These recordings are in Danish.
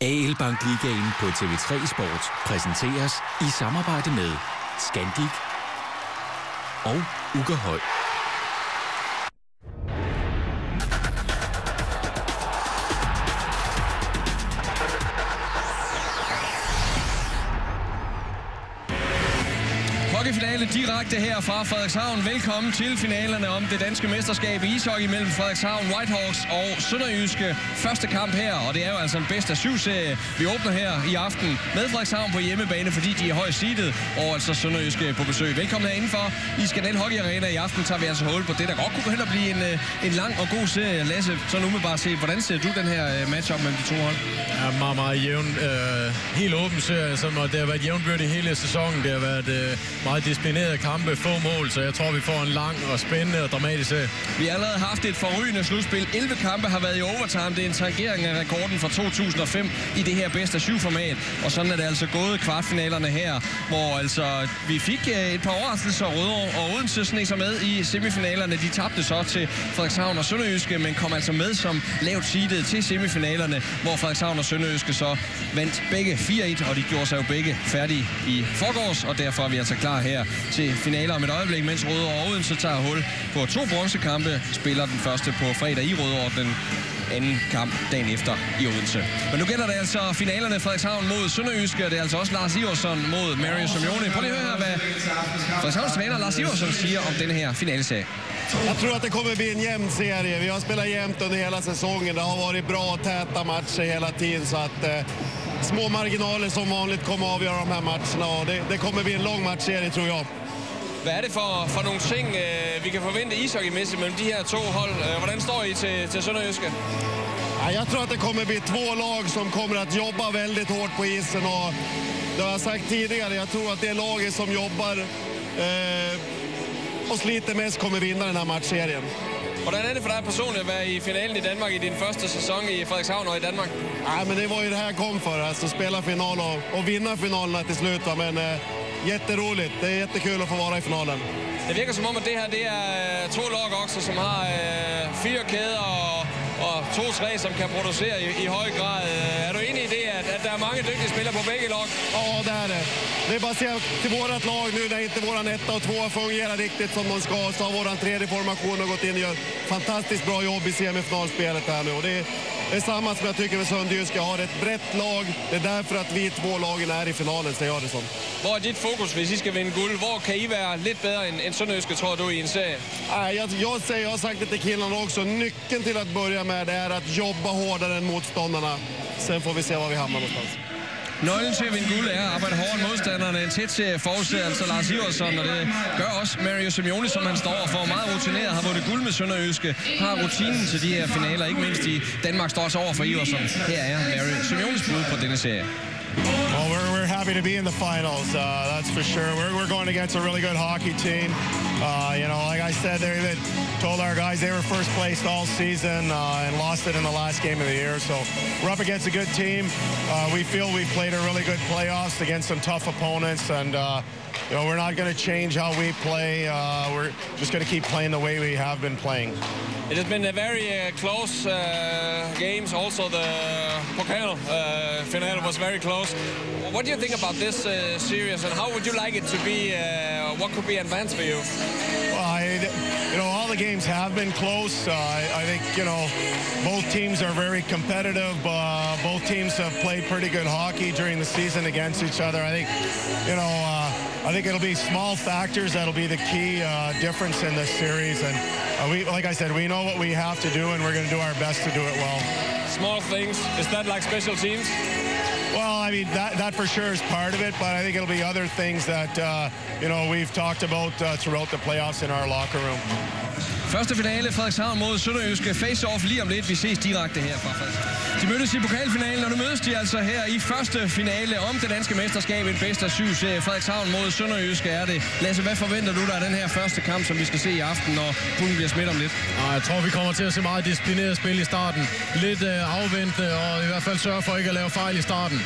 AL Bank Ligaen på TV3 Sport præsenteres i samarbejde med Scandic og Ugerhøj. Direkte her fra Frederikshavn. Velkommen til finalerne om det danske mesterskab i ishockey mellem Frederikshavn Whitehawks og Sønderjyske. Første kamp her, og det er jo altså en bedst af syv serie. Vi åbner her i aften med Frederikshavn på hjemmebane, fordi de er højt seedet, og altså Sønderjyske på besøg. Velkommen herindenfor i Skandal Hockey Arena. I aften tager vi altså hul på det, der godt kunne hen og blive en, øh, en lang og god serie. Lasse, så nu med bare se, hvordan ser du den her øh, matchup mellem de to hold? Ja, meget, meget jævn. Øh, helt åben serie, som, og det har været jævnbyrdig hele sæsonen. Det har været øh, meget disciplinerede kampe, få mål, så jeg tror, vi får en lang og spændende og dramatisk serie. Vi har allerede haft et forrygende slutspil. 11 kampe har været i overtime. Det er en tangering af rekorden fra 2005 i det her bedste syv format. Og sådan er det altså gået kvartfinalerne her, hvor altså vi fik øh, et par overraskelser. Rødovre og Odense sne sig med i semifinalerne. De tabte så til Frederikshavn og Sønderjyske, men kom altså med som lavt seedet til semifinalerne, hvor Frederikshavn og Sønderjyske så vandt begge 4-1, og de gjorde sig jo begge færdige i forgårs, og derfor er vi altså klar her til finaler om et øjeblik, mens Rødovre og Odense tager hul på to bronzekampe, spiller den første på fredag i Rødovre, den anden kamp dagen efter i Odense. Men nu gælder det altså finalerne Frederikshavn mod Sønderjyske, og det er altså også Lars Iversen mod Mario Simeone. Prøv lige at høre her, hvad Frederikshavns træner Lars Iversen siger om den her finalesag. Jag tror att det kommer bli en jämn serie. Vi har spelat jämnt under hela säsongen. Det har varit bra och täta matcher hela tiden. Så att, eh, øh, små marginaler som vanligt kommer att avgöra de här matcherna. Och det, det kommer bli en lång matchserie tror jag. Hvad er det for, for nogle ting, øh, vi kan forvente ishockeymæssigt mellem de her to hold? Øh, hvordan står I til, til Sønderjyske? Ja, jag tror att det kommer bli två lag som kommer att jobba väldigt hårt på isen. Och det har jag sagt tidigare, jag tror att det laget som jobbar eh, och sliter mest kommer vinna den här matchserien. Hvordan er det for dig personligt at være i finalen i Danmark i din første sæson i Frederikshavn og i Danmark? Nej, men det var ju det här jag kom för, alltså spela final och, och vinna finalerna till slut. Men eh, jätteroligt, det är jättekul att få vara i finalen. Det virker som om, at det her det er øh, to lag også, som har øh, fire kæder og, og to-tre, som kan producere i, i høj grad. Øh, Er du enig i det, at, at der er mange dygtige spillere på begge lag? Ja, det är det. Det är bara att se till vårt lag nu när inte våran etta och tvåa fungerar riktigt som de ska. Så har våran tredje formation och gått in och gör fantastiskt bra jobb i semifinalspelet här nu. Och det, är, samma som jag tycker med Sundbyska. har ett brett lag. Det är därför att vi två lagen är i finalen, ser jag det som. Hvor er dit fokus, hvis I skal vinde guld? Hvor kan I være lidt bedre end, end Sønderjyske, tror du, i en serie? Nej, jag, jag, säger, jag har sagt det till killarna också. Nyckeln till att börja med det är att jobba hårdare än motståndarna. Sen får vi se var vi hamnar någonstans. Nøglen til at vinde guld er at arbejde hårdt modstanderne. En tæt serie forudser altså Lars Iversson, og det gør også Mario Simeone, som han står for. Meget rutineret, har vundet guld med Sønderjyske, har rutinen til de her finaler, ikke mindst i Danmark står også over for Iversson. Her er Mario Simeones bud på denne serie. Well, we're, we're happy to be in the finals, uh, that's for sure. We're, we're going against a really good hockey team. Uh, you know, like I said, they they told our guys they were first placed all season uh, and lost it in the last game of the year. So we're up against a good team. Uh, we feel we played a really good playoffs against some tough opponents, and uh, you know we're not going to change how we play. Uh, we're just going to keep playing the way we have been playing. It has been a very uh, close uh, games. Also, the Pokal uh, finale was very close. What do you think about this uh, series, and how would you like it to be? Uh, what could be advanced for you? Well, I, you know, all the games have been close. Uh, I, I think, you know, both teams are very competitive. Uh, both teams have played pretty good hockey during the season against each other. I think, you know, uh, I think it'll be small factors that'll be the key uh, difference in this series. And uh, we, like I said, we know what we have to do, and we're going to do our best to do it well. Small things. Is that like special teams? Well, I mean, that, that for sure is part of it, but I think it'll be other things that, uh, you know, we've talked about uh, throughout the playoffs in our locker room. Første finale, Frederikshavn mod Sønderjyske. Face-off lige om lidt. Vi ses direkte her fra Frederikshavn. De mødtes i pokalfinalen, og nu mødes de altså her i første finale om det danske mesterskab. En bedst af syv serie. Frederikshavn mod Sønderjyske er det. Lasse, hvad forventer du dig af den her første kamp, som vi skal se i aften, når pullen bliver smidt om lidt? Og jeg tror, vi kommer til at se meget disciplineret spil i starten. Lidt øh, afventende, og i hvert fald sørge for ikke at lave fejl i starten.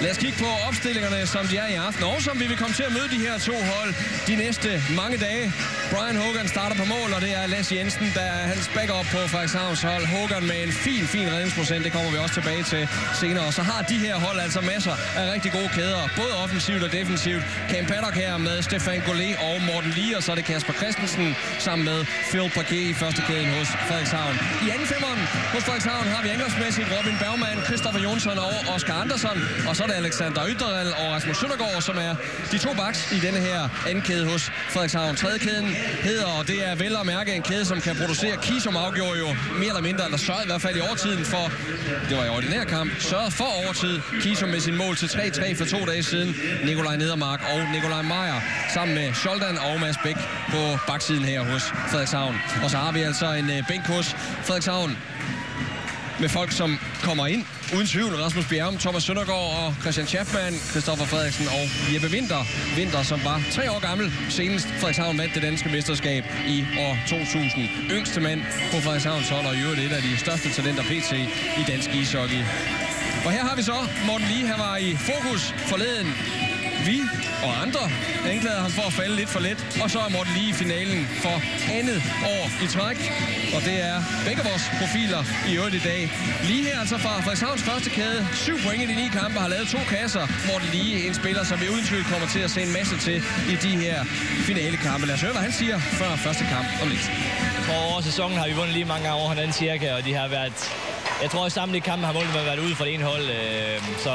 Lad os kigge på opstillingerne, som de er i aften, og som vi vil komme til at møde de her to hold de næste mange dage. Brian Hogan starter på mål, og det er Lasse Jensen, der er hans backup på Frederikshavns hold. Hogan med en fin, fin redningsprocent, det kommer vi også tilbage til senere. Og så har de her hold altså masser af rigtig gode kæder, både offensivt og defensivt. Cam Paddock her med Stefan Gollet og Morten Lee, og så er det Kasper Christensen sammen med Phil Parquet i første kæden hos Frederikshavn. I anden femmeren hos Frederikshavn har vi angrebsmæssigt Robin Bergman, Christopher Jonsson og Oscar Andersson. Og så er det Alexander Ytterel og Rasmus Søndergaard, som er de to baks i denne her anden kæde hos Frederikshavn. Tredje kæden hedder, og det er vel at mærke en kæde, som kan producere. Kisum afgjorde jo mere eller mindre, eller sørgede i hvert fald i overtiden for, det var i ordinær kamp, sørgede for overtid. Kisum med sin mål til 3-3 for to dage siden. Nikolaj Nedermark og Nikolaj Meier sammen med Scholdan og Mads Bæk på baksiden her hos Frederikshavn. Og så har vi altså en øh, bænk hos Frederikshavn med folk, som kommer ind. Uden tvivl Rasmus Bjerrum, Thomas Søndergaard og Christian Chapman, Christoffer Frederiksen og Jeppe Winter. Winter, som var tre år gammel. Senest Frederikshavn vandt det danske mesterskab i år 2000. Yngste mand på Frederikshavns hold og i øvrigt et af de største talenter PT i dansk ishockey. Og her har vi så Morten Lee, han var i fokus forleden vi og andre anklagede ham for at falde lidt for let. Og så er Morten lige i finalen for andet år i træk. Og det er begge vores profiler i øvrigt i dag. Lige her altså fra Frederikshavns første kæde. Syv point i de ni kampe har lavet to kasser. Morten Lige, en spiller, som vi uden tvivl kommer til at se en masse til i de her finalekampe. Lad os høre, hvad han siger før første kamp om lidt. For over sæsonen har vi vundet lige mange gange over hinanden cirka, og de har været... Jeg tror, at samtlige kampe har målet været ude fra det ene hold, øh, så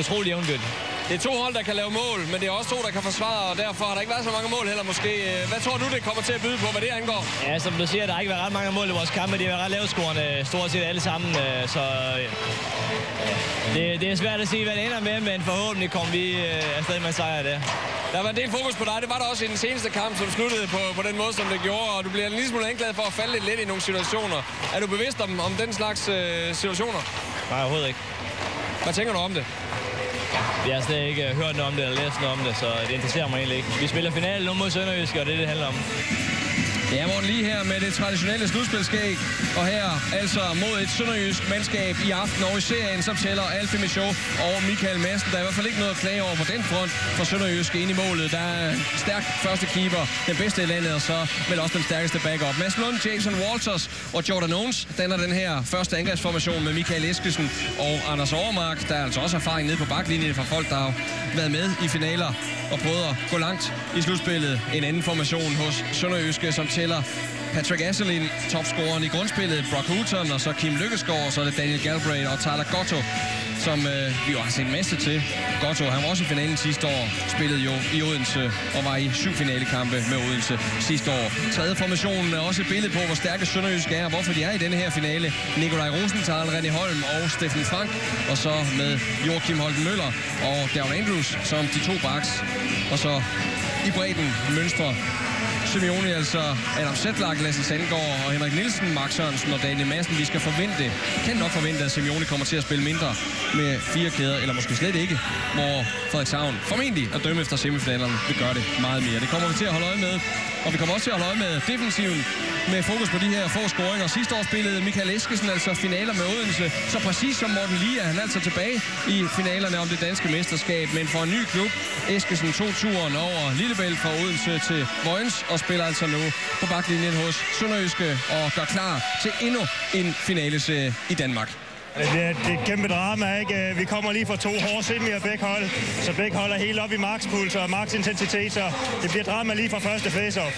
utrolig jævnbyrd. Det er to hold, der kan lave mål, men det er også to, der kan forsvare, og derfor har der ikke været så mange mål heller måske. Hvad tror du, det kommer til at byde på, hvad det angår? Ja, som du siger, der har ikke været ret mange mål i vores kampe. De har været ret lavscorende, stort set alle sammen, øh, så det, det er svært at sige, hvad det ender med, men forhåbentlig kommer vi øh, afsted med sejr der. Der var en del fokus på dig. Det var der også i den seneste kamp, som sluttede på, på den måde, som det gjorde. Og du bliver en lille smule anklaget for at falde lidt let i nogle situationer. Er du bevidst om, om den slags øh, situationer? Nej, overhovedet ikke. Hvad tænker du om det? Jeg har slet ikke hørt noget om det eller læst noget om det, så det interesserer mig egentlig ikke. Vi spiller finale nu mod Sønderjysk, og det er det, det handler om. Ja, Morten lige her med det traditionelle slutspilskæg. Og her altså mod et sønderjysk mandskab i aften og i serien, som tæller Alfie Michaud og Michael Madsen. Der er i hvert fald ikke noget at klage over på den front for sønderjysk ind i målet. Der er stærk første keeper, den bedste i landet, og så vel også den stærkeste backup. Mads Lund, Jason Walters og Jordan Owens danner den her første angrebsformation med Michael Eskesen og Anders Overmark. Der er altså også erfaring nede på baklinjen fra folk, der har været med i finaler og prøvet at gå langt i slutspillet. En anden formation hos Sønderjyske, som tæller Patrick Asselin, topscoreren i grundspillet, Brock Hutton, og så Kim Lykkeskov, og så er det Daniel Galbraith og Tyler Gotto, som øh, vi jo har set masse til. Gotto, han var også i finalen sidste år, spillede jo i Odense og var i syv finalekampe med Odense sidste år. Tredje formationen er også et billede på, hvor stærke Sønderjysk er, og hvorfor de er i denne her finale. Nikolaj Rosenthal, René Holm og Steffen Frank, og så med Joachim Holten Møller og Darren Andrews som de to baks. Og så i bredden mønstre Simeone, altså Adam Sætlak, Lasse Sandgaard og Henrik Nielsen, Mark Sørensen og Daniel Madsen. Vi skal forvente, kan nok forvente, at Simeone kommer til at spille mindre med fire kæder, eller måske slet ikke, hvor Frederikshavn formentlig at dømme efter semifinalerne vil gøre det meget mere. Det kommer vi til at holde øje med, og vi kommer også til at holde øje med defensiven med fokus på de her få scoringer. Sidste år spillede Michael Eskesen altså finaler med Odense, så præcis som Morten Lia, han er altså tilbage i finalerne om det danske mesterskab, men for en ny klub. Eskesen tog turen over Lillebælt fra Odense til Vojens og spiller altså nu på baklinjen hos Sønderjyske og gør klar til endnu en finaleserie i Danmark. Det er, det er et kæmpe drama, ikke? Vi kommer lige fra to hårde semi og begge hold, så begge hold er helt op i makspuls og maksintensitet, så det bliver drama lige fra første face-off.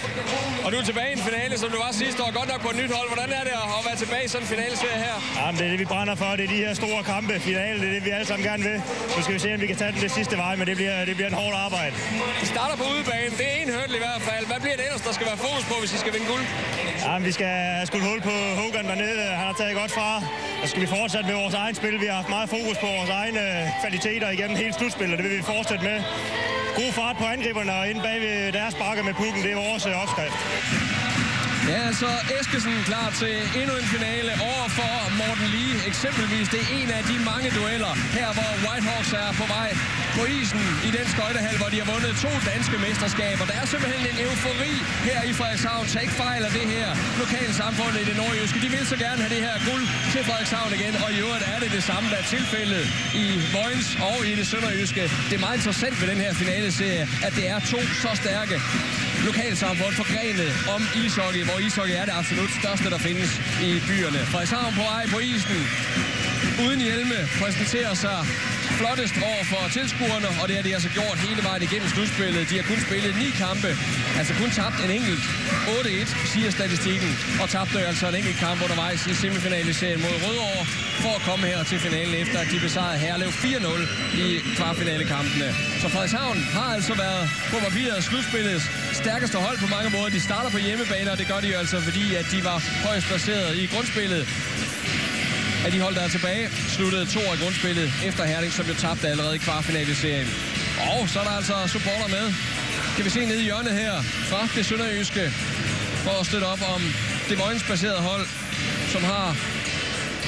Og du er tilbage i en finale, som du var sidste år, godt nok på et nyt hold. Hvordan er det at være tilbage i sådan en finaleserie her? Jamen, det er det, vi brænder for. Det er de her store kampe, finale, det er det, vi alle sammen gerne vil. Nu skal vi se, om vi kan tage den det sidste vej, men det bliver, det bliver en hårdt arbejde. Vi starter på udebane. Det er en hurdle i hvert fald. Hvad bliver det ellers, der skal være fokus på, hvis vi skal vinde guld? Jamen, vi skal have skudt hul på Hogan dernede. Han har taget godt fra. Og så skal vi fortsætte med vores egen spil. Vi har haft meget fokus på vores egne øh, kvaliteter igennem hele slutspillet, og det vil vi fortsætte med. God fart på angriberne og inde bag ved deres bakker med pukken, det er vores øh, opskrift. Ja, så Eskesen klar til endnu en finale over for Morten Lee. Eksempelvis, det er en af de mange dueller her, hvor Whitehawks er på vej på isen i den skøjtehal, hvor de har vundet to danske mesterskaber. Der er simpelthen en eufori her i Frederikshavn. Tag ikke fejl af det her lokale samfund i det nordjyske. De vil så gerne have det her guld til Frederikshavn igen, og i øvrigt er det det samme, der er tilfældet i Vojens og i det sønderjyske. Det er meget interessant ved den her finale serie, at det er to så stærke lokalsamfund forgrenet om ishockey, hvor ishockey er det absolut største, der findes i byerne. Frederikshavn på vej på isen, uden hjelme, præsenterer sig flottest over for tilskuerne, og det har de altså gjort hele vejen igennem slutspillet. De har kun spillet ni kampe, altså kun tabt en enkelt. 8-1, siger statistikken, og tabte altså en enkelt kamp undervejs i semifinaliserien mod Rødovre for at komme her til finalen, efter at de besejrede Herlev 4-0 i kvartfinalekampene. Så Frederikshavn har altså været på papiret slutspillets stærkeste hold på mange måder. De starter på hjemmebane, og det gør de jo altså, fordi at de var højst placeret i grundspillet af de hold, der er tilbage, sluttede to af grundspillet efter Herning, som jo tabte allerede i kvartfinaliserien. Og så er der altså supporter med. Kan vi se nede i hjørnet her fra det sønderjyske for at støtte op om det vojensbaserede hold, som har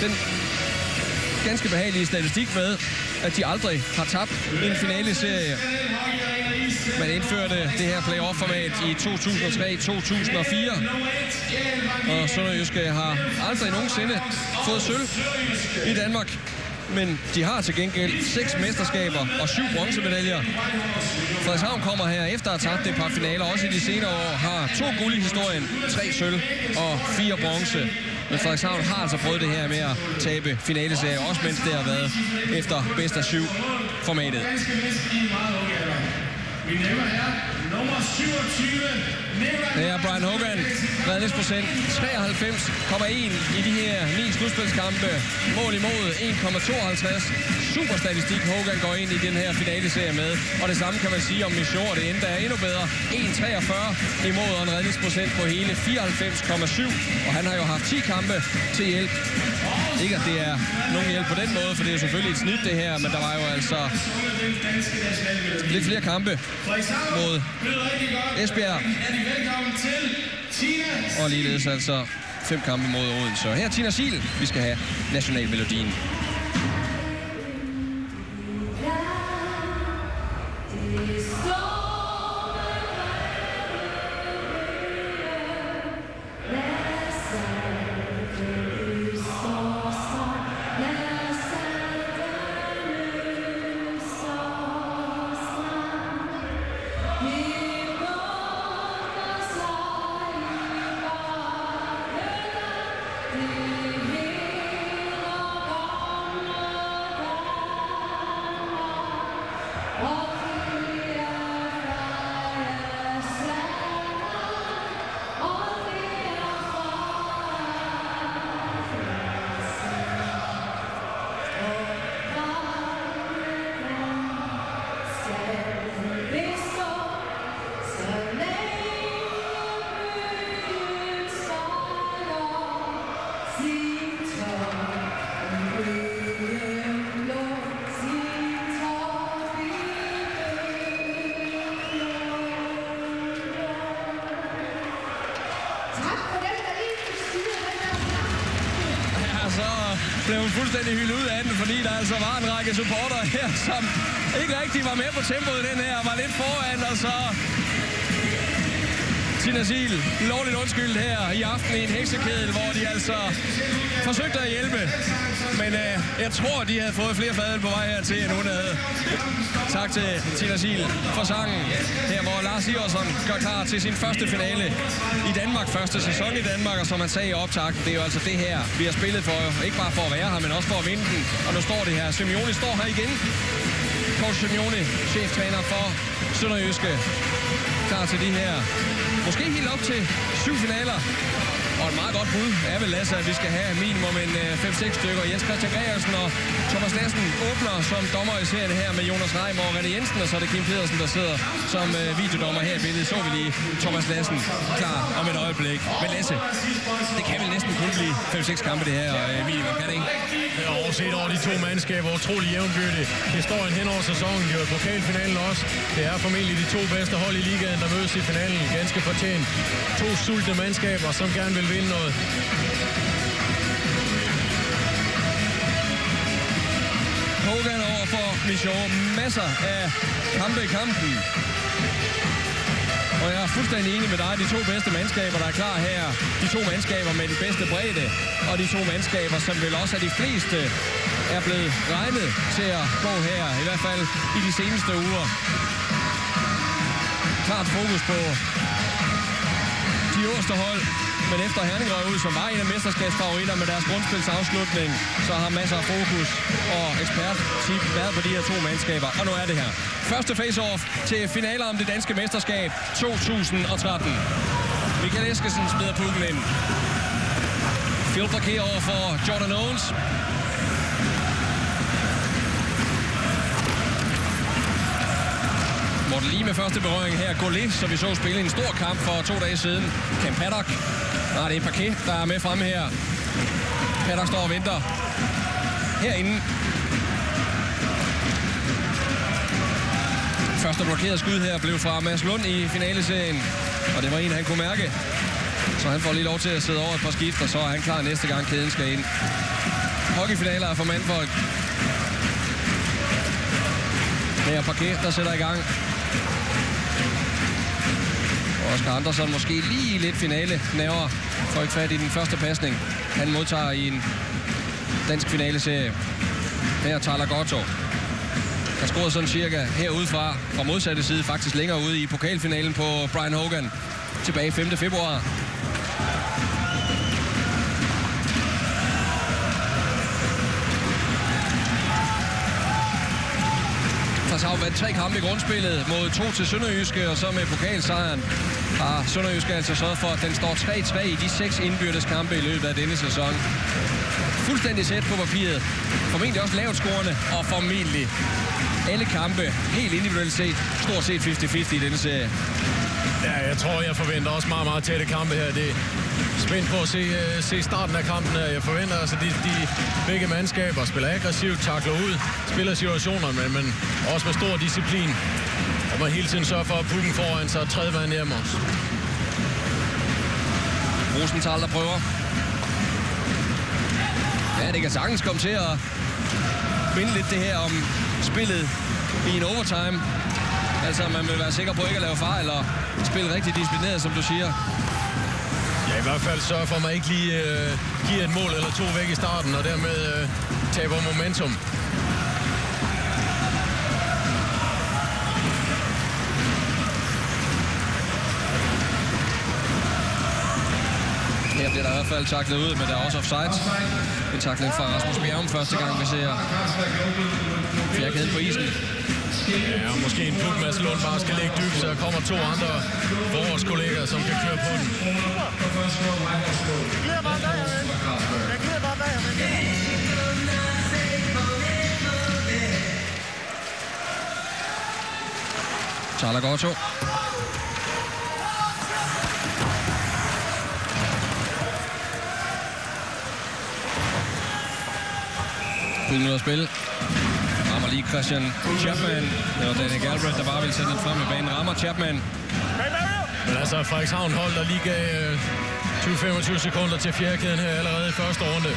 den ganske behagelige statistik med, at de aldrig har tabt en finaleserie. Man indførte det her playoff-format i 2003-2004. Og Sønderjyske har aldrig nogensinde fået sølv i Danmark. Men de har til gengæld seks mesterskaber og syv bronzemedaljer. Frederikshavn kommer her efter at have tabt et par finaler. Også i de senere år har to guld i historien, tre sølv og fire bronze. Men Frederikshavn har altså prøvet det her med at tabe finaleserie, også mens det har været efter bedst af syv formatet. Vi nævner her nummer 27, det er Brian Hogan. Redningsprocent 93,1 i de her ni slutspilskampe. Mål imod 1,52. Super statistik Hogan går ind i den her finaleserie med. Og det samme kan man sige om Michaud, Det endda er endnu bedre. 1,43 imod og en redningsprocent på hele 94,7. Og han har jo haft 10 kampe til hjælp. Ikke at det er nogen hjælp på den måde, for det er jo selvfølgelig et snit det her, men der var jo altså lidt flere kampe mod Esbjerg. Velkommen til Tina Og ligeledes altså fem kampe mod Odense. Og her er Tina Sil, vi skal have nationalmelodien. Fuldstændig hylde ud af den, fordi der altså var en række supporter her, som ikke rigtig var med på tempoet i den her, var lidt foran, og så Tina Sil, lovligt undskyldt her i aften i en heksekedel, hvor de altså forsøgte at hjælpe. Men øh, jeg tror, de havde fået flere fadel på vej hertil, end hun havde. Tak til Tina Sil for sangen, her hvor Lars Iversen gør klar til sin første finale i Danmark, første sæson i Danmark, og som han sagde i optakten, det er jo altså det her, vi har spillet for, ikke bare for at være her, men også for at vinde den. Og nu står det her. Simeone står her igen. Coach Simeone, cheftræner for Sønderjyske, klar til de her, måske helt op til syv finaler. Meget godt bud er vel, Lasse, at vi skal have minimum en øh, 5-6 stykker. Jens Christian Gregersen og Thomas Lassen åbner som dommer i serien her med Jonas Reim og René Jensen, og så er det Kim Pedersen, der sidder som øh, videodommer her i billedet. Så vi lige Thomas Lassen klar om et øjeblik. Men Lasse, det kan vel næsten kun blive 5-6 kampe det her øh, minimum, kan det ikke? Jeg har overset over de to mandskaber, utrolig jævnbyrde. Historien hen over sæsonen, det var pokalfinalen også. Det er formentlig de to bedste hold i ligaen, der mødes i finalen. Ganske fortjent. To sultne mandskaber, som gerne vil vinde noget. Vi sjove Masser af kampe i kampen. Og jeg er fuldstændig enig med dig. De to bedste mandskaber, der er klar her. De to mandskaber med den bedste bredde. Og de to mandskaber, som vel også er de fleste, er blevet regnet til at gå her. I hvert fald i de seneste uger. Klart fokus på de øverste hold. Men efter Herning røg ud, som var en af mesterskabsfavoritter med deres grundspilsafslutning, så har masser af fokus og eksperttip været på de her to mandskaber. Og nu er det her. Første face-off til finaler om det danske mesterskab 2013. Michael Eskesen smider pukken ind. Phil blokerer over for Jordan Owens. Morten lige med første berøring her. Gaulet, som vi så spille en stor kamp for to dage siden. Camp Paddock. Nej, det er Paquet, der er med fremme her. Paddock står og venter. Herinde. Første blokeret skud her blev fra Mads Lund i finaleserien. Og det var en, han kunne mærke. Så han får lige lov til at sidde over et par skift, og så er han klar næste gang kæden skal ind. Hockeyfinaler er for mandfolk. Det er Parquet, der sætter i gang. Oscar Andersson måske lige lidt finale næver. Får ikke fat i den første pasning. Han modtager i en dansk finaleserie. Her taler Gotto. Der scorede sådan cirka herudefra, fra modsatte side, faktisk længere ude i pokalfinalen på Brian Hogan. Tilbage 5. februar. Frederikshavn vandt tre kampe i grundspillet mod to til Sønderjyske, og så med pokalsejren har Sønderjyske altså sørget for, at den står 3-3 i de seks indbyrdes kampe i løbet af denne sæson. Fuldstændig sæt på papiret. Formentlig også lavt scorende, og formentlig alle kampe helt individuelt set. Stort set 50-50 i denne serie. Ja, jeg tror, jeg forventer også meget, meget tætte kampe her. Det er spændt på at se, uh, se starten af kampen. Jeg forventer altså, de, de begge mandskaber spiller aggressivt, takler ud, spiller situationer, men, men også med stor disciplin. Og man hele tiden sørger for, at pukken foran sig tredje mand hjem også. Rosenthal, der prøver. Ja, det kan sagtens komme til at minde lidt det her om spillet i en overtime. Altså, man vil være sikker på ikke at lave fejl og spille rigtig disciplineret, som du siger. Ja, i hvert fald sørge for, at man ikke lige øh, giver et mål eller to væk i starten, og dermed øh, taber momentum. bliver der i hvert fald taklet ud, men der er også offside. En takling fra Rasmus Bjerrum første gang, vi ser fjerkæden på isen. Ja, og måske en put, Mads Lund bare skal ligge dybt, så der kommer to andre vores kolleger, som kan køre på den. Det glider bare dig, Det glider bare dig, Charlotte Gorto 2 minutter at spille. Rammer lige Christian Chapman. Det var Daniel Galbraith, der bare ville sende den frem i banen. Rammer Chapman. Men altså, Frederikshavn hold, der lige gav øh, 20-25 sekunder til fjerdekæden her allerede i første runde.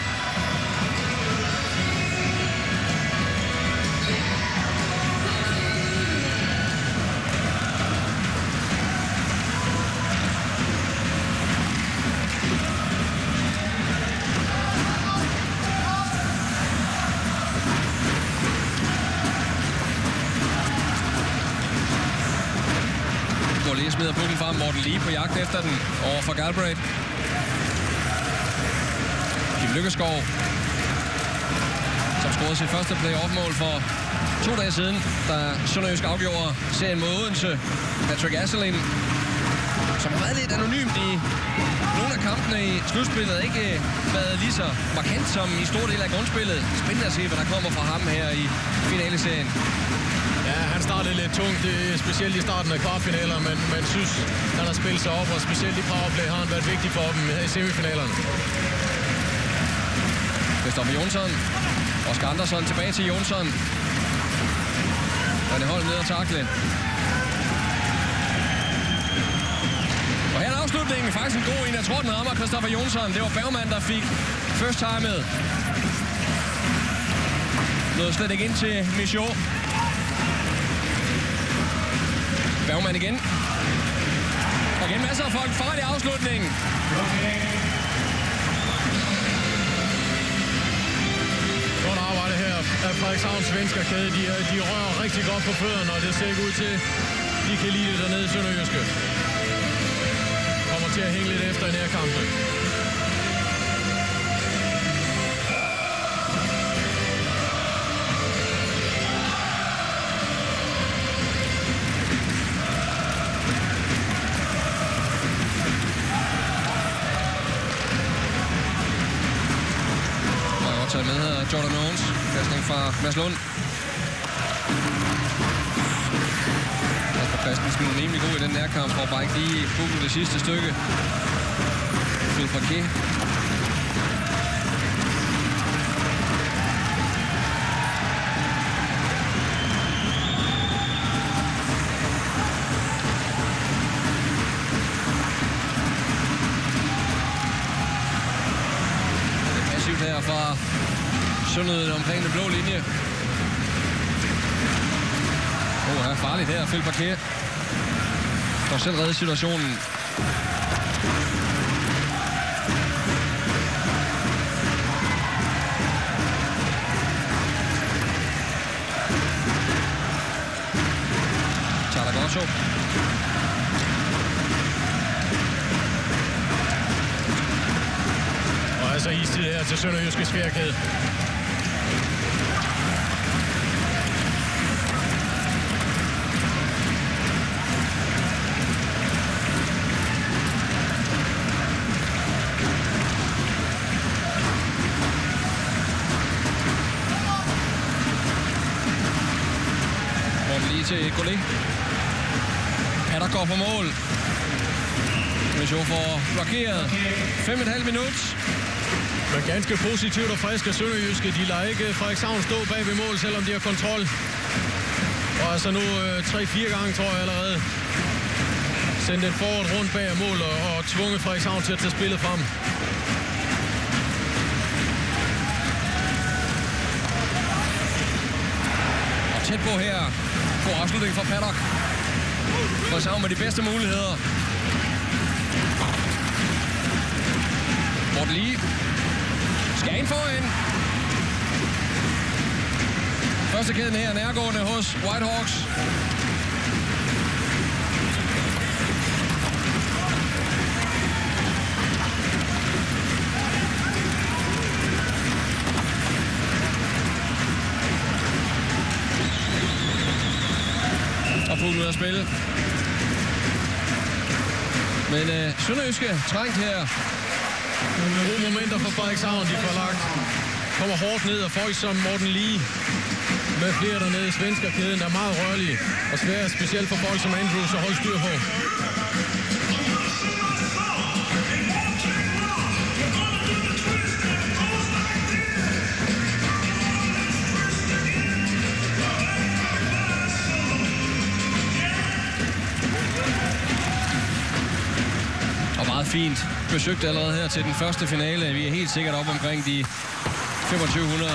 Lige på jagt efter den over for Galbraith. Kim Lykkeskov, som scorede sit første play-off-mål for to dage siden, da Sønderjysk afgjorde serien mod Odense. Patrick Asselin, som har været lidt anonymt i nogle af kampene i slutspillet, ikke været lige så markant som i store dele af grundspillet. Spændende at se, hvad der kommer fra ham her i finaleserien. Ja, startede lidt tungt, specielt i starten af kvartfinaler, men man synes, han har spillet sig op, og specielt i powerplay har han været vigtig for dem i semifinalerne. Kristoffer Jonsson. Oskar Andersson tilbage til Jonsson. Han er holdt ned og takle. Og her er afslutningen. Faktisk en god en. Jeg tror, den rammer Christoffer Jonsson. Det var Bergman, der fik first timet. Nåede slet ikke ind til Michaud. Bergman igen. Og igen masser af folk. foran i afslutningen. Godt arbejde her af Frederikshavns svenskerkæde. De, øh, de rører rigtig godt på fødderne, og det ser ikke ud til, de kan lide det dernede i Sønderjyske. Kommer til at hænge lidt efter i nærkampen. Mads Lund. Kasper Christensen er rimelig god i den nærkamp, og bare ikke lige bukken det sidste stykke. Phil Parquet. Sønderjyden omkring den blå linje. Åh, oh, er farligt her, Phil Parquet. Får selv reddet situationen. Tarragotto. Og altså istid her til Sønderjyske Sværkæde. Gulé. Patter går på mål. Michaud får blokeret. 5,5 minut. Men ganske positivt og frisk af Sønderjyske. De lader ikke Frederikshavn stå bag ved mål, selvom de har kontrol. Og altså nu øh, 3-4 gange, tror jeg allerede. Sendt den forward rundt bag af mål og, og tvunget Frederikshavn til at tage spillet frem. Og tæt på her. God afslutning fra Paddock. Frederikshavn med de bedste muligheder. Morten lige. Skal ind foran. Første kæden her er nærgående hos Whitehawks. Ude at spille. Men øh, Sønderjyske trængt her. Gode momenter for Frederikshavn, de får lagt. Kommer hårdt ned, og folk som Morten Lee med flere dernede. Svenskerkæden er meget rørlig og svær, specielt for folk som Andrews så holde styr på. Fint besøgt allerede her til den første finale. Vi er helt sikkert op omkring de 2500.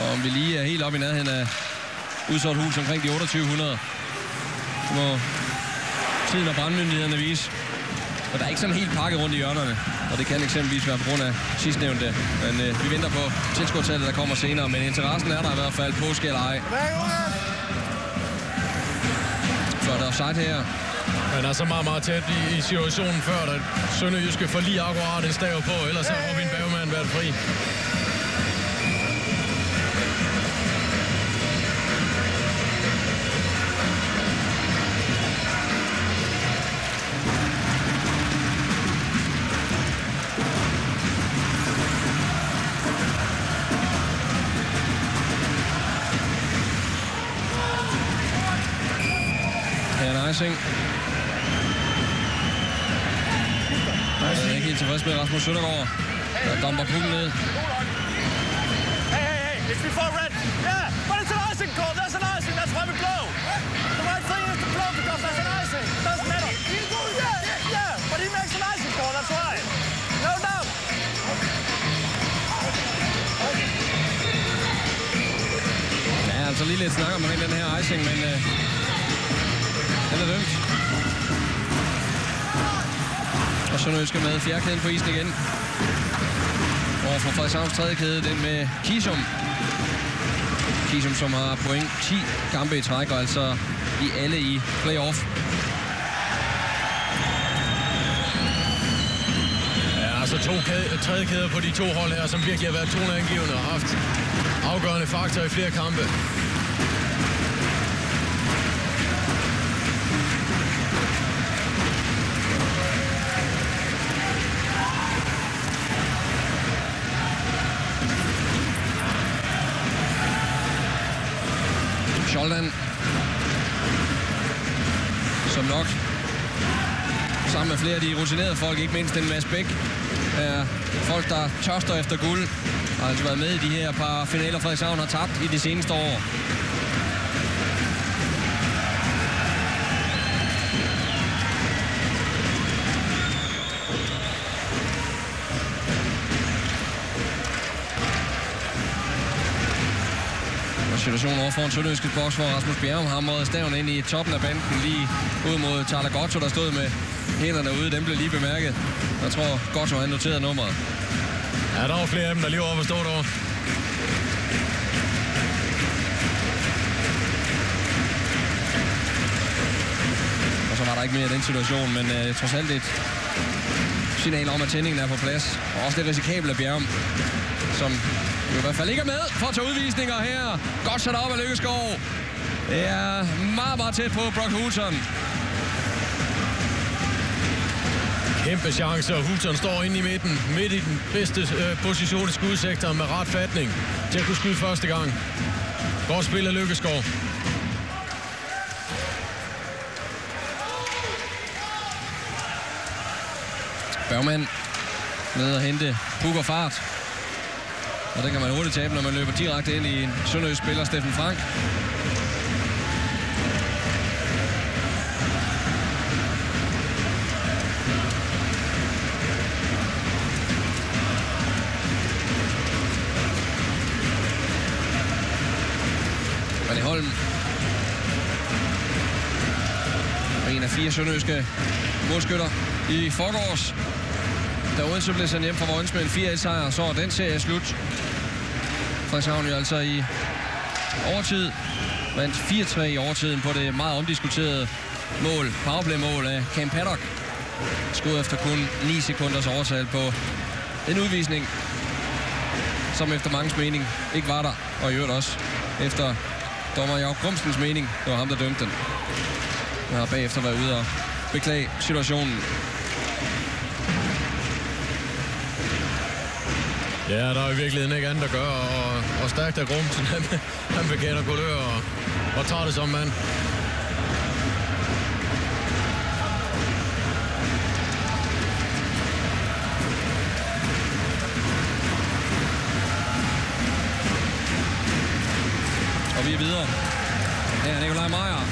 Og om vi lige er helt op i nærheden af udsolgt hus omkring de 2800. Det må tiden og brandmyndighederne vise. Og der er ikke sådan helt pakket rundt i hjørnerne. Og det kan eksempelvis være på grund af sidstnævnte. Men øh, vi venter på tilskudstallet, der kommer senere. Men interessen er der i hvert fald, påske eller ej. Er offside her. Men er så meget, meget tæt i, i situationen før, at Sønderjyske får lige akkurat en stav på, ellers har Robin Bergman været fri. Her med Rasmus Søndergaard, der dumper pukken ned. Hey, hey, hey, it's before red. Yeah, but it's an icing call. That's an icing. That's why we blow. The right thing is to blow because that's an icing. Doesn't matter. Yeah, yeah, but he makes an icing call. That's why. No doubt. Ja, altså lige lidt snak omkring den her icing, men øh, den er dømt. Sønderjyske med fjerkæden på isen igen. Over for Frederikshavns tredje kæde, den med Kisum. Kisum, som har point 10 kampe i træk, og altså i alle i playoff. Altså to kæde, tredje kæder på de to hold her, som virkelig har været toneangivende og haft afgørende faktor i flere kampe. Scholdan, som nok sammen med flere af de rutinerede folk, ikke mindst den Mads Bæk, er folk, der tørster efter guld. Har altså været med i de her par finaler, Frederikshavn har tabt i de seneste år. Og situationen over foran Sønderjyskets boks, hvor Rasmus Bjerrum hamrede staven ind i toppen af banden lige ud mod Charla Gotto, der stod med hænderne ude. Den blev lige bemærket. Jeg tror, Gotto har noteret nummeret. Ja, der var flere af dem, der lige oppe og stod derovre. Og så var der ikke mere i den situation, men øh, trods alt et signal om, at tændingen er på plads. Og også lidt risikabelt af Bjerrum, som i hvert fald ikke er med for at tage udvisninger her. Godt sat op af Lykkeskov. Det er meget, meget tæt på Brock Hudson. Kæmpe chance, og Hutton står inde i midten, midt i den bedste øh, position i skudsektoren med ret fatning til at kunne skyde første gang. Godt spil af Lykkeskov. Bergman ned og hente puk og fart. Og den kan man hurtigt tabe, når man løber direkte ind i en sønderjysk spiller, Steffen Frank. René Holm. Og en af fire sønderjyske målskytter i forgårs. Da Odense blev sendt hjem fra Vojens med en 4-1 sejr, så er den serie slut. Frederikshavn jo altså i overtid vandt 4-3 i overtiden på det meget omdiskuterede mål, powerplay-mål af Cam Paddock. Skud efter kun 9 sekunders overtal på en udvisning, som efter mangens mening ikke var der, og i øvrigt også efter dommer Jacob Grumsens mening, det var ham, der dømte den. Jeg har bagefter været ude og beklage situationen. Ja, der er i virkeligheden ikke andet at gøre, og, og stærkt af Grumsen, han, han bekender kulør og, og tager det som mand. Og vi er videre. Her er Nikolaj Meyer.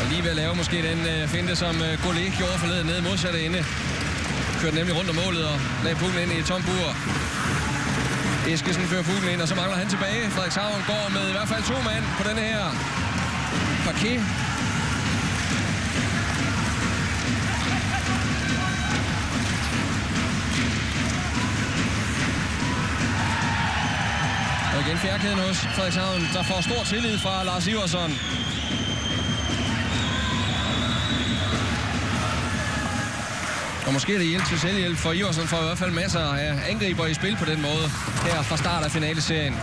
Og lige ved at lave måske den øh, finte, som øh, Gulé gjorde forleden nede i modsatte ende. Kørte nemlig rundt om målet og lagde puglen ind i et tom bur. Eskesen fører fuglen ind, og så mangler han tilbage. Frederikshavn går med i hvert fald to mand på denne her parket. Og igen fjerkæden hos Frederikshavn, der får stor tillid fra Lars Iversen. Og måske er det hjælp til selvhjælp, for Iversen får i hvert fald masser af angriber i spil på den måde her fra start af finaleserien.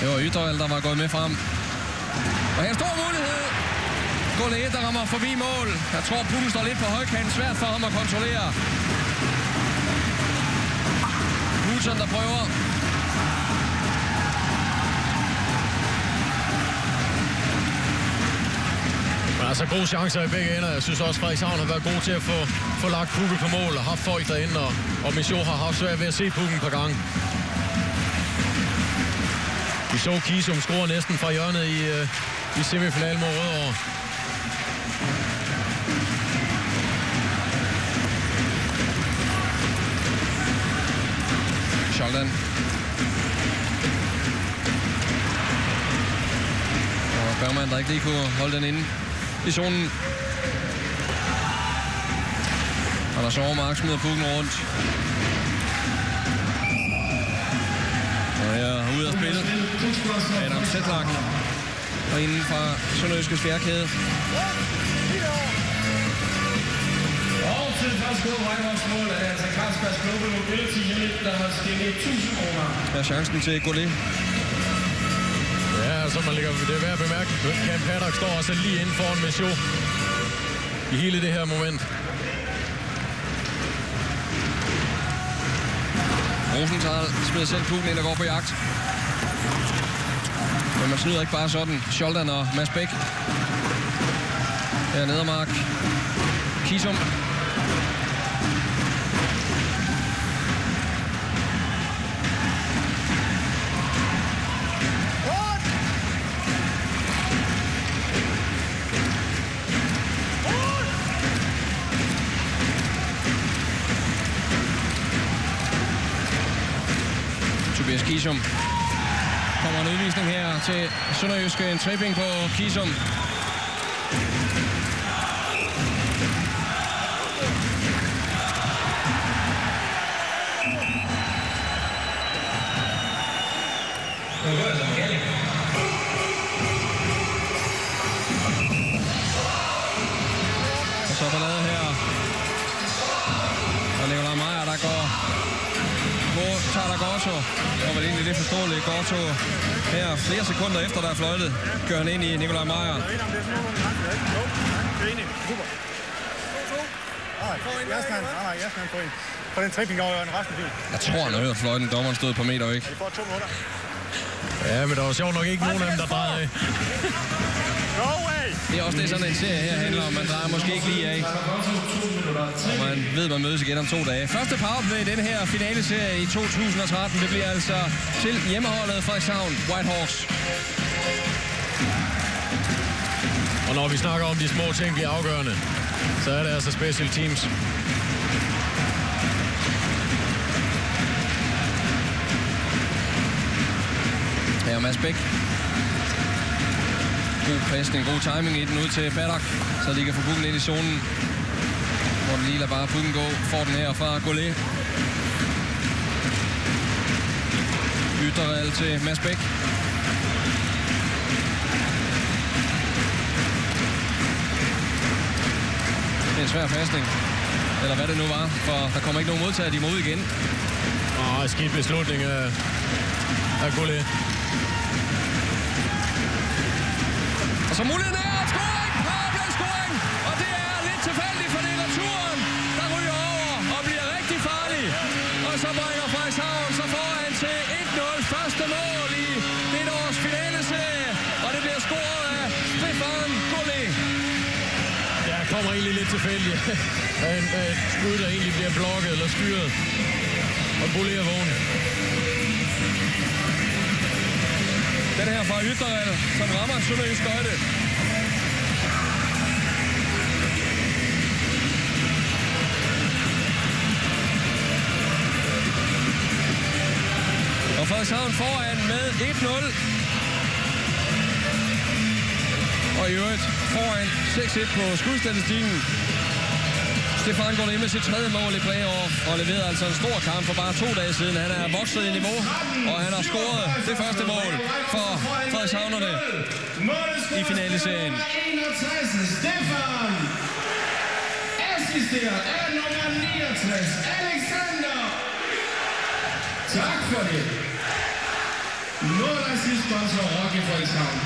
Det var Yttervald, der var gået med frem. Og her er stor mulighed. Gullet der rammer forbi mål. Jeg tror, Pum står lidt på højkant. Svært for ham at kontrollere. Olsen, der prøver. Men altså gode chancer i begge ender. Jeg synes også, Frederikshavn har været god til at få, få lagt pukken på mål og haft folk derinde. Og, og Michaud har haft svært ved at se pukken på gang. Vi så Kisum score næsten fra hjørnet i, øh, i semifinalen mod Rødovre. Sheldon. Og Bergman, der ikke lige kunne holde den inde i zonen. Anders Overmark smider pukken rundt. Og her ud at spille. Adam Sætlak. Og inden fra Sønderjyskes fjerkæde. Første mål, er altså Carlsbergs Global Mobility Unit, der har stillet 1000 kroner. Her er chancen til Gullet. Ja, så man ligger, det er værd at bemærke. Cam Paddock står også lige inden foran med show. I hele det her moment. Rosenthal smider selv pukken ind og går på jagt. Men man snyder ikke bare sådan. Scholdan og Mads Bæk. Her er Nedermark. Kisum. Kisum. Kommer en udvisning her til Sønderjyske. En tripping på Kisum. Gorto her flere sekunder efter, der er fløjtet, gør han ind i Nikolaj Meyer. Jeg tror, han har hørt fløjten. Dommeren stod på meter, ikke? Vi får to minutter. Ja, men der var sjovt nok ikke nogen af dem, der drejede af. Det er også det, sådan en serie her handler om. Man drejer måske ikke lige af. Og man ved, man mødes igen om to dage. Første powerplay i den her finaleserie i 2013. Det bliver altså til hjemmeholdet Frederikshavn Whitehawks. Og når vi snakker om de små ting bliver afgørende, så er det altså special teams. Er Mads Bæk. God pasning, god timing i den ud til Badak, så de kan få pukken ind i zonen. Hvor den lige lader bare pukken gå. Får den her fra Gullet. Ytterreal til Mads Bæk. Det er en svær pasning. Eller hvad det nu var, for der kommer ikke nogen modtager, de må ud igen. Åh, skidt beslutning af, af Gullet. Så muligheden er en scoring! Powerplay scoring! Og det er lidt tilfældigt, for det er returen, der ryger over og bliver rigtig farlig. Og så bringer Frederikshavn så foran til 1-0 første mål i det års finaleserie. Og det bliver scoret af Stefan Gulli. Ja, kommer egentlig lidt tilfældigt. af en skud, der egentlig bliver blokket eller styret. Og Gullet er vågen. Den her fra Ytterreal, som rammer en sønderjysk skøjte. Og Frederikshavn foran med 1-0. Og i øvrigt foran 6-1 på skudstatistikken. Stefan går ind med sit tredje mål i playoff og leverede altså en stor kamp for bare to dage siden. Han er vokset i niveau, og han har scoret det første mål for Frederikshavnerne i finaleserien. 61, Stefan. Assisteret af nummer 69, Alexander. Tak for det. Noget af sidst sponsor Rocky Frederikshavn.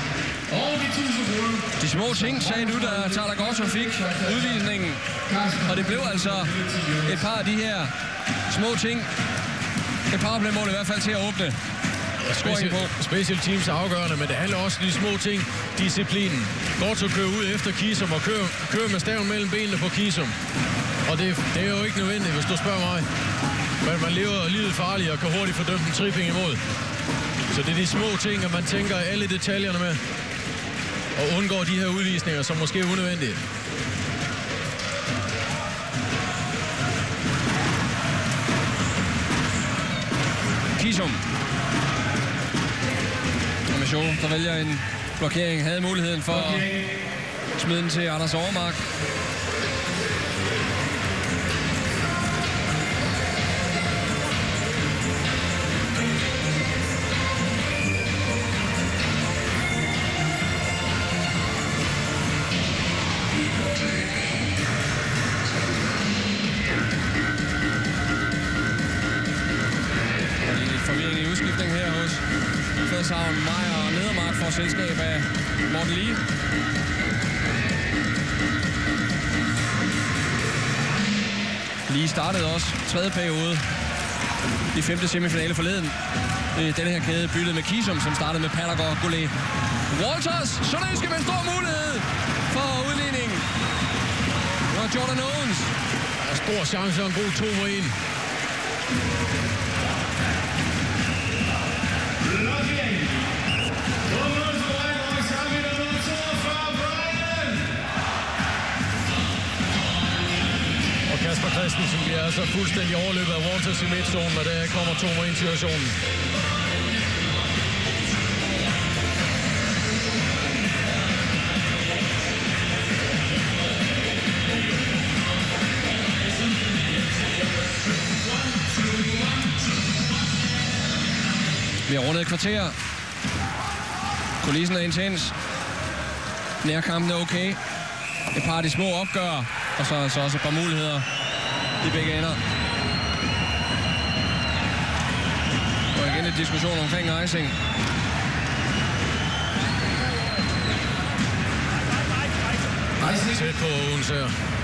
Og de 1000 kroner. De små ting sagde du, da Tarlagorso fik udvisningen. Og det blev altså et par af de her små ting. Et powerplay-mål i hvert fald til at åbne. Scoring Special, på. special teams er afgørende, men det handler også om de små ting. Disciplinen. Gorto kører ud efter Kisum og kører, kører med staven mellem benene på Kisum. Og det, det er jo ikke nødvendigt, hvis du spørger mig. Men man lever livet farligt og kan hurtigt få dømt en tripping imod. Så det er de små ting, at man tænker alle detaljerne med. Og undgår de her udvisninger, som måske er unødvendige. Kisum. Michaud, der vælger en blokering, havde muligheden for at smide den til Anders Overmark. Får selskab af Morten Lee. Lige startede også tredje periode i femte semifinale forleden. Denne her kæde byttede med Kisum, som startede med Pattergaard og Goulet. Walters, Sønderjyske med en stor mulighed for udligning. Og Jordan Owens. Og stor chance og en god 2 mod 1. Christensen bliver altså fuldstændig overløbet af Walters i midtzonen, og der kommer to mod 1 situationen. Vi har rundet et kvarter. Kulissen er intens. Nærkampen er okay. Et par af de små opgør. Og så så også et par muligheder i begge ender. Og igen en diskussion omkring icing. Tæt på Odense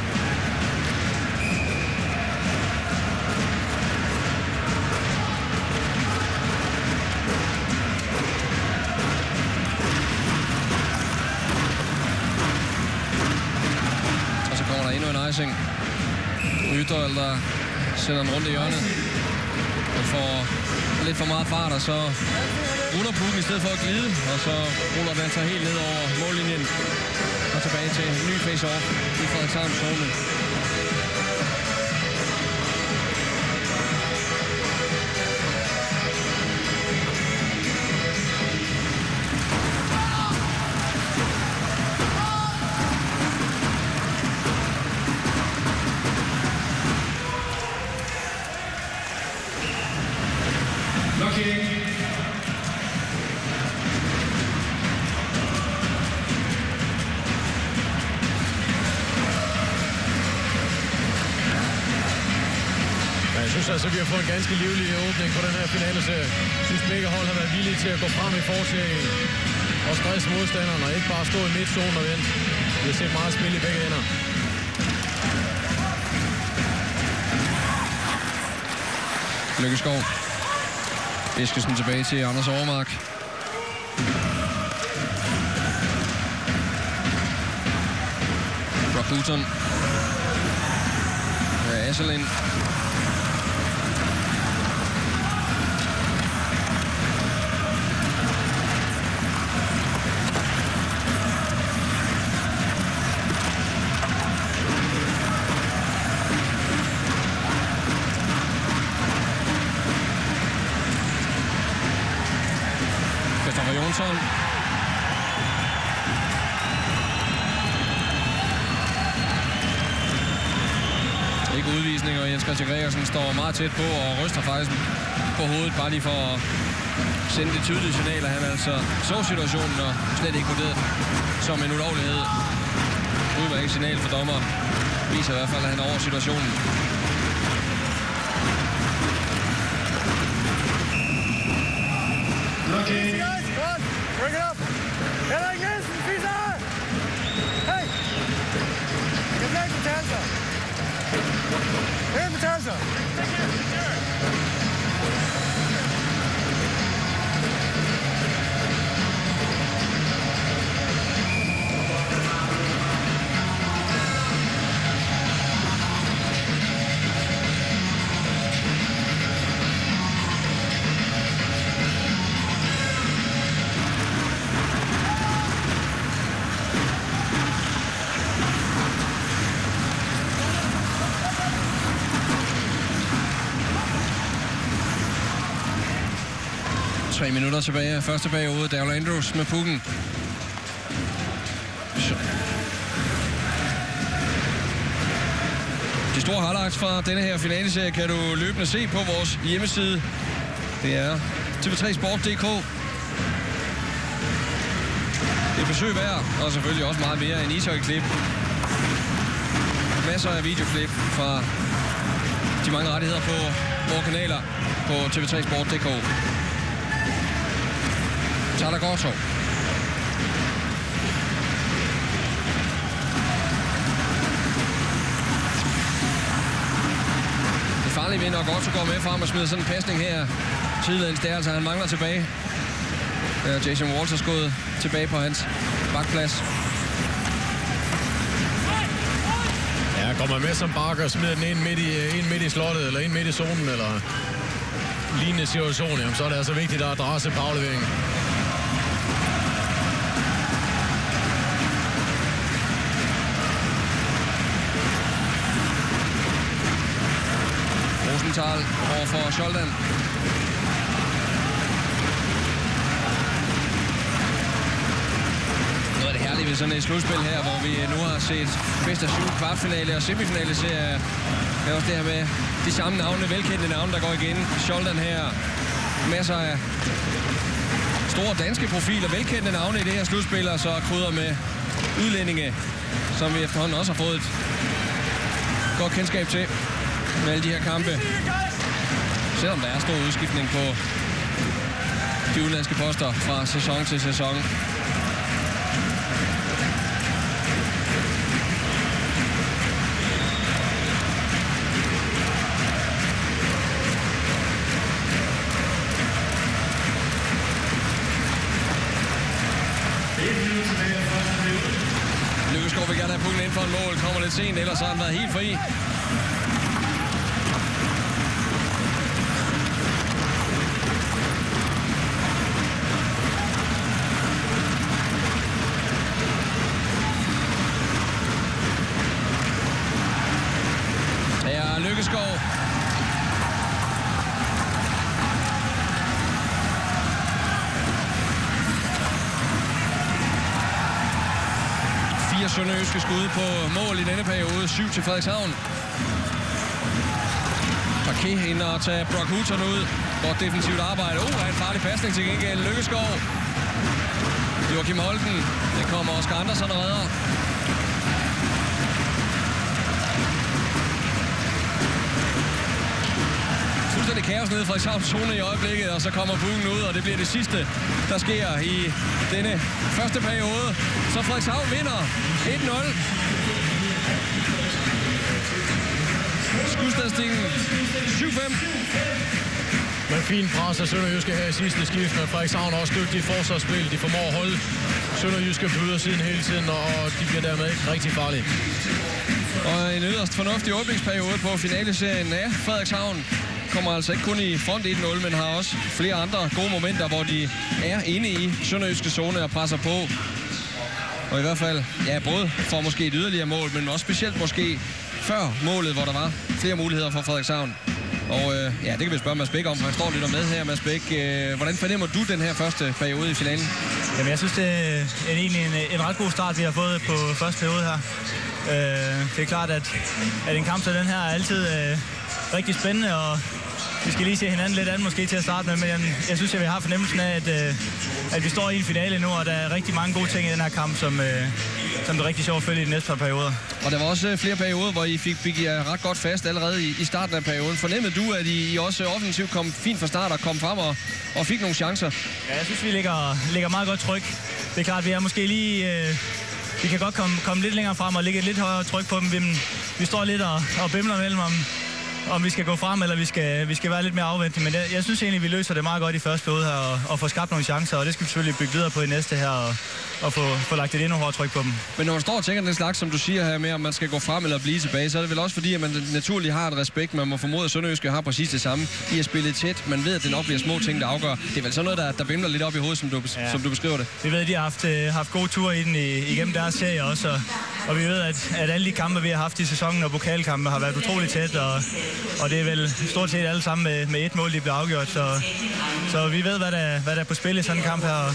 Ytterl, der sender den rundt i hjørnet. Og får lidt for meget fart, og så ruller pukken i stedet for at glide. Og så ruller den sig helt ned over mållinjen. Og tilbage til en ny face-off i Frederikshavn zone. Villige til at gå frem i forserien og stresse modstanderen, og ikke bare stå i midtzonen og vente. Vi har set meget spil i begge ender. Lykkeskov. Eskesen tilbage til Anders Overmark. Brock Luton. Ja, Asselin. Gregersen står meget tæt på og ryster faktisk på hovedet, bare lige for at sende det tydelige signal, at han altså så situationen og slet ikke vurderet som en ulovlighed. Udmærket signal for dommer. Viser i hvert fald, at han er over situationen. Blokering. Guys, come on. Bring it up. Minutter tilbage af første periode. Daryl Andrews med pukken. De store highlights fra denne her finaleserie kan du løbende se på vores hjemmeside. Det er tv3sport.dk. Det er besøg værd, og selvfølgelig også meget mere end ishockey-klip. Masser af videoklip fra de mange rettigheder på vores kanaler på tv3sport.dk. Tala Gorto. Det er farligt ved, når Gorto går med frem og smider sådan en pasning her. Tidligere det er altså, han mangler tilbage. Der Jason Walters gået tilbage på hans bakplads. Ja, går man med som bakker og smider den ind midt, i, ind midt i slottet, eller ind midt i zonen, eller lignende situation, jamen, så er det altså vigtigt at adresse på afleveringen. Scholdan. Noget af det herlige ved sådan et slutspil her, hvor vi nu har set bedst af syv kvartfinale og semifinale serie. Det er også det her med de samme navne, velkendte navne, der går igen. Scholdan her. Masser af store danske profiler, velkendte navne i det her slutspil, og så krydder med udlændinge, som vi efterhånden også har fået et godt kendskab til med alle de her kampe. Selvom der er stor udskiftning på de udenlandske poster fra sæson til sæson. Lykkeskov vil gerne have puklen ind for en mål. Kommer lidt sent, ellers har han været helt fri. Sønderjyske skud på mål i denne periode. 7 til Frederikshavn. Parké ind og tage Brock Hutton ud. Godt defensivt arbejde. Uh, er en farlig pasning til gengæld. Lykkeskov. Joachim Holten. Det kommer Oscar Andersen og redder. Kaos nede fra Frederikshavns zone i øjeblikket, og så kommer Bugen ud, og det bliver det sidste, der sker i denne første periode. Så Frederikshavn vinder 1-0. Skudstatistikken 7-5. Men fint pres af Sønderjyske her i sidste skift, men Frederikshavn er også dygtige i forsvarsspil. De formår at holde Sønderjyske på ydersiden hele tiden, og de bliver dermed ikke rigtig farlige. Og en yderst fornuftig åbningsperiode på finaleserien af Frederikshavn. Kommer altså ikke kun i front 1-0, men har også flere andre gode momenter, hvor de er inde i Sønderjyske zone og presser på. Og i hvert fald, ja, både for måske et yderligere mål, men også specielt måske før målet, hvor der var flere muligheder for Frederikshavn. Og øh, ja, det kan vi spørge Mads Bæk om, for han står lidt med her, Mads Bæk. Øh, hvordan fornemmer du den her første periode i finalen? Jamen, jeg synes, det er en, egentlig en, en ret god start, vi har fået på første periode her. Øh, det er klart, at, at en kamp som den her er altid øh, rigtig spændende, og vi skal lige se hinanden lidt an måske til at starte med, men jeg, jeg synes, at vi har fornemmelsen af, at, øh, at vi står i en finale nu, og der er rigtig mange gode ting i den her kamp, som, øh, som det er rigtig sjovt at følge i de næste par perioder. Og der var også øh, flere perioder, hvor I fik, fik jer ret godt fast allerede i, i starten af perioden. Fornemmede du, at I, I også offensivt kom fint fra start og kom frem og, og fik nogle chancer? Ja, jeg synes, vi ligger, ligger meget godt tryk. Det er klart, vi er måske lige... Øh, vi kan godt komme, komme lidt længere frem og lægge et lidt højere tryk på dem. Vi, vi står lidt og, og bimler mellem om, om vi skal gå frem, eller vi skal, vi skal være lidt mere afventende. Men jeg, jeg synes egentlig, vi løser det meget godt i første periode her, og, og får skabt nogle chancer, og det skal vi selvfølgelig bygge videre på i næste her, og, og få, få lagt et endnu hårdere tryk på dem. Men når man står og tænker den slags, som du siger her med, om man skal gå frem eller blive tilbage, så er det vel også fordi, at man naturligt har et respekt. Man må formode, at Sønderjyske har præcis det samme. I at spille tæt. Man ved, at det nok bliver små ting, der afgør. Det er vel sådan noget, der, der bimler lidt op i hovedet, som du, ja. som du beskriver det. Vi ved, at de har haft, øh, haft gode ture i den i, igennem deres serie også, og, og vi ved, at, at alle de kampe, vi har haft i sæsonen og pokalkampe, har været utroligt tæt, og, og det er vel stort set alle sammen med, med et mål, de bliver afgjort. Så, så vi ved, hvad der, hvad der er på spil i sådan en kamp her, og,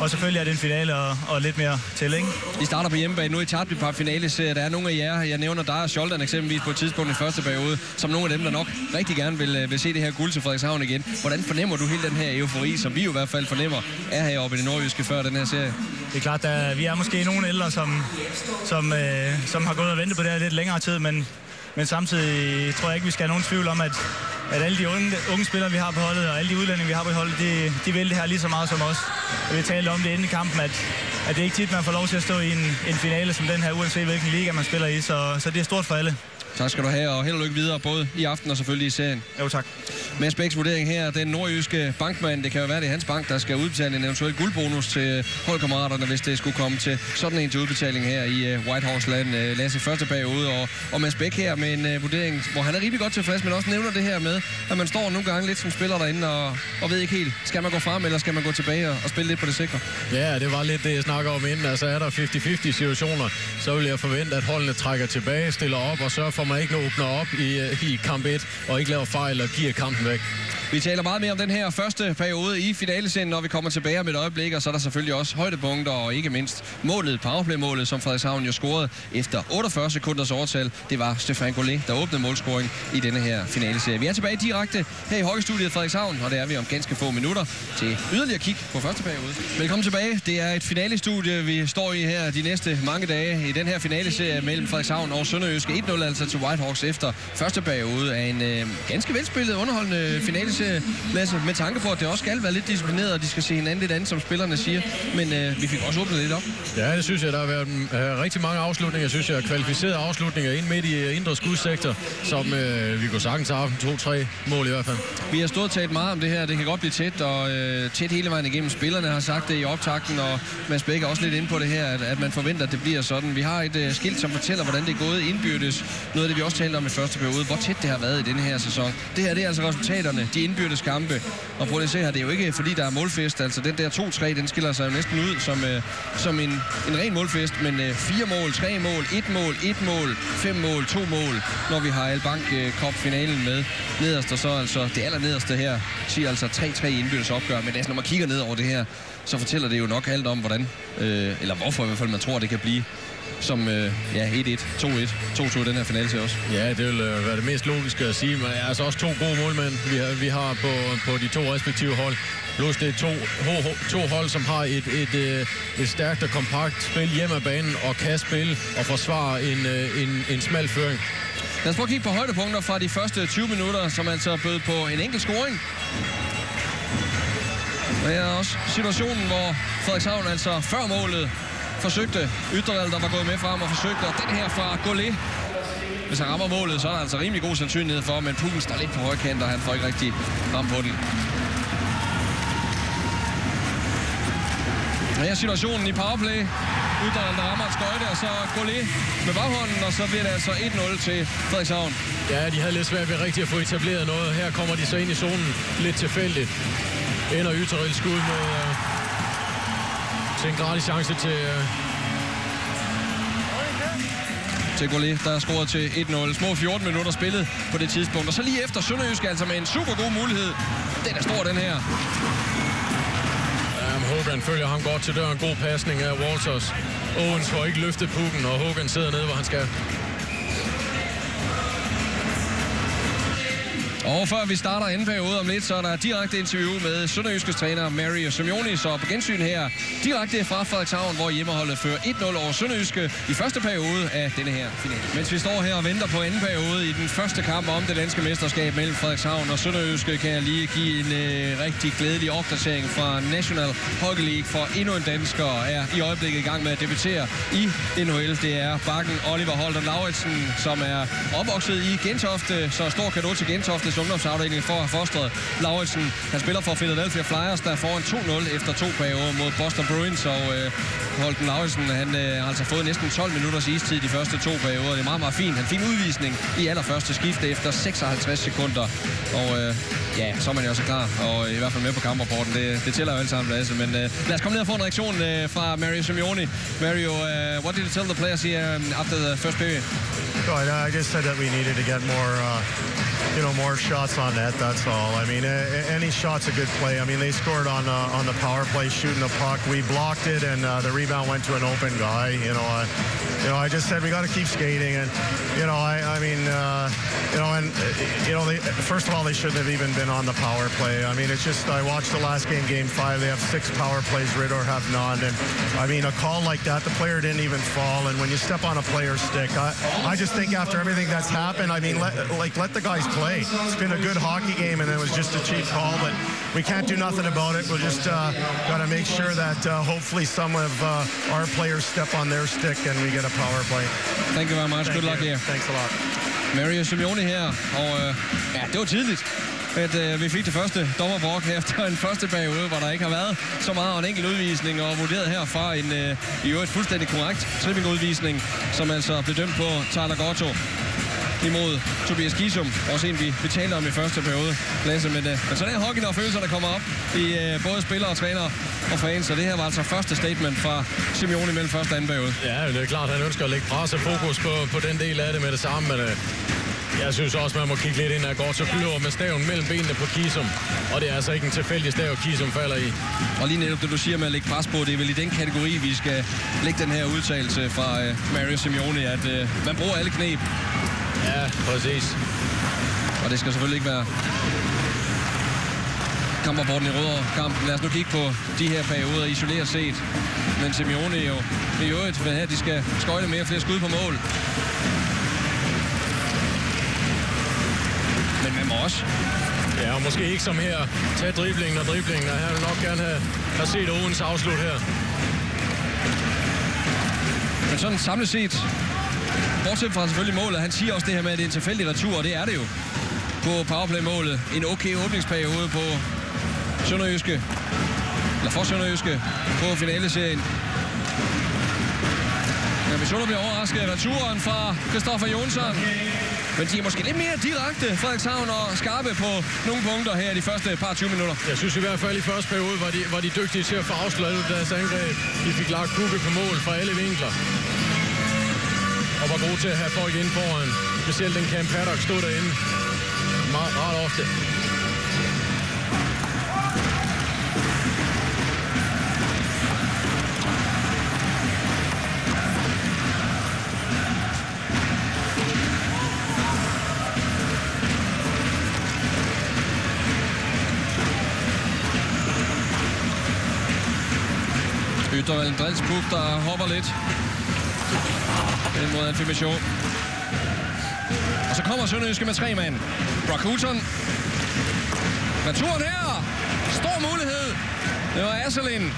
og selvfølgelig er det en finale og, og lidt mere til, ikke? I starter på hjemmebane. Nu I tabt et par finale så Der er nogle af jer, jeg nævner dig og Scholden eksempelvis på et tidspunkt i første periode, som nogle af dem, der nok rigtig gerne vil, vil se det her guld til Frederikshavn igen. Hvordan fornemmer du hele den her eufori, som vi jo i hvert fald fornemmer, er heroppe i det nordjyske før den her serie? Det er klart, at vi er måske nogle ældre, som, som, øh, som har gået og ventet på det her lidt længere tid, men men samtidig tror jeg ikke, vi skal have nogen tvivl om, at, at alle de unge, unge spillere, vi har på holdet, og alle de udlændinge, vi har på holdet, de, de vil det her lige så meget som os. Og vi talte om det inden kampen, at, at det er ikke tit, man får lov til at stå i en, en finale som den her, uanset hvilken liga man spiller i, så, så det er stort for alle. Tak skal du have, og held og lykke videre, både i aften og selvfølgelig i serien. Jo, tak. Mads Bæks vurdering her, den nordjyske bankmand, det kan jo være, det er hans bank, der skal udbetale en eventuel guldbonus til holdkammeraterne, hvis det skulle komme til sådan en til udbetaling her i uh, White Horse Land. Uh, Lasse første periode, og, og Mads Bæk her med en uh, vurdering, hvor han er rimelig godt tilfreds, men også nævner det her med, at man står nogle gange lidt som spiller derinde, og, og ved ikke helt, skal man gå frem, eller skal man gå tilbage og, og spille lidt på det sikre? Ja, det var lidt det, jeg snakker om inden. Altså er der 50-50 situationer, så vil jeg forvente, at holdene trækker tilbage, stiller op og sørger for, at man ikke åbner op i, øh, i kamp 1, og ikke laver fejl og giver kampen væk. Vi taler meget mere om den her første periode i finalescenen, når vi kommer tilbage om et øjeblik, og så er der selvfølgelig også højdepunkter, og ikke mindst målet, powerplay-målet, som Frederikshavn jo scorede efter 48 sekunders overtal. Det var Stefan Gollet, der åbnede målscoring i denne her finaleserie. Vi er tilbage direkte her i hockeystudiet Frederikshavn, og det er vi om ganske få minutter til yderligere kig på første periode. Velkommen tilbage. Det er et finalestudie, vi står i her de næste mange dage i den her finaleserie mellem Frederikshavn og Sønderjyske 1-0 altså til Whitehawks efter første periode af en øh, ganske velspillet, underholdende finale serie, Lasse, med tanke på, at det også skal være lidt disciplineret, og de skal se hinanden lidt andet, som spillerne siger. Men øh, vi fik også åbnet lidt op. Ja, det synes jeg, der har været øh, rigtig mange afslutninger, synes jeg, kvalificerede afslutninger ind midt i øh, indre skudsektor, som øh, vi kunne sagtens have haft to-tre mål i hvert fald. Vi har stået og talt meget om det her, det kan godt blive tæt, og øh, tæt hele vejen igennem. Spillerne har sagt det i optakten, og Mads Bæk er også lidt inde på det her, at, at man forventer, at det bliver sådan. Vi har et øh, skilt, som fortæller, hvordan det er gået indbyrdes. Noget af det, vi også talte om i første periode, hvor tæt det har været i denne her sæson. Det her, det er altså resultaterne, de indbyrdes kampe. Og prøv at se her, det er jo ikke fordi, der er målfest. Altså den der 2-3, den skiller sig jo næsten ud som, øh, som en, en ren målfest. Men øh, fire mål, tre mål, et mål, et mål, fem mål, to mål, når vi har Albank øh, Cup-finalen med. Nederst og så altså det aller nederste her, siger altså 3-3 indbyrdes opgør. Men altså, når man kigger ned over det her, så fortæller det jo nok alt om, hvordan, øh, eller hvorfor i hvert fald man tror, det kan blive som øh, ja, 1-1, 2-1, 2-2 den her finale til os. Ja, det vil øh, være det mest logiske at sige, men altså også to gode målmænd, vi har, vi har på, på de to respektive hold. Plus det er to, to hold, som har et, et, et, et stærkt og kompakt spil hjemme af banen og kan spille og forsvare en, en, en smal føring. Lad os prøve at kigge på højdepunkter fra de første 20 minutter, som altså bød på en enkelt scoring. Det er også situationen, hvor Frederikshavn altså før målet forsøgte. Ytterdal, der var gået med frem og forsøgte, og den her fra Gollet. Hvis han rammer målet, så er der altså rimelig god sandsynlighed for, men Pukken står lidt på højkant, og han får ikke rigtig ram på den. Og her er situationen i powerplay. Ytterdal, der rammer en skøjte, og så Gollet med baghånden, og så bliver det altså 1-0 til Frederikshavn. Ja, de havde lidt svært ved rigtigt at få etableret noget. Her kommer de så ind i zonen lidt tilfældigt. Ender Ytterdal skud med, øh, til en gratis chance til... Uh... Til Gollet, der er scoret til 1-0. Små 14 minutter spillet på det tidspunkt. Og så lige efter Sønderjysk altså med en super god mulighed. Den er stor, den her. Hogan følger ham godt til døren. God pasning af Walters. Owens får ikke løftet pukken, og Hogan sidder nede, hvor han skal. Og før vi starter anden periode om lidt, så er der direkte interview med Sønderjyskes træner Mary Simeoni. Så på gensyn her, direkte fra Frederikshavn, hvor hjemmeholdet fører 1-0 over Sønderjyske i første periode af denne her finale. Mens vi står her og venter på anden periode i den første kamp om det danske mesterskab mellem Frederikshavn og Sønderjyske, kan jeg lige give en øh, rigtig glædelig opdatering fra National Hockey League. For endnu en dansker er i øjeblikket i gang med at debutere i NHL. Det er bakken Oliver Holter Lauritsen, som er opvokset i Gentofte. Så stor kado til Gentofte ungdomsafdeling for at have fostret Lauritsen. Han spiller for Philadelphia Flyers, der er foran 2-0 efter to perioder mod Boston Bruins. Og øh, Holten Lauritsen, han øh, har altså fået næsten 12 minutters istid de første to perioder. Det er meget, meget fint. Han fin udvisning i allerførste skifte efter 56 sekunder. Og øh, ja, så er man jo også klar, og i hvert fald med på kamprapporten. Det, det tæller jo alt sammen, Lasse. Men øh, lad os komme ned og få en reaktion øh, fra Mario Simeone. Mario, uh, what did you tell the players here um, after the first period? Well, I just said that we needed to get more, uh, you know, more shots on net. That's all. I mean, any shot's a good play. I mean, they scored on uh, on the power play, shooting the puck. We blocked it, and uh, the rebound went to an open guy. You know, uh, you know, I just said we got to keep skating, and you know, I, I mean, uh, you know, and uh, you know, they, first of all, they shouldn't have even been on the power play. I mean, it's just I watched the last game, Game Five. They have six power plays, Riddor have none, and I mean, a call like that, the player didn't even fall, and when you step on a player's stick, I, I just think after everything that's happened, I mean, let, like let the guys play. It's been a good hockey game, and it was just a cheap call, but we can't do nothing about it. We'll just uh, got to make sure that uh, hopefully some of uh, our players step on their stick and we get a power play. Thank you very much. Thank Good luck here. Thanks a lot. Mario Simeone her, og øh, ja, det var tidligt, at øh, vi fik det første dommerbrok efter en første periode, hvor der ikke har været så meget og en enkelt udvisning, og vurderet herfra en øh, i øvrigt fuldstændig korrekt trippingudvisning, som altså blev dømt på Tyler Gotto imod Tobias Gisum. Også en, vi, vi talte om i første periode. Lasse, men, øh, men sådan er hockey, når følelser, der kommer op i øh, både spillere, trænere og fans. Så det her var altså første statement fra Simeone mellem første og anden periode. Ja, det er klart, at han ønsker at lægge pres og fokus på, på den del af det med det samme, men øh, jeg synes også, man må kigge lidt ind og går så flyver med staven mellem benene på Kisum. Og det er altså ikke en tilfældig stav, Kisum falder i. Og lige netop det, du siger med at lægge pres på, det er vel i den kategori, vi skal lægge den her udtalelse fra øh, Mario Simeone, at øh, man bruger alle knep. Ja, præcis. Og det skal selvfølgelig ikke være kamprapporten i Rødovre kampen. Lad os nu kigge på de her perioder isoleret set. Men Simeone jo i øvrigt have, at de skal skøjte mere flere skud på mål. Men man må også Ja, og måske ikke som her. Tag driblingen og driblingen, og han vil nok gerne have, have set Owens afslut her. Men sådan samlet set, bortset fra selvfølgelig målet, han siger også det her med, at det er en tilfældig retur, og det er det jo på powerplay-målet. En okay åbningsperiode på Sønderjyske, eller for Sønderjyske, på finaleserien. Ja, hvis bliver overrasket af returen fra Christoffer Jonsson. Men de er måske lidt mere direkte, Frederikshavn og skarpe på nogle punkter her i de første par 20 minutter. Jeg synes i hvert fald i første periode var de, var de dygtige til at få afsluttet deres angreb. De fik lagt kukke på mål fra alle vinkler. Og var gode til at have folk ind foran. Specielt den Cam Paddock stod derinde. Meget meget ofte. Yttervalden Drilsbuk, der hopper lidt. Den mod Anfimission. Og så kommer Sønderjyske med tre mand. Brock Hutton. Naturen her. Stor mulighed. Det var Asselin.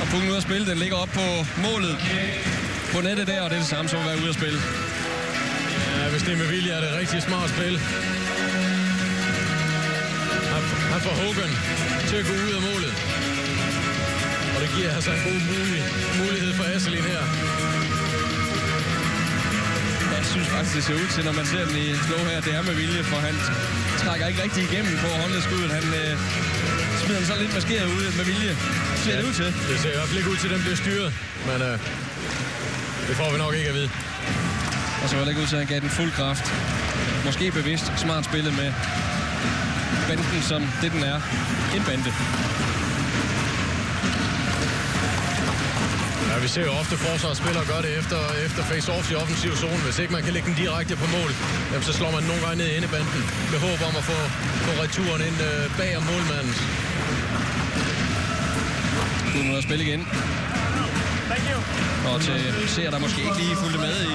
Og pukken ud at spille. Den ligger op på målet. På nettet der, og det er det samme som at være ude at spille. Ja, hvis det er med vilje, er det rigtig smart spil. Han får Hogan til at gå ud af målet. Det giver altså en god mulig, mulighed for Asselin her. Jeg synes faktisk, det ser ud til, når man ser den i slow her, det er med vilje, for han trækker ikke rigtig igennem på håndledskuddet. Han øh, smider den så lidt maskeret ud med vilje. Ser det ud til. Det ser i hvert fald ikke ud til, at den bliver styret. Men øh, det får vi nok ikke at vide. Og så var det ikke ud til, at han gav den fuld kraft. Måske bevidst smart spillet med banden, som det den er. En bande. Vi ser jo ofte forsvarsspillere gøre det efter, efter face-offs i offensiv zone. Hvis ikke man kan lægge den direkte på mål, jamen, så slår man nogle gange ned i indebanden med håb om at få, få returen ind øh, bag om målmanden. Nu må der spille igen. Og til ser der måske ikke lige fulgte med i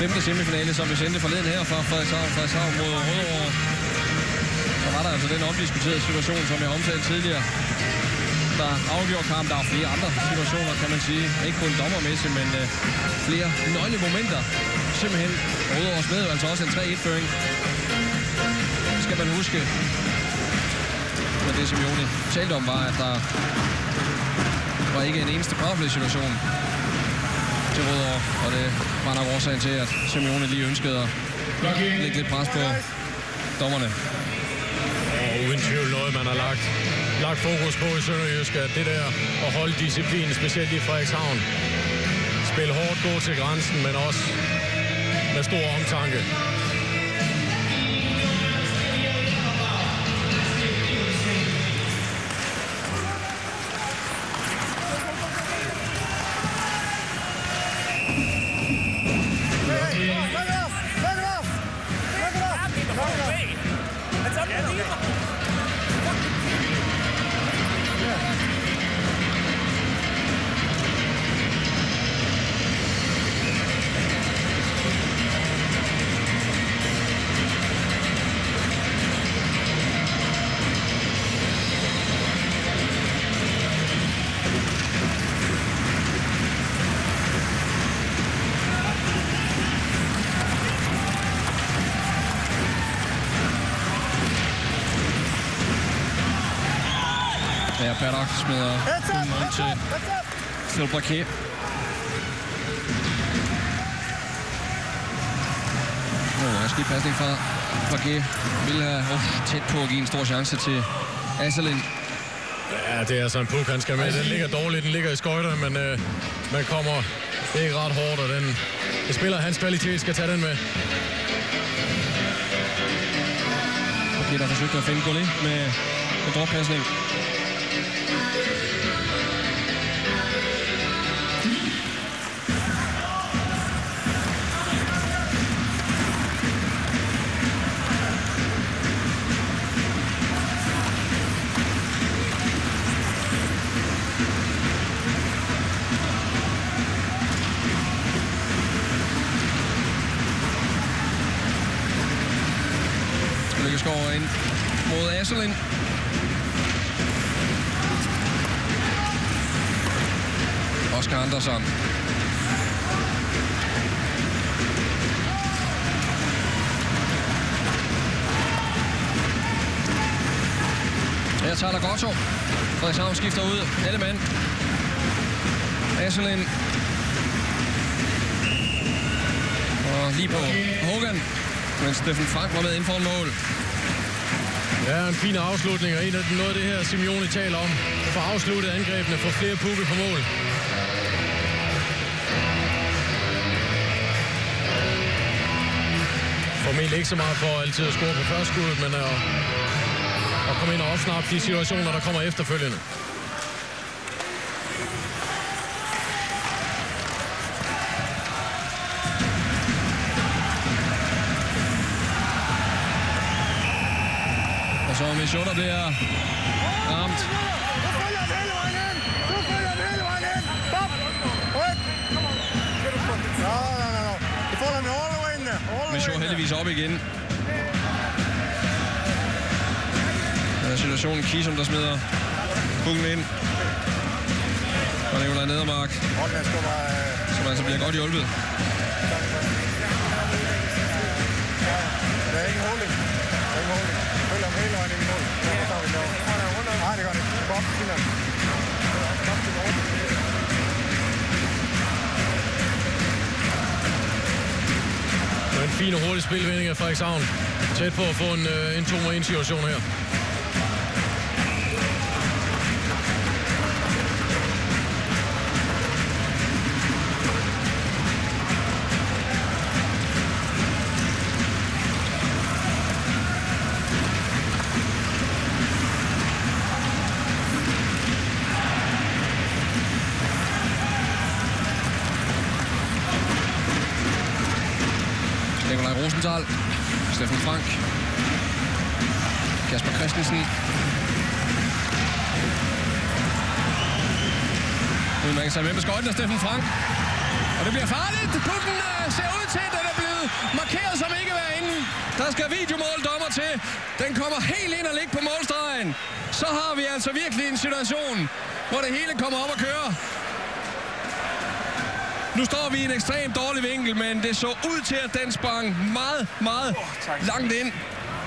femte semifinale, som vi sendte forleden her fra Frederikshavn, Frederikshavn mod Rødovre. Så var der altså den omdiskuterede situation, som jeg omtalte tidligere, der afgjorde kampen. Der er flere andre situationer, kan man sige. Ikke kun dommermæssigt, men øh, flere nøglemomenter. Simpelthen råder os med, altså også en 3-1-føring. Skal man huske. Men det, som Joni talte om, var, at der var ikke en eneste powerplay-situation til Rødovre, og det var nok årsagen til, at Simeone lige ønskede at lægge lidt pres på dommerne. Og uden tvivl noget, man har lagt, lagt fokus på i Sønderjysk, at det der at holde disciplin, specielt i Frederikshavn. Spil hårdt, gå til grænsen, men også med stor omtanke. Hey, hey, hey. Smider rundt til Phil Braquet. Åh, oh, skidt pasning fra Braquet. Vil have oh, tæt på at give en stor chance til Asselin. Ja, det er altså en puk, han skal med. Den ligger dårligt, den ligger i skøjter, men øh, man kommer ikke ret hårdt, og den, det spiller hans kvalitet skal tage den med. Braquet, der forsøgte at finde Gullet med, med droppasning. Asselin. Og lige på Hogan. Men Steffen Frank var med ind for en mål. Ja, en fin afslutning, og en af noget af det her, Simeone taler om. For afsluttet angrebene, for flere pukke på mål. Formentlig ikke så meget for altid at score på første skud, men at, at komme ind og opsnappe de situationer, der kommer efterfølgende. Og så Michoda bliver ramt. Michoda heldigvis op igen. Der er situationen Kisum, der smider pukken ind. Og Nikolaj Nedermark, som altså bliver godt hjulpet. Der er ingen holding. Der er ingen holding. Følger om hele vejen ind det en fin og hurtig spilvending af Frederikshavn. Tæt på at få en, øh, en 2-1 situation her. Udmærker sig med på skøjten af Steffen Frank. Og det bliver farligt. Pukken øh, ser ud til, at den er blevet markeret som ikke være inde. Der skal videomål dommer til. Den kommer helt ind og ligger på målstregen. Så har vi altså virkelig en situation, hvor det hele kommer op at køre. Nu står vi i en ekstremt dårlig vinkel, men det så ud til, at den sprang meget, meget langt ind.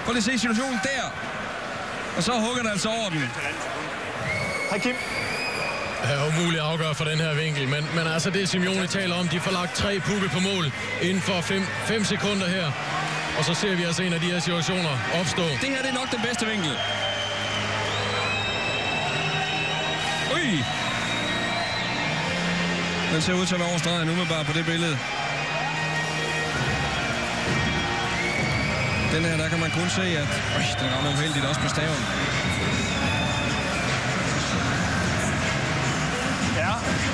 Prøv lige at se situationen der. Og så hugger den altså over den. Hej Kim. Er umuligt at afgøre for den her vinkel, men, men altså det Simeone taler om, de får lagt tre pukke på mål inden for 5 sekunder her. Og så ser vi altså en af de her situationer opstå. Det her det er nok den bedste vinkel. Ui! Den ser ud til at være overstreget umiddelbart på det billede. Den her, der kan man kun se, at øj, den rammer uheldigt også på staven.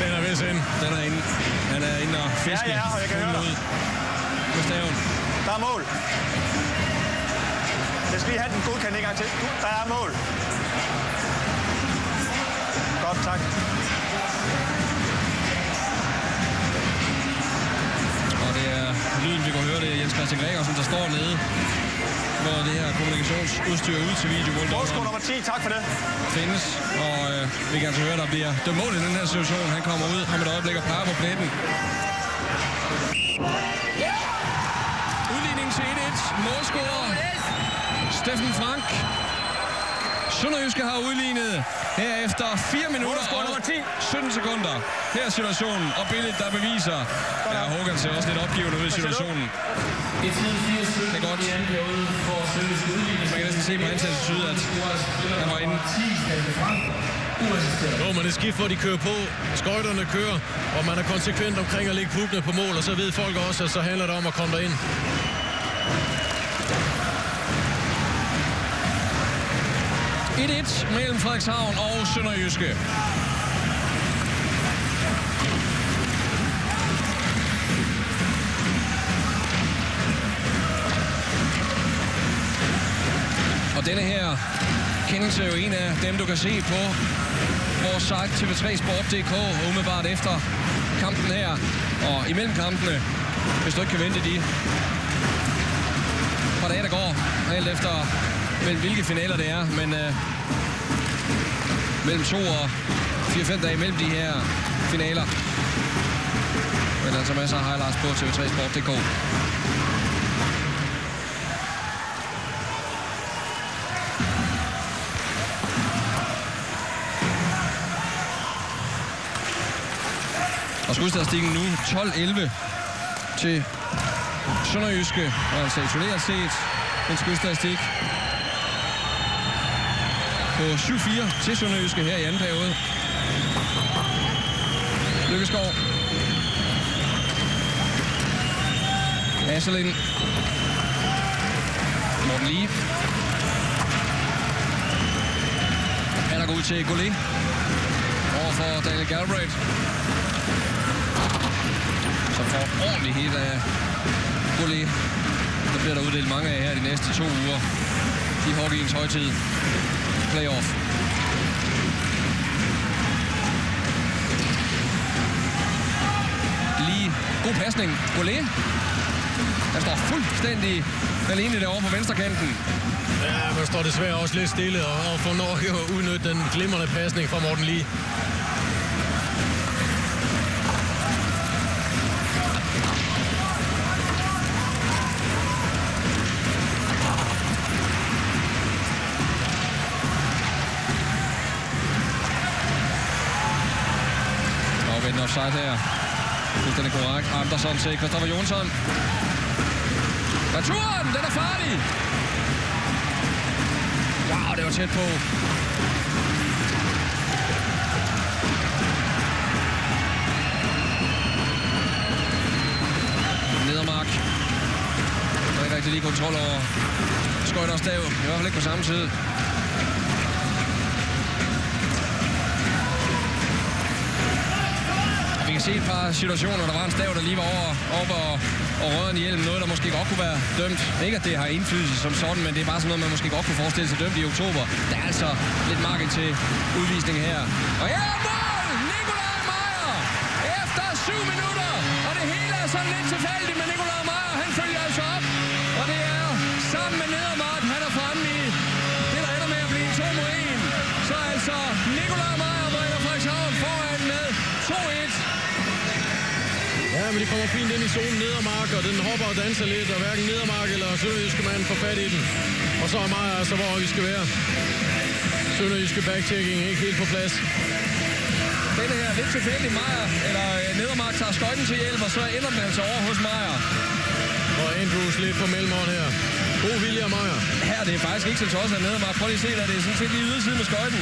Den er vist ind. Den er inde. Han er inde og fiske. Ja, ja, og jeg kan høre dig. ud Med staven. Der er mål. Jeg skal lige have den godkendt en gang til. Der er mål. Godt, tak. Og det er lyden, vi kan høre, det er Jens Christian Gregersen, der står nede, hvor det her kommunikationsudstyr ud til Målscore videomåldommeren nummer 10, tak for det. findes. Og øh, vi kan altså høre, der bliver dømt mål i den her situation. Han kommer ud om et øjeblik og peger på pletten. Udligning til 1-1. Målscorer Steffen Frank. Sønderjyske har udlignet her efter 4 minutter og 17 sekunder. Her er situationen og billedet, der beviser. Ja, Håkan ser også lidt opgivende ud i situationen. Det er godt. Man kan næsten se på hans attitude, at han var inde. Jo, men det er skidt, hvor de kører på. Skøjterne kører, og man er konsekvent omkring at lægge pukkene på mål, og så ved folk også, at så handler det om at komme derind. 1-1 mellem Frederikshavn og Sønderjyske. Og denne her kendelse er jo en af dem, du kan se på vores site tv3sport.dk umiddelbart efter kampen her. Og imellem kampene, hvis du ikke kan vente de par dage, der går, alt efter mellem hvilke finaler det er, men øh, mellem to og 4-5 dage mellem de her finaler. Men altså masser af highlights på tv3sport.dk. Og skudstatistikken nu 12-11 til Sønderjyske. Og altså isoleret set en skudstatistik Øh, på 7-4 til Sønderjyske her i anden periode. Lykkeskov. Asselin. Morten Lie. Han er god til Goulet. Over for Daniel Galbraith. Som får ordentligt hit af Goulet. Der bliver der uddelt mange af her de næste to uger. I hockeyens højtid. Playoff. Lige god pasning. Golé. Han står fuldstændig alene derovre på venstre kanten. Ja, man står desværre også lidt stille og, og får nok at udnytte den glimrende pasning fra Morten Lee. Her. Fuldstændig korrekt. Andersson til Kristoffer Jonsson. Returen, den er farlig. Wow, det var tæt på. Nedermark. Der er ikke rigtig lige kontrol over skøjt og stav. I hvert fald ikke på samme tid. Se et par situationer. Der var en stav, der lige var over, over og, og røde en hjelm. Noget, der måske godt kunne være dømt. Ikke, at det har indflydelse som sådan, men det er bare sådan noget, man måske godt kunne forestille sig dømt i oktober. Der er altså lidt marked til udvisning her. Og her Men de kommer fint ind i zonen Nedermark, og den hopper og danser lidt, og hverken Nedermark eller Sønderjyske mand får fat i den. Og så er Maja altså, hvor vi skal være. Sønderjyske backchecking ikke helt på plads. Denne her lidt tilfældig Meyer, eller øh, Nedermark tager skøjten til hjælp, og så ender den altså over hos Meyer. Og Andrews lidt på mellemåren her. God vilje af Maja. Her er det faktisk ikke så tosset af Nedermark. Prøv lige at se, at det er sådan set lige ydersiden med skøjten.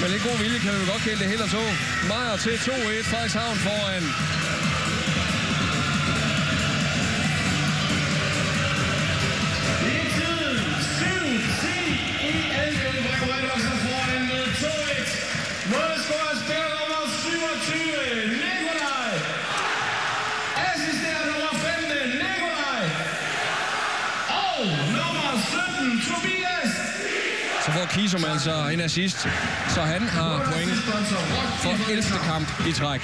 Men lidt god vilje kan vi jo godt kalde det hele og to. Meyer til 2-1, Frederikshavn foran. Så altså en assist, så han har point for 11. kamp i træk.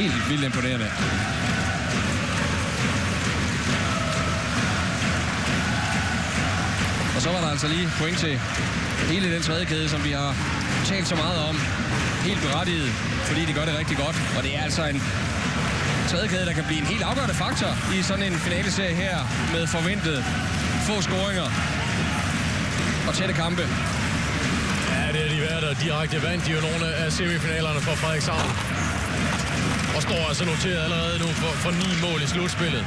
Helt vildt imponerende. Og så var der altså lige point til hele den tredje kæde, som vi har talt så meget om. Helt berettiget, fordi de gør det rigtig godt. Og det er altså en tredje kæde, der kan blive en helt afgørende faktor i sådan en finaleserie her med forventet få scoringer og tætte kampe. Ja, det er de været, og direkte vandt de jo nogle af semifinalerne for Frederikshavn. Og står altså noteret allerede nu for, for ni mål i slutspillet.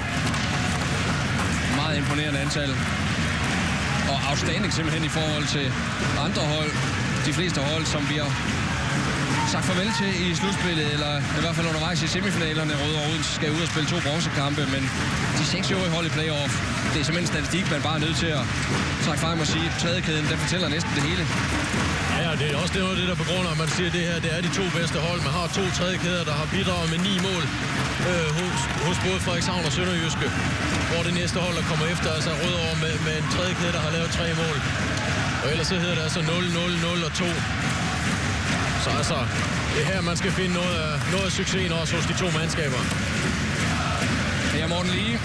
Meget imponerende antal. Og afstanding simpelthen i forhold til andre hold. De fleste hold, som vi har sagt farvel til i slutspillet, eller i hvert fald undervejs i semifinalerne. Røde og Odense skal ud og spille to bronzekampe, men de seks øvrige hold i playoff, det er simpelthen en statistik, man bare er nødt til at trække frem og sige, tredjekæden, den fortæller næsten det hele. Ja, det er også det, det der begrunder, at man siger, at det her det er de to bedste hold. Man har to tredje kæder, der har bidraget med ni mål øh, hos, hos både Frederikshavn og Sønderjyske. Hvor det næste hold, der kommer efter, altså Rødovre med, med en tredje kæde, der har lavet tre mål. Og ellers så hedder det altså 0, 0, 0 og 2. Så altså, det er her, man skal finde noget af, noget af succesen også hos de to mandskaber. Det er Morten Lige.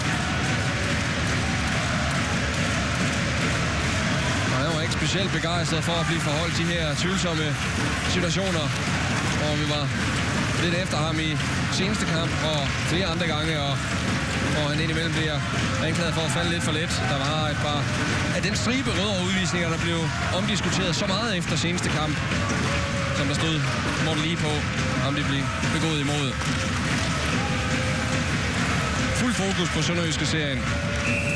Specielt begejstret for at blive forholdt de her tvivlsomme situationer, hvor vi var lidt efter ham i seneste kamp og flere andre gange, og hvor han indimellem bliver anklaget for at falde lidt for let. Der var et par af den stribe røde udvisninger, der blev omdiskuteret så meget efter seneste kamp, som der stod Morten lige på, om det blev begået imod. Fuld fokus på Sønderjyske serien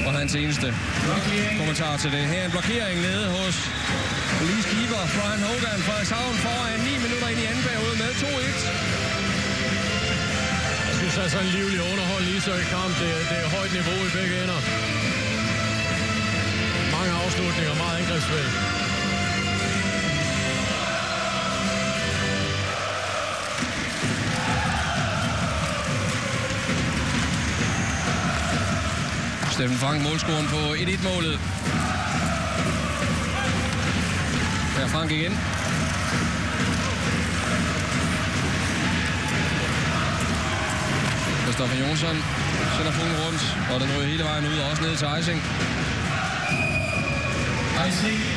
og hans eneste kommentar til det. Her er en blokering nede hos Lees keeper Brian Hogan fra Savn foran 9 minutter ind i anden periode med 2-1. Jeg synes altså en livlig underhold lige så i kamp. Det, det er højt niveau i begge ender. Mange afslutninger, meget angrebsspil. Steffen Frank målscoren på 1-1-målet. Her Frank igen. Christoffer Jonsson sender pungen rundt, og den ryger hele vejen ud, og også ned til Eising. Eising.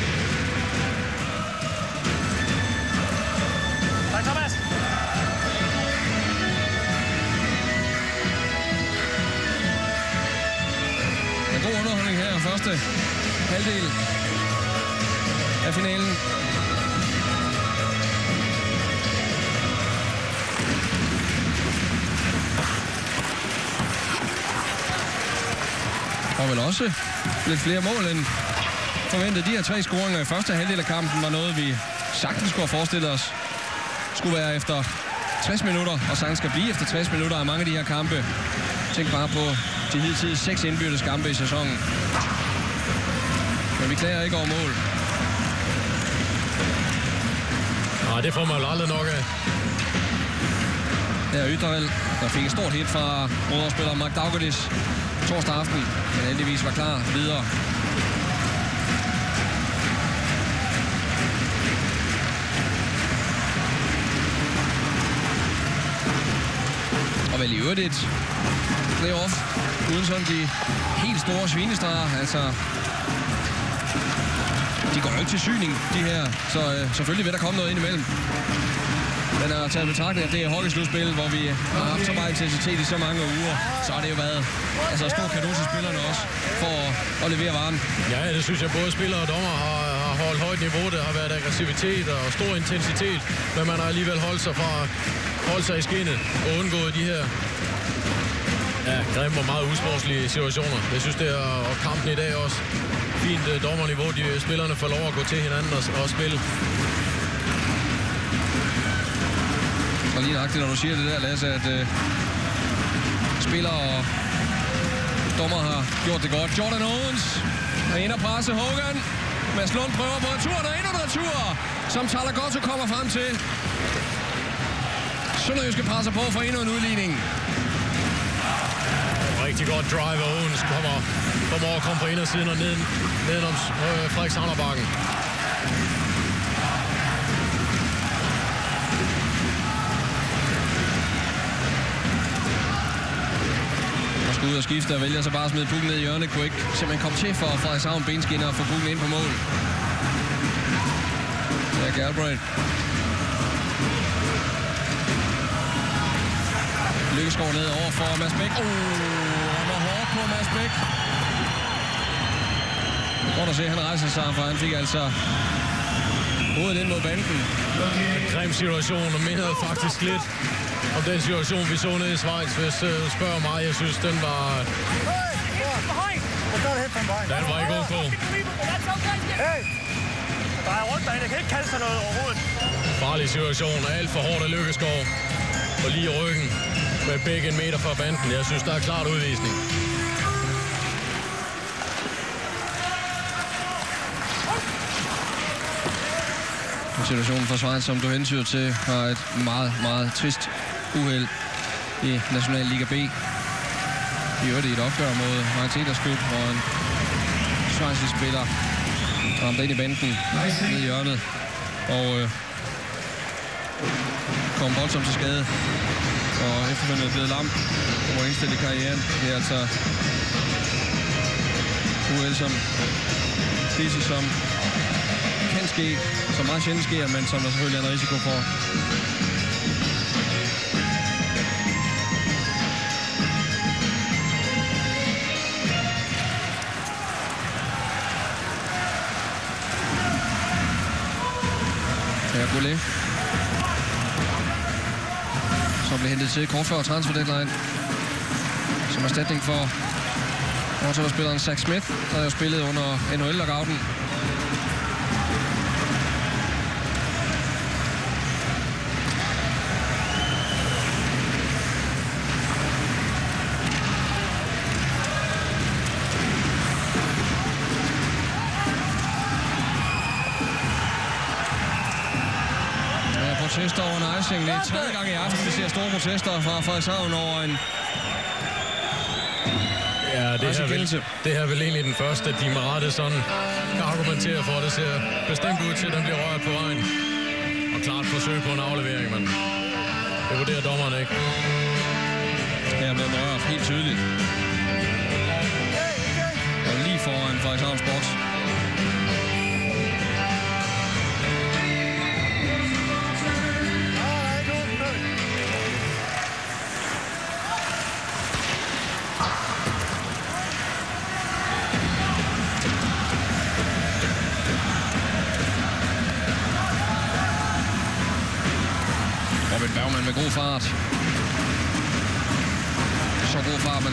Første halvdel af finalen. Og vel også lidt flere mål end forventet. De her tre scoringer i første halvdel af kampen var noget, vi sagtens skulle have forestillet os skulle være efter 60 minutter, og sagtens skal blive efter 60 minutter af mange af de her kampe. Tænk bare på de hidtidige seks indbyrdes kampe i sæsonen. Vi klager ikke over mål. Nej, det får man jo aldrig nok af. Her er Yttervald, der fik et stort hit fra råderspiller Mark Daugedis torsdag aften, men heldigvis var klar videre. Og vel i øvrigt et playoff uden sådan de helt store svinestreger. Altså, de går jo ikke til syning, de her, så øh, selvfølgelig vil der komme noget ind imellem. Men at tage betragtning af det er hockeyslutspil, hvor vi har haft så meget intensitet i så mange uger, så har det jo været altså, stor kado til spillerne også, for at, at levere varen. Ja, det synes jeg både spillere og dommer har, har holdt højt niveau. Der har været aggressivitet og stor intensitet, men man har alligevel holdt sig fra holdt sig i skinnet og undgået de her ja, grimme og meget usportslige situationer. Jeg synes, det er og kampen i dag også fint uh, dommerniveau. De øh, spillerne får lov at gå til hinanden og, og spille. Og lige nøjagtigt, når du siger det der, Lasse, at øh, spillere og dommer har gjort det godt. Jordan Owens er inde og presse Hogan. Mads Lund prøver på retur, der er endnu en retur, som Talagotto kommer frem til. Sønderjyske presser på for endnu en udligning. Rigtig godt drive, og Owens kommer, kommer over, kommer på indersiden og ned, nedenom øh, Frederikshavnerbakken. Og skal ud og skifte og vælger så bare at smide pukken ned i hjørnet. Kunne ikke simpelthen komme til for Frederikshavn benskinner og få pukken ind på mål. Jack Albright Lykkeskov ned over for Mads Bæk. Oh, på Mads Bæk. Godt at se, han rejser sig, for han fik altså hovedet ind mod banden. En grim situation, og mindede faktisk lidt om den situation, vi så nede i Schweiz, hvis øh, du spørger mig. Jeg synes, den var... Den var ikke ok. Hey! Der er rundt derinde. Jeg kan ikke kalde sig noget overhovedet. Farlig situation. Alt for hårdt af Lykkeskov. Og lige ryggen med begge en meter fra banden. Jeg synes, der er klart udvisning. Situationen for Schweiz, som du hentyder til, var et meget, meget trist uheld i National Liga B. I øvrigt i et opgør mod Mariteters klub, hvor en schweizisk spiller ramte ind i banden ned i hjørnet. Og øh, kom voldsomt til skade. Og efterfølgende blevet lam og må indstille karrieren. Det er altså uheld som disse, som kan ske, som meget sjældent sker, men som der selvfølgelig er en risiko for. Her Goulet. Som blev hentet til kort før transfer deadline. Som erstatning for overtagerspilleren Zach Smith, der jo spillet under NHL-lockouten. Icing. Det er tredje gang i aften, vi ser store protester fra Frederikshavn over en Ja, det her, vel, det her er vel egentlig den første, de med rette sådan kan argumentere for. Det ser bestemt ud til, at den bliver rørt på vejen. Og klart forsøg på en aflevering, men det vurderer dommeren ikke. Her bliver den rørt helt tydeligt. Og lige foran Frederikshavns boks.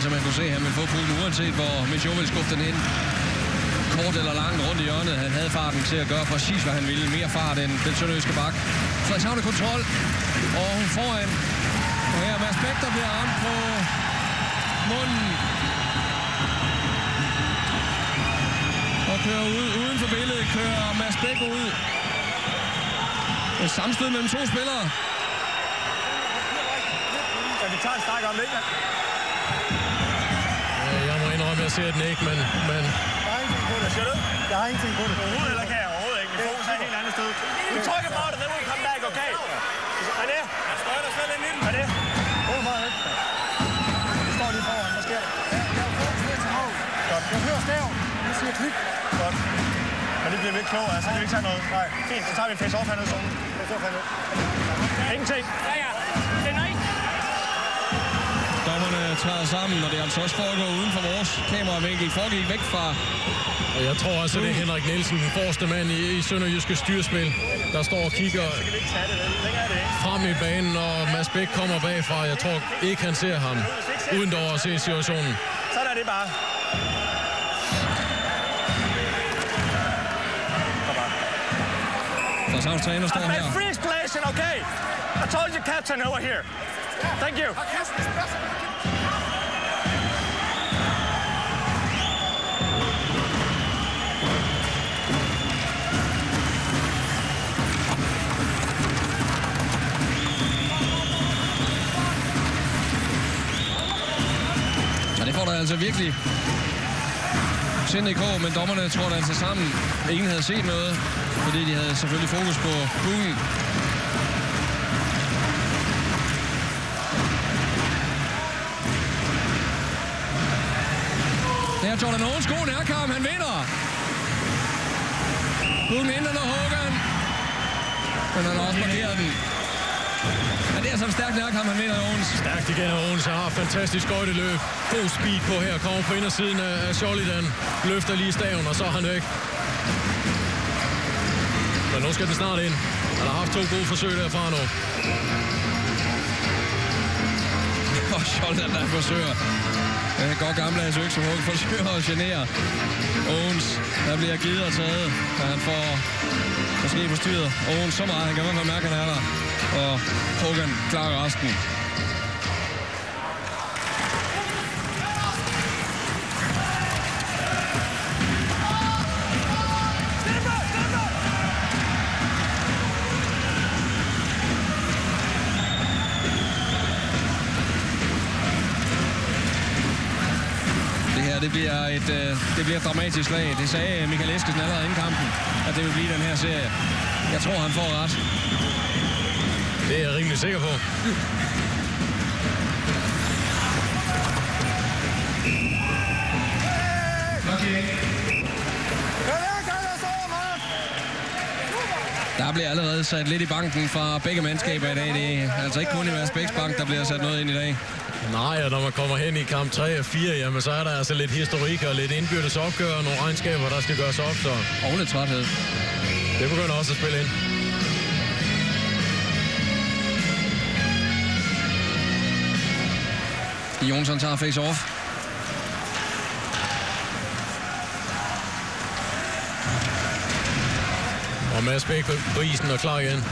God man kunne se, at han ville få pullen uanset hvor Micho ville skubbe den ind. Kort eller langt rundt i hjørnet. Han havde farten til at gøre præcis, hvad han ville. Mere fart end den sønderjyske bak. Frederikshavn er kontrol. Og hun foran. Og her Mads Bæk, der bliver ramt på munden. Og kører ud, uden for billedet, kører Mads Bæk ud. Et sammenstød mellem to spillere. Ja, vi tager en snak om det, ser den ikke, men, men Jeg har ingenting på det. Siger du? Jeg har ingenting på det. Overhovedet eller kan jeg overhovedet ikke. Min fokus er et helt andet sted. We talk about it, then we'll come back, okay? René? Jeg står der selv ind i den. René? Hold meget ikke. Vi står lige foran. Hvad sker der? Ja, jeg har fokus ned til mål. Godt. Jeg hører stav. Jeg siger klik. Godt. Men det bliver vi ikke klogere af, så kan vi ikke tage noget. Nej. Fint, så tager vi en face-off hernede i zonen. Face-off hernede. Ingenting. Ja, ja. Træder sammen, og det er altså også foregår uden for vores kameravinkel. Foregik væk fra og jeg tror altså, det er Henrik Nielsen, den forreste mand i, i Sønderjyske styrspil, der står og kigger frem i banen, og Mads Bæk kommer bagfra. Jeg tror ikke, han ser ham, uden dog at se situationen. Sådan er det bare. Frederikshavns træner står I her. position, okay? I told you, Captain, over here. Thank you. Altså virkelig sind i kog, men dommerne tror der altså sammen. Ingen havde set noget, fordi de havde selvfølgelig fokus på kuglen. Det er Jordan Owens god nærkamp. Han vinder. Kuglen ind under Hogan. Men han har også markeret den. Men det er altså en stærk nærkamp, han vinder Owens. Stærkt igen af Owens. Han har fantastisk skøjteløb. God speed på her. Kommer på indersiden af Sholidan. Løfter lige staven, og så er han væk. Men nu skal den snart ind. Han har haft to gode forsøg derfra nu. Og Scholden, der forsøger. Det er godt gammeldags øksehug, forsøger at genere Owens. Der bliver givet og taget, han får måske forstyrret Owens så meget, han kan i hvert fald mærke, at han er der. Og Hogan klarer resten. Det her, det bliver et, øh, det bliver et dramatisk slag. Det sagde Michael Eskesen allerede inden kampen, at det vil blive den her serie. Jeg tror, han får ret. Det er jeg rimelig sikker på. Der bliver allerede sat lidt i banken fra begge mandskaber i dag. Det er altså ikke kun i Mads Bæks bank, der bliver sat noget ind i dag. Nej, og når man kommer hen i kamp 3 og 4, jamen så er der altså lidt historik og lidt indbyrdes opgør og nogle regnskaber, der skal gøres op. Så Og lidt træthed. det begynder også at spille ind. Jonsson tager face-off. Og Mads Bæk på, isen og klar igen.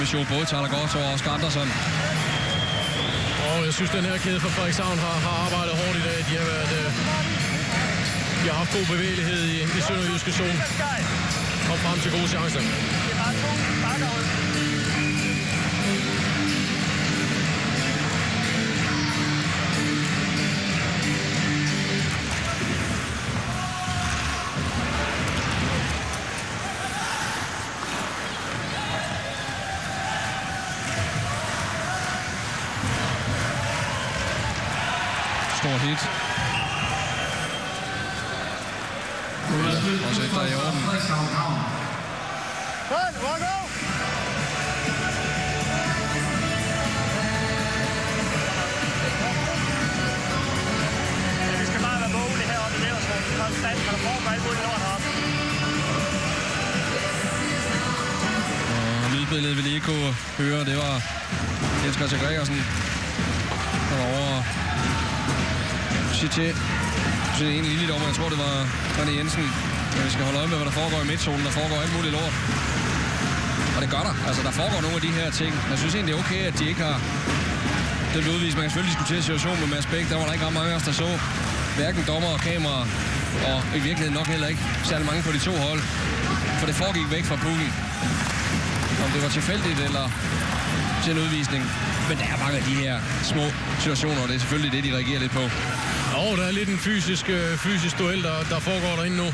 Med Mission både Tyler og Oscar Andersen. Og jeg synes, den her kæde fra Frederikshavn har, har arbejdet hårdt i dag. De har, været, øh, de har haft god bevægelighed i, i Sønderjyske zone. Kom frem til gode chancer. Christian Gregersen. Der over Så det er en lille dommer. Jeg tror, det var René Jensen. Men vi skal holde øje med, hvad der foregår i midtzonen. Der foregår alt muligt lort. Og det gør der. Altså, der foregår nogle af de her ting. Jeg synes egentlig, det er okay, at de ikke har dømt udvist. Man kan selvfølgelig diskutere situationen med Mads Bæk. Der var der ikke ret mange af os, der så. Hverken dommer og kamera. Og i virkeligheden nok heller ikke særlig mange på de to hold. For det foregik væk fra poolen. Om det var tilfældigt eller til en udvisning. Men der er mange af de her små situationer, og det er selvfølgelig det, de reagerer lidt på. Og der er lidt en fysisk, øh, fysisk duel, der, der foregår derinde nu.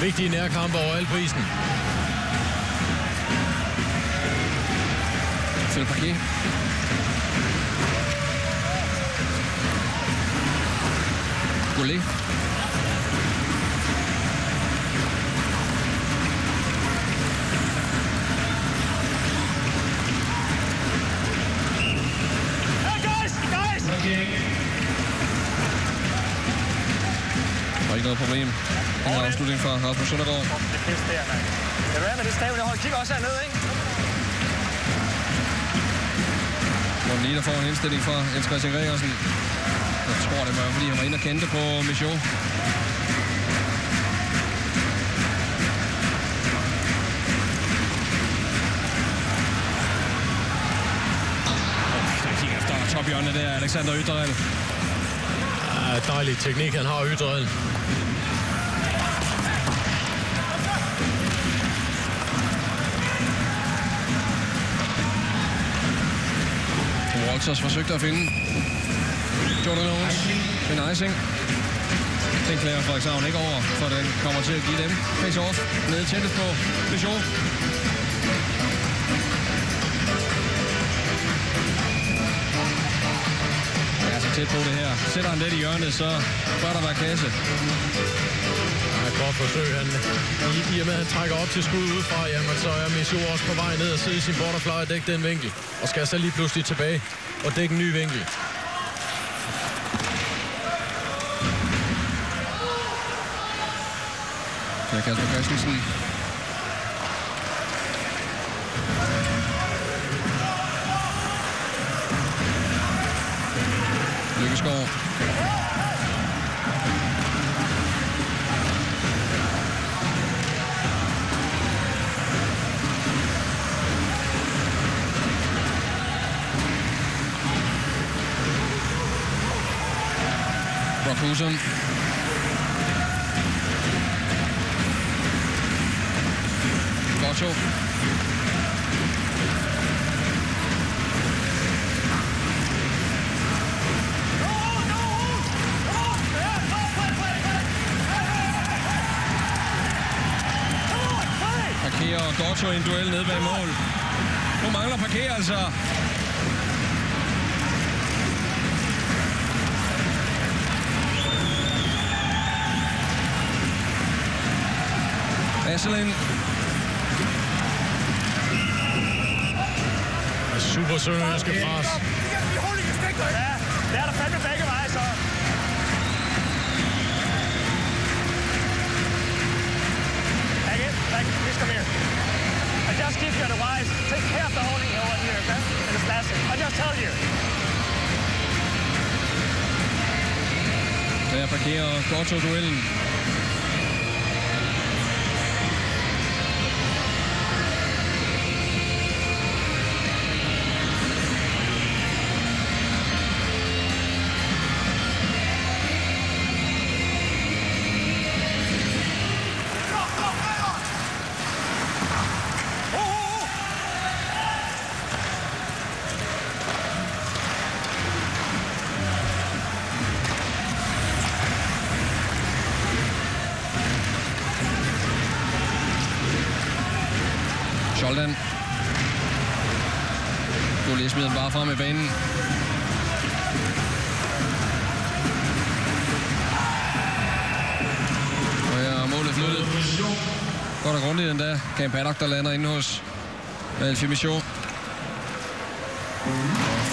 Vigtige nærkampe over al prisen. Phil Paquet. Goulet. Noget problem. En afslutning fra Rasmus Søndergaard. Det er pisse der, mand. Kan du være med det stav, der hold? Kig også hernede, ikke? Morten lige der får en indstilling fra Jens Christian Gregersen. Jeg tror, det var, fordi han var inde og kendte på Michaud. Kigger tophjørnet der, Alexander Ytterel er dejlig teknik, han har ytret. Walters forsøgte at finde Jordan Owens en icing. Den klager Frederikshavn ikke over, for den kommer til at give dem face-off nede tættest på Peugeot. Tæt på det her. Sætter han det i hjørnet, så bør der være klasse. Ja, godt forsøg. Han, i, I og med, at han trækker op til skud udefra, jamen, så er Micho også på vej ned og i sin butterfly og dække den vinkel. Og skal så lige pludselig tilbage og dække en ny vinkel. Per Kasper Christensen. Husum. Gotto. Parkerer Gotto i en duel nede bag mål. Nu mangler parker altså. Asselin Super sønderjyske pres. Ja, det er der fandme begge veje, så. Back in, back, please come here. I just give you advice. Take care of the holding over here, okay? And it's plastic. I just tell you. Der parkerer Gotto duellen. Cam Paddock, der lander inde hos Alfie Michaud.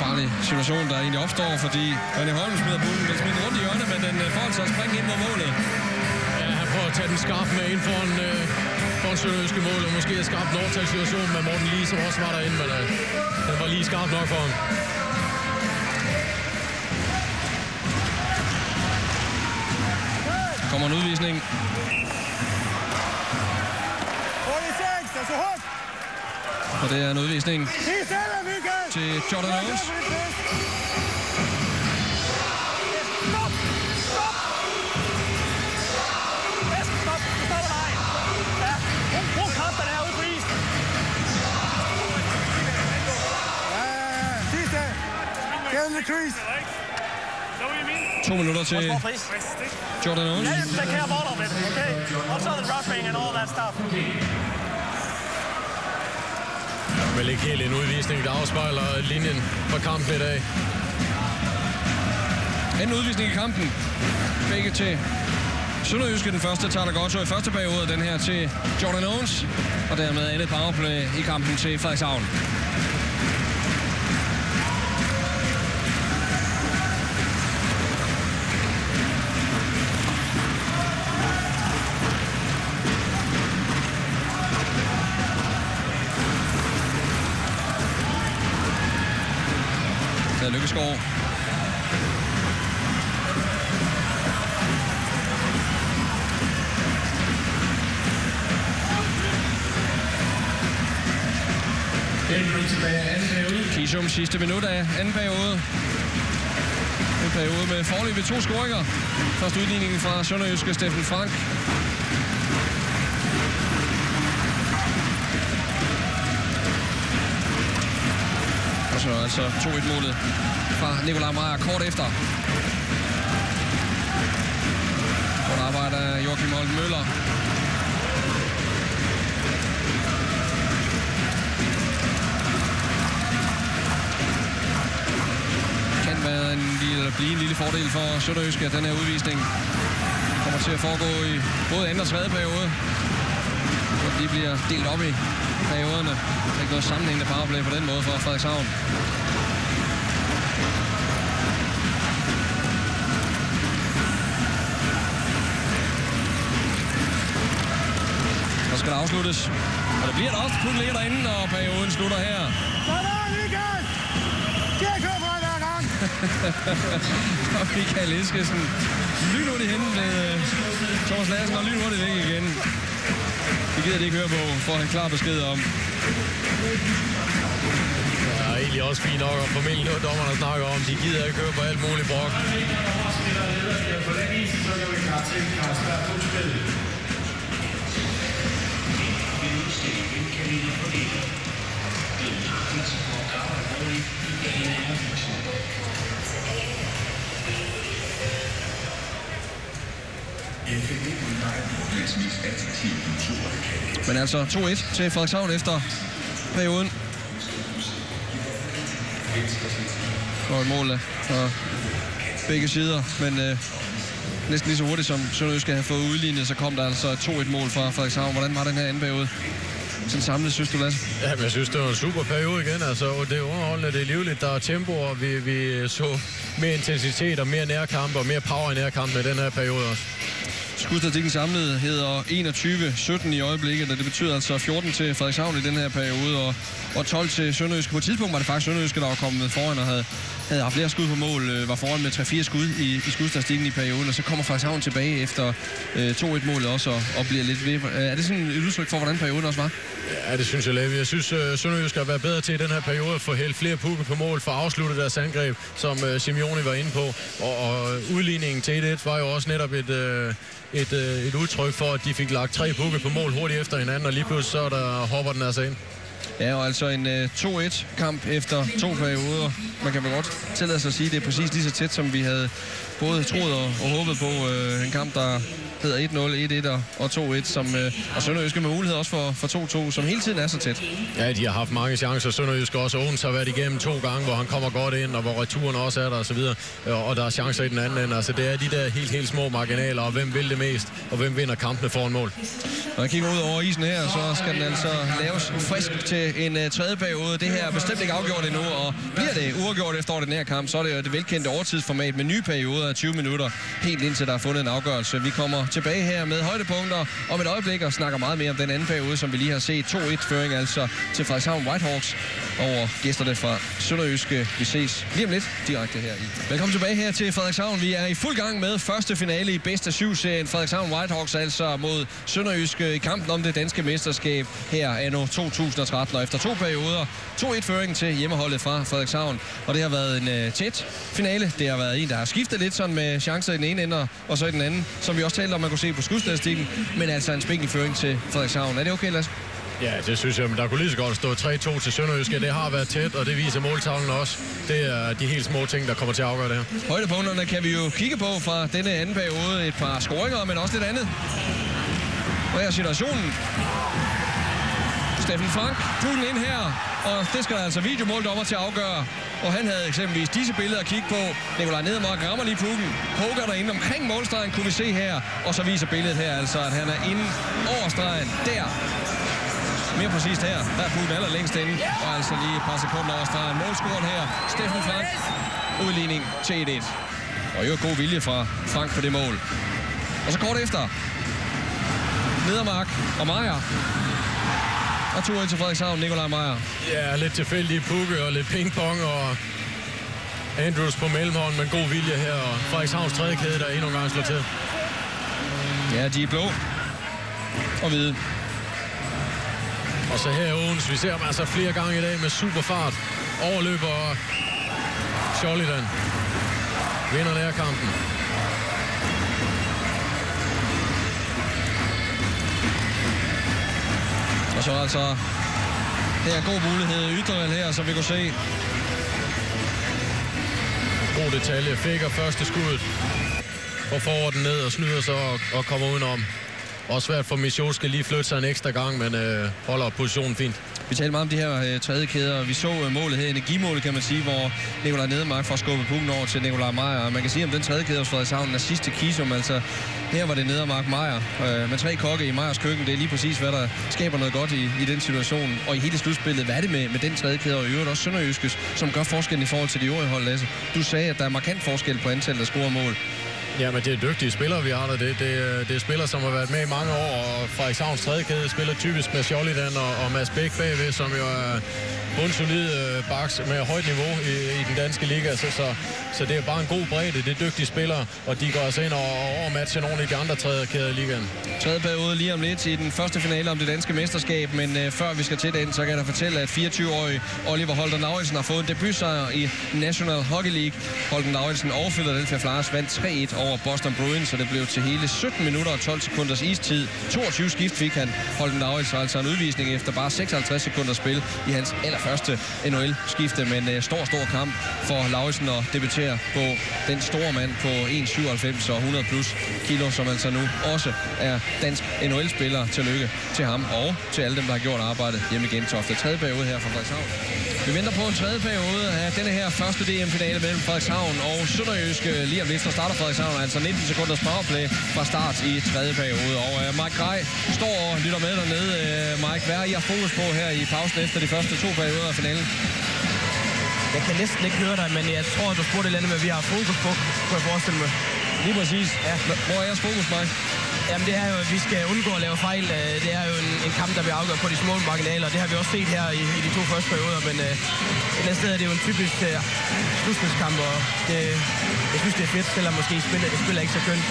Farlig situation, der egentlig opstår, fordi René Holm smider bolden. Den smider rundt i hjørnet, men den øh, får altså at springe ind mod målet. Ja, han prøver at tage den skarp med ind foran, øh, foran Sønderjyske mål, og måske er skarpt nok til situationen med Morten Lee, som også var derinde, men øh, den var lige skarp nok for ham. Kommer en udvisning. Og det er en udvisning til Jordan Owens. Get in the crease. To minutter til? Jordan Owens. Yeah, take care of all of it, okay? Also the roughing and all that stuff. Vel ikke helt en udvisning, der afspejler linjen for kampen i dag. En udvisning i kampen. Begge til Sønderjyske. Den første tager der godt så i første periode, og den her til Jordan Owens. Og dermed andet powerplay i kampen til Frederikshavn. Lykkeskov. Kisum sidste minut af anden periode. En periode med forløb ved to scoringer. Først udligningen fra Sønderjyske Steffen Frank. Så 2-1-målet fra Nikolaj Meyer kort efter. Godt arbejde af Joachim Holt Møller. Kan være en lille, blive en lille fordel for Sønderjyske, at den her udvisning kommer til at foregå i både anden og tredje periode. De bliver delt op i perioderne. Der er ikke noget sammenhængende powerplay på den måde for Frederikshavn. Afsluttes. Og det bliver der også. Putten ligger derinde, og perioden slutter her. Sådan, Michael! Det kørt for hver gang! og Michael Eskesen lynhurtigt hen med øh, Thomas Larsen og lynhurtigt væk igen. Det gider de ikke høre på, får han klar besked om. Ja, egentlig også fint nok, og formentlig noget dommerne snakker om. De gider ikke høre på alt muligt brok. Men altså 2-1 til Frederikshavn efter perioden. Og et mål øh, fra begge sider, men øh, næsten lige så hurtigt som Sønderjysk have fået udlignet, så kom der altså 2-1-mål fra Frederikshavn. Hvordan var den her anden periode? Sådan samlet, synes du, Lasse? Ja, men jeg synes, det var en super periode igen. Altså, det er underholdende, det er livligt, der er tempo, og vi, vi så mere intensitet og mere nærkamp og mere power i nærkamp med den her periode også. Skudstatikken samlet hedder 21-17 i øjeblikket, og det betyder altså 14 til Frederikshavn i den her periode, og, og 12 til Sønderjyske. På et tidspunkt var det faktisk Sønderjyske, der var kommet foran og havde, havde haft flere skud på mål, øh, var foran med 3-4 skud i, i skudstatistikken i perioden, og så kommer Frederikshavn tilbage efter øh, 2-1-målet også og, og bliver lidt ved. Øh, er det sådan et udtryk for, hvordan perioden også var? Ja, det synes jeg, Levi. Jeg synes, øh, Sønderjysk har været bedre til i den her periode at få hældt flere pukke på mål, for at afslutte deres angreb, som øh, Simeone var inde på. Og, og øh, udligningen til 1-1 var jo også netop et, Øh, et, øh, et udtryk for, at de fik lagt tre pukke på mål hurtigt efter hinanden, og lige pludselig så der hopper den altså ind. Ja, og altså en øh, 2-1-kamp efter to perioder. Man kan vel godt tillade sig at sige, at det er præcis lige så tæt, som vi havde både troet og, og håbet på. Øh, en kamp, der hedder 1-0, 1-1 og 2-1, som, øh, og Sønderjyske med mulighed også for, for 2-2, som hele tiden er så tæt. Ja, de har haft mange chancer. Sønderjysk også. Odense har været igennem to gange, hvor han kommer godt ind, og hvor returen også er der og så videre. Og der er chancer i den anden ende. Altså, det er de der helt, helt små marginaler, og hvem vil det mest, og hvem vinder kampene foran mål. Når jeg kigger ud over isen her, så skal den altså laves frisk til en uh, tredje periode. Det her er bestemt ikke afgjort endnu, og bliver det uafgjort efter den her kamp, så er det jo det velkendte overtidsformat med nye perioder af 20 minutter, helt indtil der er fundet en afgørelse. Vi kommer tilbage her med højdepunkter om et øjeblik og snakker meget mere om den anden periode, som vi lige har set. 2-1-føring altså til Frederikshavn Whitehawks over gæsterne fra Sønderjyske. Vi ses lige om lidt direkte her i. Velkommen tilbage her til Frederikshavn. Vi er i fuld gang med første finale i bedste af syv serien Frederikshavn Whitehawks altså mod Sønderjyske i kampen om det danske mesterskab her anno 2013. Og efter to perioder, 2-1-føring til hjemmeholdet fra Frederikshavn. Og det har været en øh, tæt finale. Det har været en, der har skiftet lidt sådan med chancer i den ene ende og så i den anden, som vi også talte om, man kunne se på skudstatistikken. Men altså en spinkel føring til Frederikshavn. Er det okay, Lasse? Ja, det synes jeg, men der kunne lige så godt stå 3-2 til Sønderjyske. Det har været tæt, og det viser måltavlen også. Det er de helt små ting, der kommer til at afgøre det her. Højdepunkterne kan vi jo kigge på fra denne anden periode. Et par scoringer, men også lidt andet. Og her er situationen. Steffen Frank, putten ind her, og det skal der altså videomåldommer til at afgøre. Og han havde eksempelvis disse billeder at kigge på. Nikolaj Nedermark rammer lige pukken, poker derinde omkring målstregen, kunne vi se her. Og så viser billedet her altså, at han er inde over stregen der. Mere præcist her, der er pukken allerlængst inde, og altså lige et par sekunder over stregen. Målscoren her, Steffen Frank, udligning til 1-1. Og jo god vilje fra Frank på det mål. Og så kort efter, Nedermark og Meier og ind til Frederikshavn, Nikolaj Meier. Ja, lidt tilfældige pukke og lidt pingpong og Andrews på mellemhånd, men god vilje her. Og Frederikshavns tredje kæde, der endnu en gang slår til. Ja, de er blå og hvide. Og så her i Odense, vi ser ham altså flere gange i dag med super fart. Overløber Sholidan. Vinder nærkampen. så altså, det er god mulighed yderligere her, som vi kunne se. God detalje. Fækker første skud. Går får ned og snyder sig og, og kommer udenom. Også svært for Michaud skal lige flytte sig en ekstra gang, men øh, holder positionen fint. Vi talte meget om de her øh, tredje kæder, og vi så øh, målet her, energimålet kan man sige, hvor Nikolaj Nedermark får skubbet pukken over til Nikolaj Meier. Og man kan sige om den tredje kæde hos Frederikshavn er sidste kisum, altså her var det Nedermark Meier. Øh, med tre kokke i Meiers køkken, det er lige præcis, hvad der skaber noget godt i, i den situation. Og i hele slutspillet, hvad er det med, med den tredje kæde, og i øvrigt også Sønderjyskes, som gør forskellen i forhold til de øvrige hold, Lasse? Du sagde, at der er markant forskel på antallet af scorer mål. Ja, men det er dygtige spillere, vi har der. Det, det, øh, det er spillere, som har været med i mange år, og Frederikshavns tredje kæde spiller typisk med Sjollidan og, og Mads Bæk bagved, som jo er bundsolid øh, baks med højt niveau i, i den danske liga. Så, så, så det er bare en god bredde. Det er dygtige spillere, og de går altså ind og, og overmatcher nogle af de andre tredje kæder i ligaen. Tredje periode lige om lidt i den første finale om det danske mesterskab, men øh, før vi skal til den, så kan jeg da fortælle, at 24-årige Oliver Holter Lauritsen har fået en debutsejr i National Hockey League. Holden Lauritsen og Philadelphia Flyers vandt 3-1 over Boston Bruins, så det blev til hele 17 minutter og 12 sekunders istid. 22 skift fik han. Holden Lauritsen altså en udvisning efter bare 56 sekunder spil i hans allerførste NHL-skifte, men øh, stor, stor kamp for Lauritsen at debutere på den store mand på 1,97 og 100 plus kilo, som altså nu også er dansk NHL-spiller. Tillykke til ham og til alle dem, der har gjort arbejdet hjemme i Gentofte. Tredje periode her fra Frederikshavn. Vi venter på en tredje periode af denne her første DM-finale mellem Frederikshavn og Sønderjyske. Lige om lidt så starter Frederikshavn altså 19 sekunders powerplay fra start i tredje periode. Og uh, Mike Grej står og lytter med dernede. Uh, Mike, hvad er I har fokus på her i pausen efter de første to perioder af finalen? Jeg kan næsten ikke høre dig, men jeg tror, du spurgte et eller andet, hvad vi har fokus på, kunne jeg forestille mig. Lige præcis. Ja. Hvor er jeres fokus, Mike? Jamen det er jo, at vi skal undgå at lave fejl. Øh, det er jo en, en kamp, der bliver afgjort på de små marginaler, og det har vi også set her i, i de to første perioder. Men øh, et eller andet sted er det jo en typisk øh, slutspilskamp, og det, jeg synes, det er fedt, selvom måske spiller, det spiller ikke så kønt.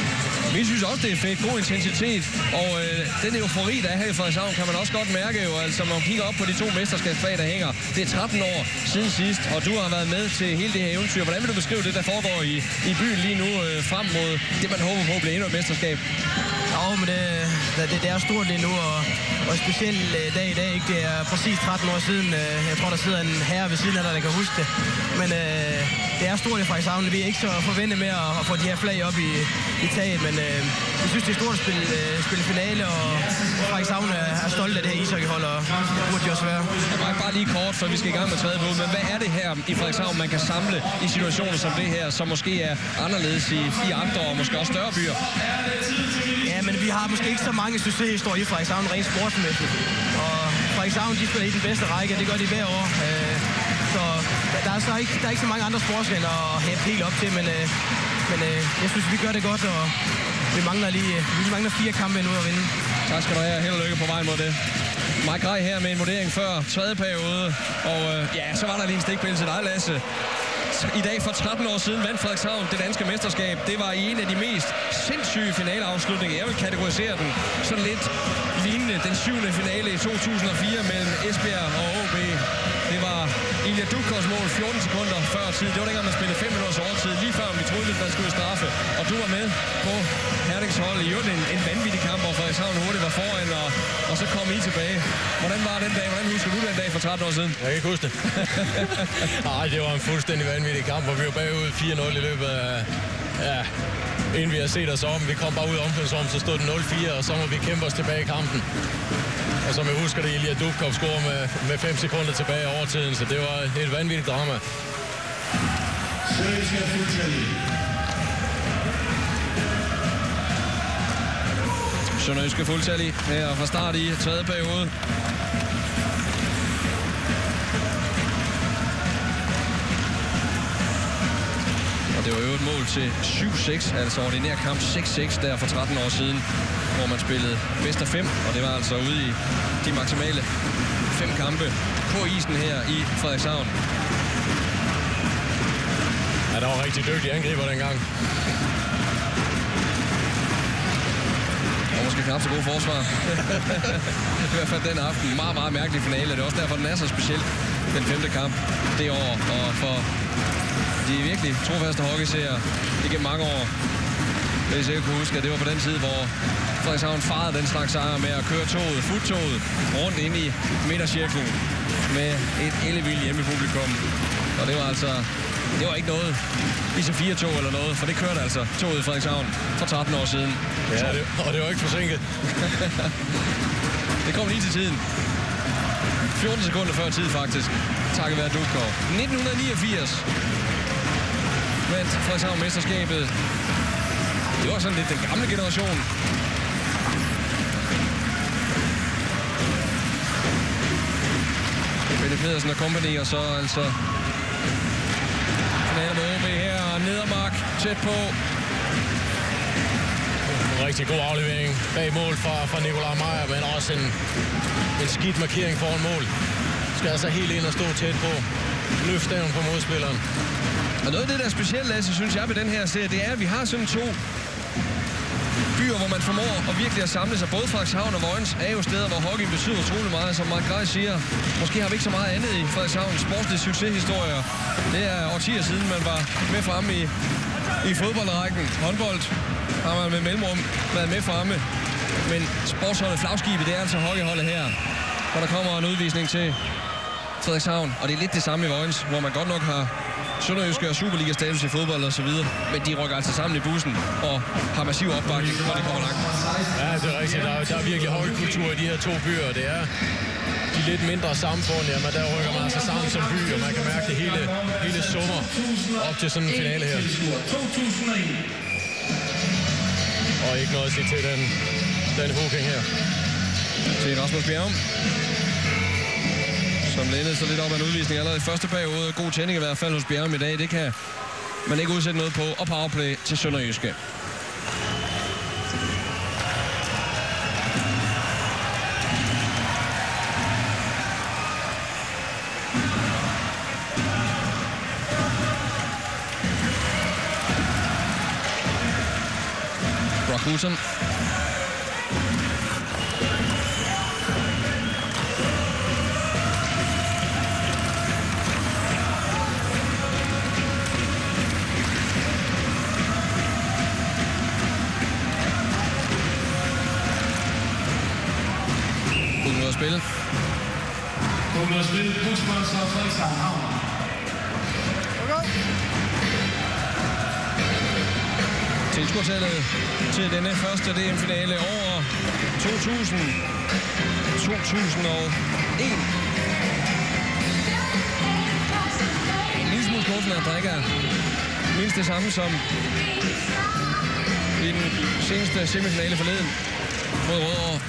Vi synes også, det er fedt. God intensitet. Og øh, den eufori, der er her i Frederikshavn, kan man også godt mærke jo. Altså, når man kigger op på de to mesterskabsfag, der hænger. Det er 13 år siden sidst, og du har været med til hele det her eventyr. Hvordan vil du beskrive det, der foregår i, i byen lige nu øh, frem mod det, man håber på bliver endnu et mesterskab? Jo, men det, det, det er stort lige nu, og, og specielt øh, dag i dag, ikke? det er præcis 13 år siden. Øh, jeg tror, der sidder en herre ved siden af dig, der kan huske det. Men øh, det er stort i Frederikshavn. Vi er ikke så forventet med at, at få de her flag op i, i taget, men øh, vi synes, det er stort at spille, øh, spille finale, og Frederikshavn er, er stolt af det her ishockeyhold, og det burde de også være. Bare, bare lige kort, for vi skal i gang med tredje periode. Men hvad er det her i Frederikshavn, man kan samle i situationer som det her, som måske er anderledes i, i andre og måske også større byer? Vi har måske ikke så mange succeshistorier i Frederikshavn rent sportsmæssigt. Og Frederikshavn, de spiller i den bedste række, og det gør de hver år. Øh, så der er, så ikke, der er ikke så mange andre sportsmænd at hæppe helt op til, men, øh, men øh, jeg synes, vi gør det godt, og vi mangler lige øh, vi mangler fire kampe endnu at vinde. Tak skal du have. Held og lykke på vejen mod det. Mike Grej her med en vurdering før tredje periode. Og øh, ja, så var der lige en stikpille til dig, Lasse. I dag for 13 år siden vandt Frederikshavn det danske mesterskab. Det var i en af de mest sindssyge finaleafslutninger. Jeg vil kategorisere den sådan lidt lignende den syvende finale i 2004 mellem Esbjerg og OB. Ilja Dukos mål 14 sekunder før tid. Det var dengang, man spillede 5 minutters overtid, lige før vi troede, at man skulle straffe. Og du var med på Herdings hold i øvrigt en, en vanvittig kamp, hvor Frederikshavn hurtigt var foran, og, og så kom I tilbage. Hvordan var den dag? Hvordan husker du den dag for 13 år siden? Jeg kan ikke huske det. Nej, det var en fuldstændig vanvittig kamp, hvor vi var bagud 4-0 i løbet af... Ja, inden vi har set os om. Vi kom bare ud af omklædningsrummet, så stod det 0-4, og så må vi kæmpe os tilbage i kampen. Og som jeg husker det, Ilya Dubkov scorer med, med 5 sekunder tilbage i overtiden, så det var et vanvittigt drama. Sønderjyske fuldtallig her fra start i tredje periode. Og det var jo et mål til 7-6, altså ordinær kamp 6-6 der for 13 år siden, hvor man spillede bedst af fem, og det var altså ude i de maksimale fem kampe på isen her i Frederikshavn. Ja, der var rigtig dygtige angriber dengang. Og måske knap så god forsvar. I hvert fald den aften. Meget, meget mærkelig finale. Det er også derfor, den er så speciel. Den femte kamp det år. Og for de virkelig trofaste hockeyserier igennem mange år. Er sikkert kunne huske, at det var på den tid, hvor Frederikshavn farede den slags sejre med at køre toget, futtoget, rundt ind i midtercirklen med et ellevildt hjemmepublikum. Og det var altså det var ikke noget IC4-tog eller noget, for det kørte altså toget i Frederikshavn for 13 år siden. Ja, det, og det var ikke forsinket. det kom lige til tiden. 14 sekunder før tid faktisk, takket være Dukov. 1989 vandt Frederikshavn mesterskabet. Det var sådan lidt den gamle generation. Pelle Pedersen og company, og så altså finale med OB her, og Nedermark tæt på. En rigtig god aflevering bag mål fra, fra Nikolaj Meyer, men også en, en skidt markering foran mål. Skal altså helt ind og stå tæt på. Løft på modspilleren. Og noget af det, der er specielt, Lasse, synes jeg ved den her serie, det er, at vi har sådan to byer, hvor man formår at virkelig at samle sig. Både Frederikshavn og Vojens er jo steder, hvor hockey betyder utrolig meget. Som Mark Greis siger, måske har vi ikke så meget andet i Frederikshavn. Sportslige succeshistorier. Det er årtier siden, man var med fremme i, i fodboldrækken. Håndbold har man med mellemrum været med fremme. Men sportsholdet flagskibet, det er altså hockeyholdet her. Hvor der kommer en udvisning til Frederikshavn. Og det er lidt det samme i Vojens, hvor man godt nok har Sønderjyske og Superliga-status i fodbold og så videre. Men de rykker altså sammen i bussen og har massiv opbakning, når de kommer langt. Ja, det er rigtigt. Der er, der er virkelig højkultur i de her to byer. Det er de lidt mindre samfund, jamen der rykker man altså sammen som by, og man kan mærke det hele, hele summer op til sådan en finale her. Og ikke noget at sige til den, den hooking her. Til Rasmus Bjerg som lænede sig lidt op af en udvisning allerede i første periode. God tænding i hvert fald hos Bjerrum i dag. Det kan man ikke udsætte noget på. Og powerplay til Sønderjyske. Brock Husson Bussponsor Okay. Tilskuertallet til denne første DM-finale over 2000. 2001. En lille smule skuffende at drikke mindst det samme som i den seneste semifinale forleden mod Rødovre.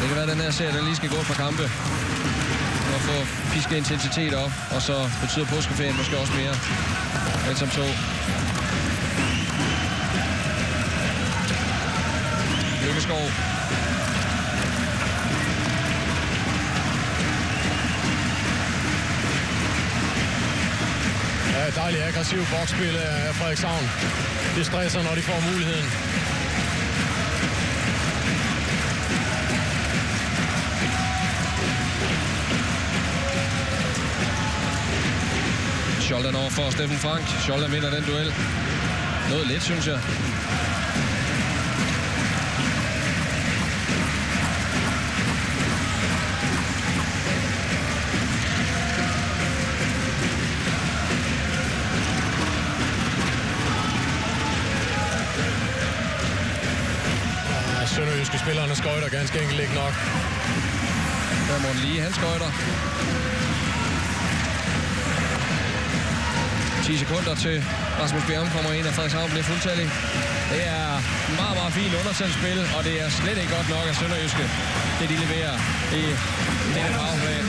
Det kan være, at den her serie der lige skal gå et par kampe få pisket intensitet op, og så betyder påskeferien måske også mere end som så. Lykkeskov. Ja, dejligt aggressiv boksspil øh, af Frederikshavn. Det stresser, når de får muligheden. Scholden over for Steffen Frank. Scholden vinder den duel. Noget let, synes jeg. Sønderjyske spillerne skøjter ganske enkelt ikke nok. Der er Morten Lige, han skøjter. 10 sekunder til Rasmus Bjerg kommer ind, og Frederikshavn bliver fuldtallig. Det er meget, meget fint undersendt og det er slet ikke godt nok af Sønderjyske, det de leverer i denne powerplay.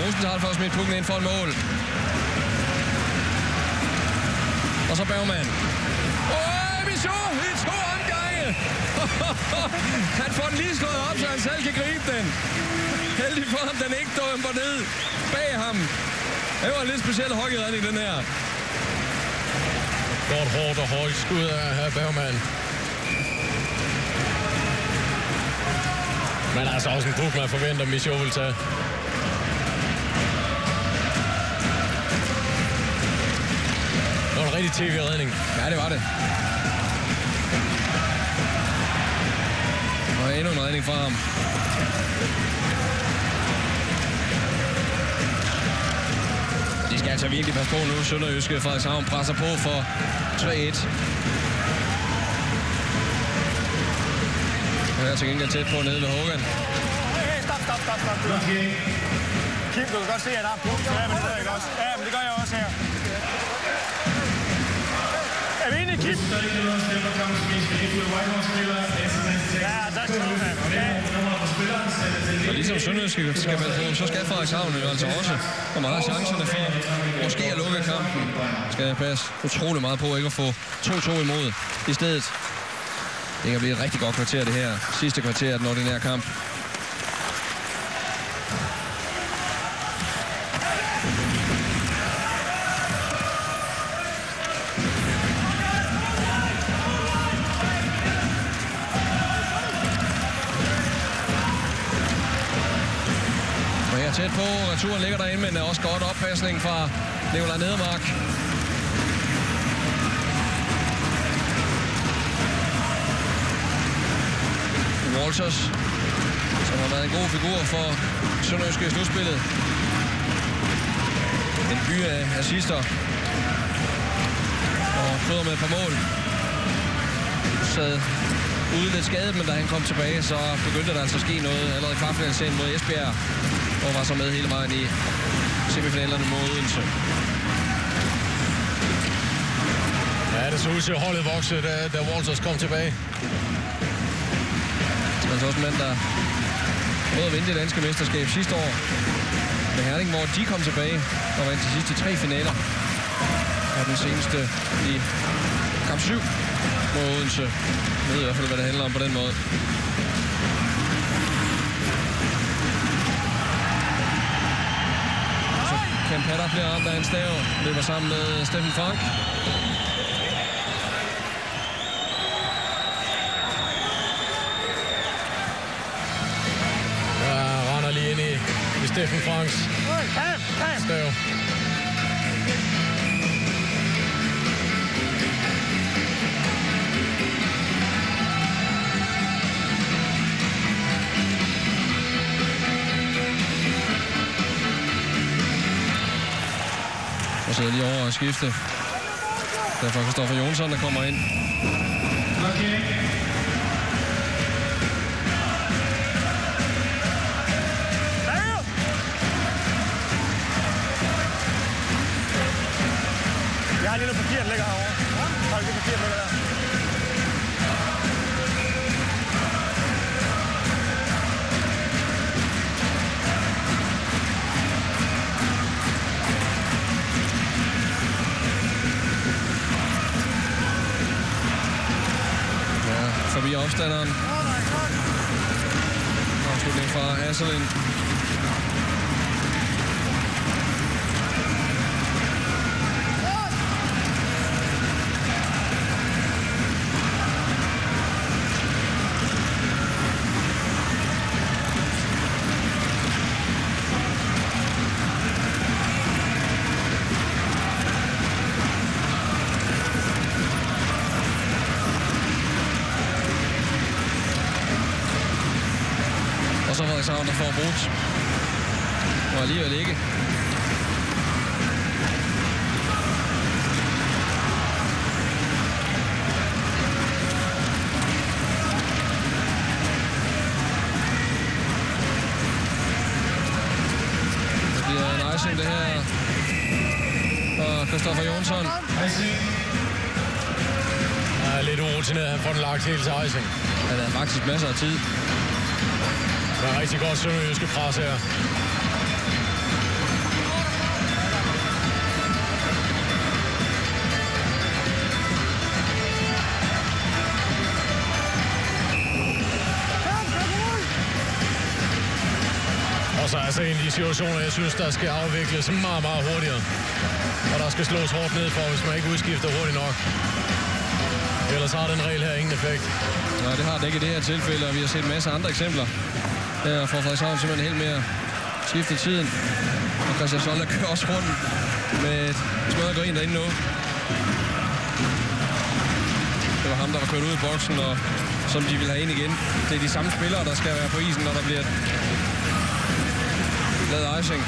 Rosenthal får smidt pukken ind for en mål. Så Bergman. Åh, vi i to omgange. han får den lige skåret op, så han selv kan gribe den. Heldig for ham, den ikke dømper ned bag ham. Det var en lidt speciel hockeyredning, den her. Godt hårdt og højt skud af her Bergman. Men altså også en puk, man forventer, Michaud vil tage. Rigtig tv-redning. Ja, det var det. Og endnu en redning fra ham. De skal altså virkelig passe på nu. Sønderjyske Frederikshavn presser på for 3-1. Og her er til gengæld tæt på nede ved Hogan. Hey, stop, stop, stop, stop. Kim, du kan godt se, at der er punkt. Ja, men det gør jeg ikke også. Ja, men det gør jeg også her. Er? Ja, tak skal du Og ligesom Sønderjyske skal man få, så skal Frederikshavn jo altså også. Og meget chancerne for måske at lukke kampen. Skal jeg passe utrolig meget på ikke at få 2-2 imod i stedet. Det kan blive et rigtig godt kvarter, det her. Sidste kvarter af den ordinære kamp. Tæt på, returen ligger derinde, men er også godt oppasning fra Nikolaj Nedermark. Walters, som har været en god figur for Sønderjyske i slutspillet. En by af assister. Og krydder med et par mål. Sad ude lidt skadet, men da han kom tilbage, så begyndte der altså at ske noget allerede i kvartfinalserien mod Esbjerg. Og var så med hele vejen i semifinalerne mod Odense. Ja, det så ud til at holdet vokse, da, da Walters kom tilbage. Altså også en mand, der nåede at vinde det danske mesterskab sidste år med Herning, hvor de kom tilbage og vandt de sidste tre finaler. Og den seneste i kamp 7 mod Odense. Jeg ved i hvert fald, hvad det handler om på den måde. Ken Patter bliver ramt af en stav. Løber sammen med Steffen Frank. Ja, render lige ind i, i Steffen Franks stav. Sidder lige over og skifte. Derfor Kristoffer Jonsson, der kommer ind. Okay. Jeg har lige noget papir, der ligger herovre. Har du det papir, der ligger der? Forbi afstanderen. Afslutning fra Asselin. Helt til icing. Han havde faktisk masser af tid. Det er rigtig godt sønderjyske pres her. Og så altså en af de situationer, jeg synes, der skal afvikles meget, meget hurtigere. Og der skal slås hårdt ned for, hvis man ikke udskifter hurtigt nok. Ellers har den regel her ingen effekt. Nej, det har det ikke i det her tilfælde, og vi har set en masse andre eksempler. Her får Frederikshavn simpelthen helt mere skiftet tiden. Og Christian Solder kører også rundt med et smadret grin derinde nu. ham, der var kørt ud i boksen, og som de vil have ind igen. Det er de samme spillere, der skal være på isen, når der bliver lavet icing.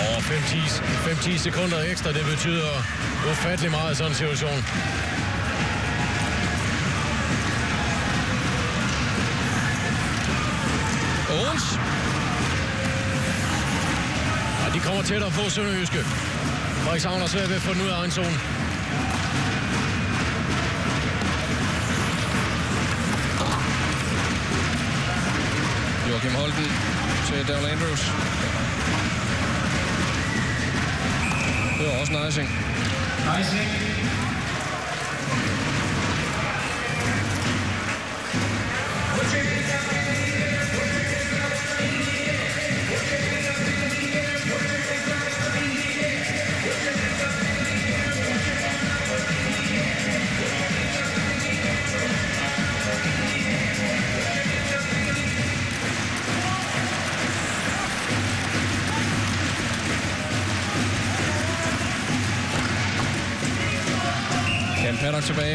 Og 5-10 sekunder ekstra, det betyder ufattelig meget i sådan en situation. Owens. Ja, de kommer tættere på Sønderjyske. Frederikshavn har svært ved at få den ud af egen zone. Joachim Holten til Daryl Andrews. Det var også nice, ikke? Icing.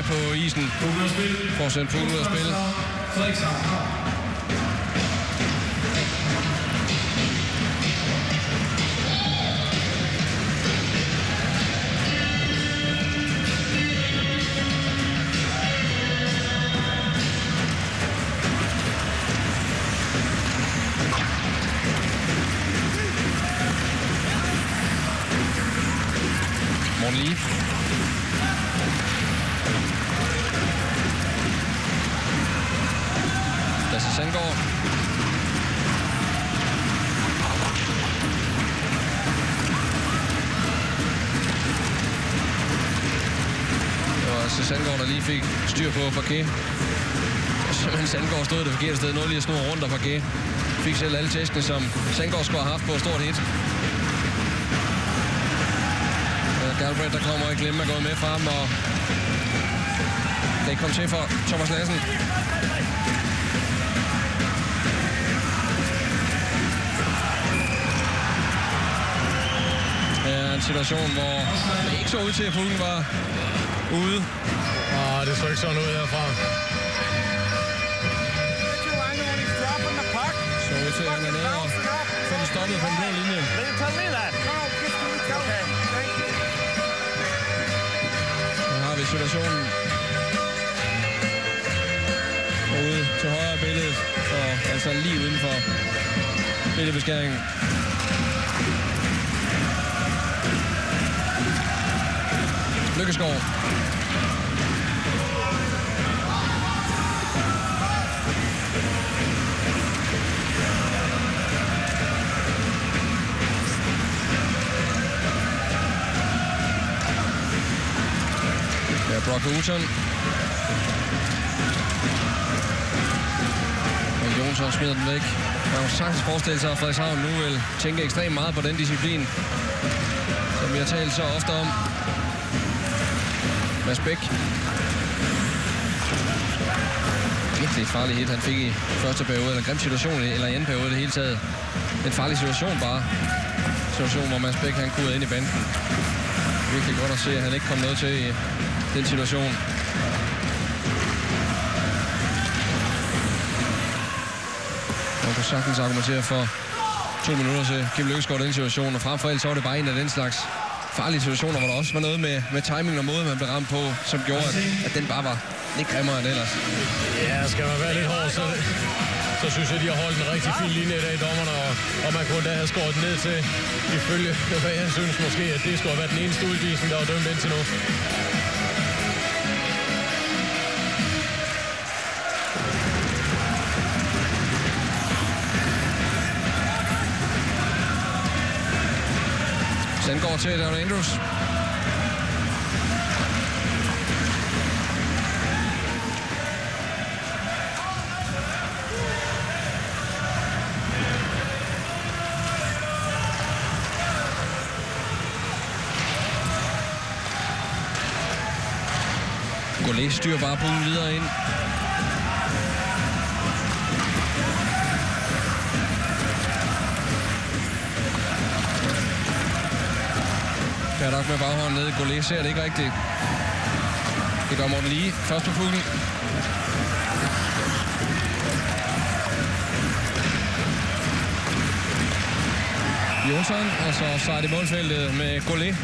Tilbage på isen. For at sende Puglen ud af spil. Stod det forkerte sted. Noget lige at snurre rundt og parkere. Fik selv alle tæskene, som Sengård skulle have haft på et stort hit. Øh, Galbraith, der kommer i glemme, er gået med frem, og det kom til for Thomas Lassen. Ja, en situation, hvor det ikke så ud til, at puglen var ude. Ah, det så ikke sådan ud herfra. Får den stoppet på den blå linje. Nu har vi situationen ude til højre billedet, og altså lige uden for billedbeskæringen. Lykkeskov. Brock Houghton. Og Jonsson smider den væk. Man kan jo sagtens forestille sig, at Frederikshavn nu vil tænke ekstremt meget på den disciplin, som vi har talt så ofte om. Mads Bæk. Virkelig farlig hit, han fik i første periode, eller en grim situation, eller i anden periode det hele taget. En farlig situation bare. Situation, hvor Mads Bæk han kunne ind i banden. Virkelig godt at se, at han ikke kom noget til i den situation. Man kunne sagtens argumentere for to minutter til Kim Lykkesgaard den situation, og frem for alt så var det bare en af den slags farlige situationer, hvor der også var noget med, med timing og måde, man blev ramt på, som gjorde, at, at den bare var lidt grimmere end ellers. Ja, skal man være lidt hård, så, så synes jeg, de har holdt en rigtig fin linje i dag, dommerne, og, og man kunne da have skåret ned til, ifølge hvad jeg synes måske, at det skulle have været den eneste udvisning, der var dømt indtil nu. Over til Darren Andrews. Goulet styrer bare på videre ind. Paddock med baghånden nede. Goulet ser det ikke rigtigt. Det gør Morten lige. Først på pukken. Jonsson, og så offside i målfeltet med Goulet.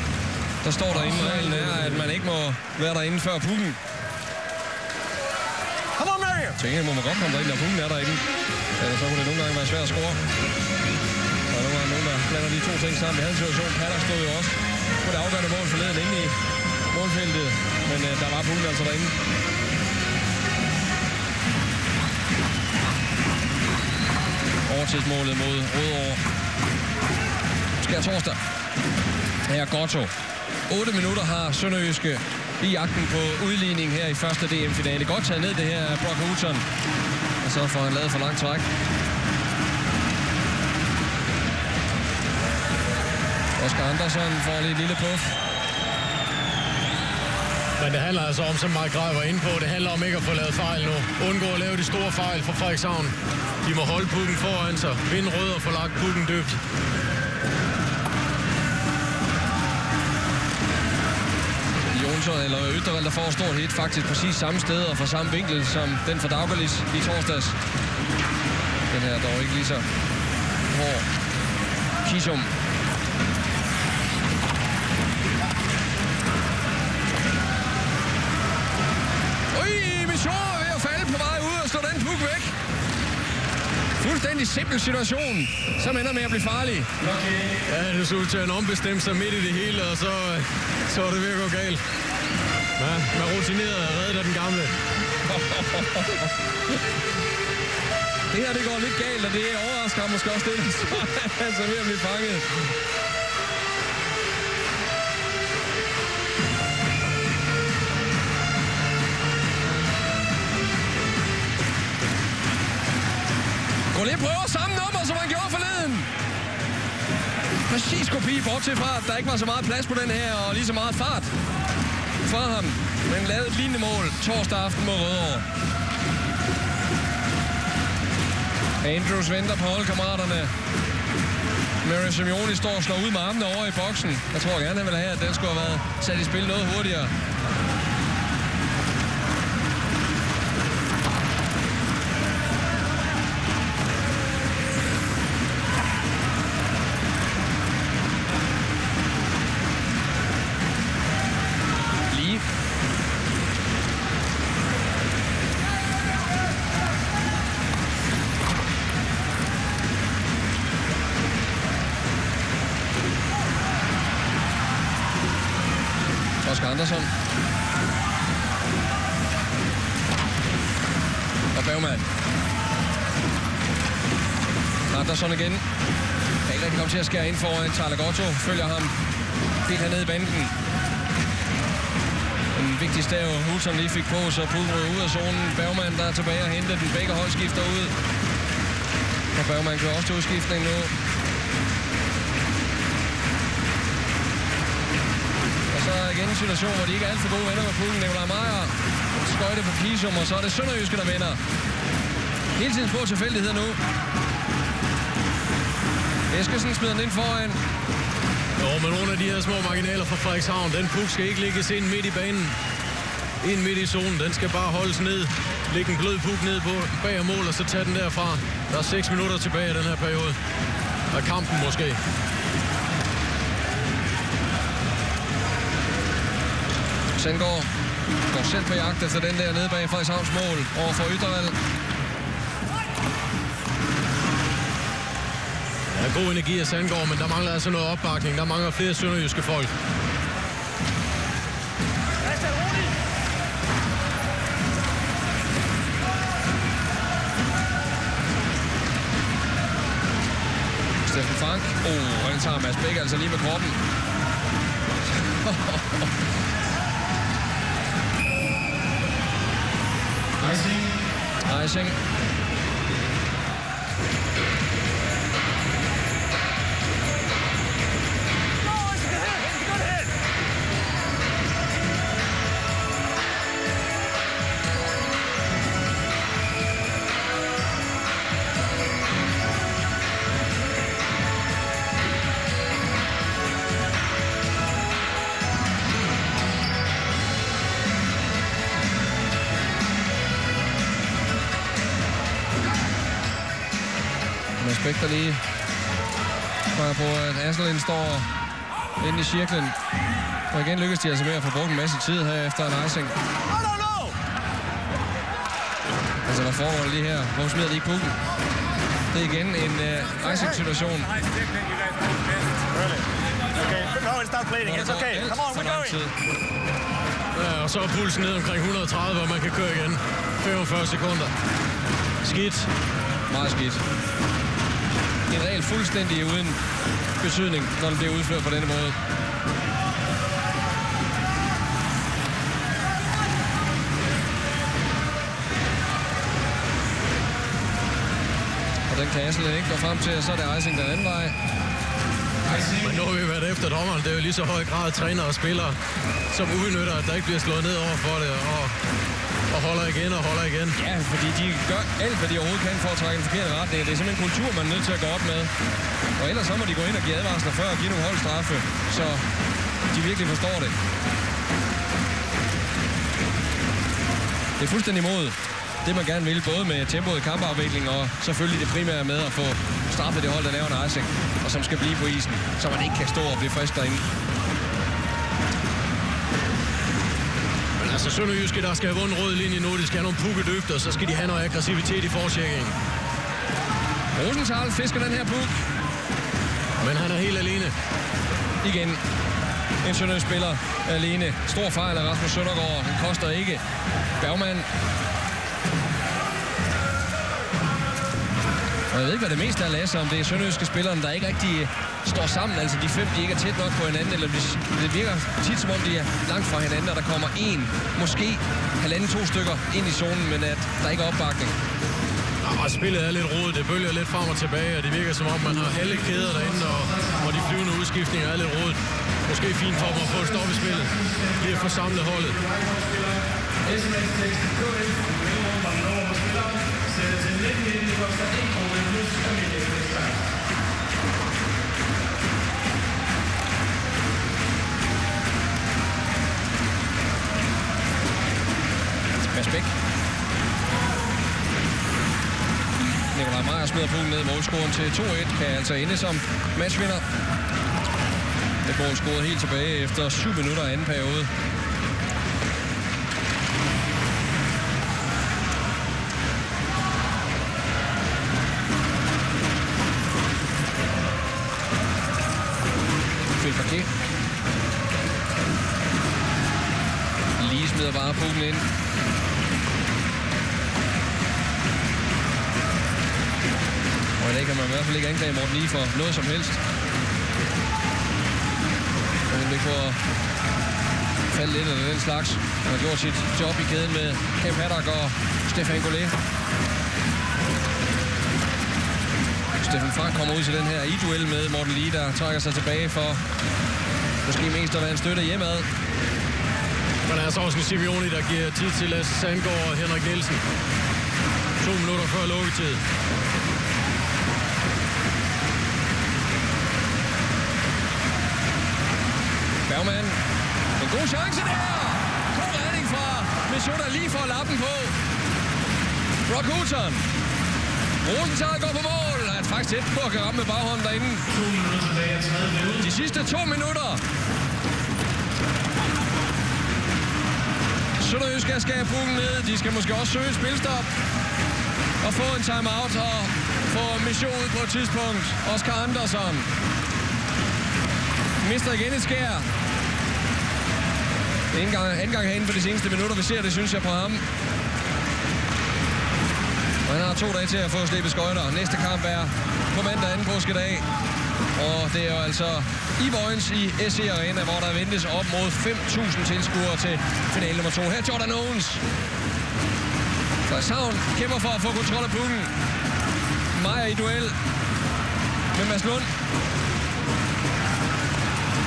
Der står der inden reglen er, at man ikke må være derinde før pukken. Come on, Mario! Gengæld må man godt komme derind, når pukken er derinde. Øh, så kunne det nogle gange være svært at score. Der er nogle gange nogen, der blander de to ting sammen. Havde en situation, Patter stod jo også afgørende mål forleden inde i målfeltet. Men øh, der var pukken altså derinde. Overtidsmålet mod Rødovre. Skær torsdag. Her er Gotto. 8 minutter har Sønderjyske i jagten på udligning her i første DM-finale. Godt taget ned det her Brock Hutton. Og så får han lavet for langt træk. Oscar Andersson får lige et lille puff. Men det handler altså om, som Mark Grej var inde på, det handler om ikke at få lavet fejl nu. Undgå at lave de store fejl for Frederikshavn. De må holde pukken foran sig, vinde rød og få lagt pukken dybt. Jonsson eller Yttervald, der får et stort hit faktisk præcis samme sted og fra samme vinkel som den for Daugalis i torsdags. Den her er dog ikke lige så hård. Kisum. Fuldstændig simpel situation, som ender med at blive farlig. Ja, det så ud til at han ombestemte sig midt i det hele, og så, så var det ved at gå galt. Ja, med rutineret og reddet af den gamle. Det her, det går lidt galt, og det overrasker ham måske også lidt. Så er han altså ved at blive fanget. Gullet prøver samme nummer, som han gjorde forleden. Præcis kopi, bortset fra, at der ikke var så meget plads på den her, og lige så meget fart fra ham. Men lavede et lignende mål torsdag aften mod Rødovre. Andrews venter på holdkammeraterne. Mary Simeone står og slår ud med armene over i boksen. Jeg tror gerne, han ville have, at den skulle have været sat i spil noget hurtigere. Til at skære ind foran Tarlagotto, Følger ham helt hernede i banden. En vigtig stav, Hulsson lige fik på, så Pudrød ud af zonen. Bergman, der er tilbage og henter den. Begge hold skifter ud. Og Bergman kører også til udskiftning nu. Og så igen en situation, hvor de ikke er alt for gode venner med pukken. Nikolaj Meyer skøjte på Pisum, og så er det Sønderjyske, der vinder. Hele tiden små tilfældigheder nu. Eskesen smider den ind foran. Jo, men nogle af de her små marginaler fra Frederikshavn, den puk skal ikke lægges ind midt i banen. Ind midt i zonen, den skal bare holdes ned. Lægge en blød puk ned på bag og mål, og så tage den derfra. Der er 6 minutter tilbage i den her periode. Af kampen måske. Sendgaard går selv på jagt efter den der nede bag Frederikshavns mål over for Yttervald. God energi af Sandgaard, men der mangler altså noget opbakning. Der mangler flere sønderjyske folk. Steffen Frank. Oh, og den tager Mads Bæk altså lige med kroppen. Icing. Icing. Fægter lige. Bare på, at Asselin står inde i cirklen. Og igen lykkes de altså med at få brugt en masse tid her efter en icing. Altså, hvad foregår der lige her? Hvorfor smider de ikke pukken? Det er igen en uh, icing-situation. Okay, no, it's not bleeding. It's okay. Come on, we're going. Ja, og så er pulsen ned omkring 130, og man kan køre igen. 45 sekunder. Skidt. Meget skidt. En regel fuldstændig uden betydning, når den bliver udført på denne måde. Og den kan Asle ikke gå frem til, og så er det icing den anden vej. Men nu har vi været efter dommeren. Det er jo lige så høj grad træner og spillere, som udnytter, at der ikke bliver slået ned over for det, og, og holder igen og holder igen. Ja, fordi de gør alt, hvad de overhovedet kan for at trække den forkerte retning. Det er simpelthen en kultur, man er nødt til at gå op med. Og ellers så må de gå ind og give advarsler før og give nogle holdstraffe, så de virkelig forstår det. Det er fuldstændig imod det, man gerne vil, både med tempoet i kampafvikling og selvfølgelig det primære med at få straffet det hold, der laver en icing, og som skal blive på isen, så man ikke kan stå og blive frisk derinde. Altså Sønderjyske, der skal have vundet rød linje nu, de skal have nogle pukkedøfter, så skal de have noget aggressivitet i forsjekkingen. Rosenthal fisker den her puk. Men han er helt alene. Igen. En Sønderjysk spiller alene. Stor fejl af Rasmus Søndergaard. Han koster ikke. Bergmann Og jeg ved ikke, hvad det mest er, Lasse, om det er sønderjyske spillerne, der ikke rigtig står sammen. Altså de fem, de ikke er tæt nok på hinanden, eller det, det virker tit som om, de er langt fra hinanden, og der kommer en, måske halvanden, to stykker ind i zonen, men at der ikke er opbakning. Og spillet er lidt rodet, det bølger lidt frem og tilbage, og det virker som om, man har alle kæder derinde, og, og de flyvende udskiftninger er lidt rodet. Måske fint for dem at få et stop i spillet. Lige at få samlet holdet. Mads Amager smider fuglen ned. Målscoren til 2-1 kan altså ende som matchvinder. Det går scoret helt tilbage efter 7 minutter anden periode. Lige smider bare fuglen ind. Kan man i hvert fald ikke anklage Morten lige for noget som helst. Men det får falde lidt af den slags. Han har gjort sit job i kæden med Kæm Haddock og Stefan Goulet. Stefan Frank kommer ud til den her i duel med Morten Lee, der trækker sig tilbage for måske mest at være en støtte hjemad. Men der er så også en Simeoni, der giver tid til Lasse Sandgaard og Henrik Nielsen. To minutter før lukketid. Bergman. En god chance der. God redning fra Mishuda lige for lappen på. Brock Hutton. Rosenthal går på mål. Han er faktisk tæt på at kan ramme med baghånden derinde. De sidste to minutter. Sønderjysk skal have pukken ned. De skal måske også søge spilstop. Og få en timeout og få mission ud på et tidspunkt. Oscar Andersson mister igen et skær. Det en gang, anden gang herinde for de seneste minutter, vi ser det, synes jeg, på ham. Og han har to dage til at få slippet skøjter. Næste kamp er på mandag anden påskedag. Og det er jo altså i Vojens i SE Arena, hvor der ventes op mod 5.000 tilskuere til finale nummer 2. Her er Jordan Owens. Frederikshavn kæmper for at få kontrol af pukken. Maja i duel med Mads Lund.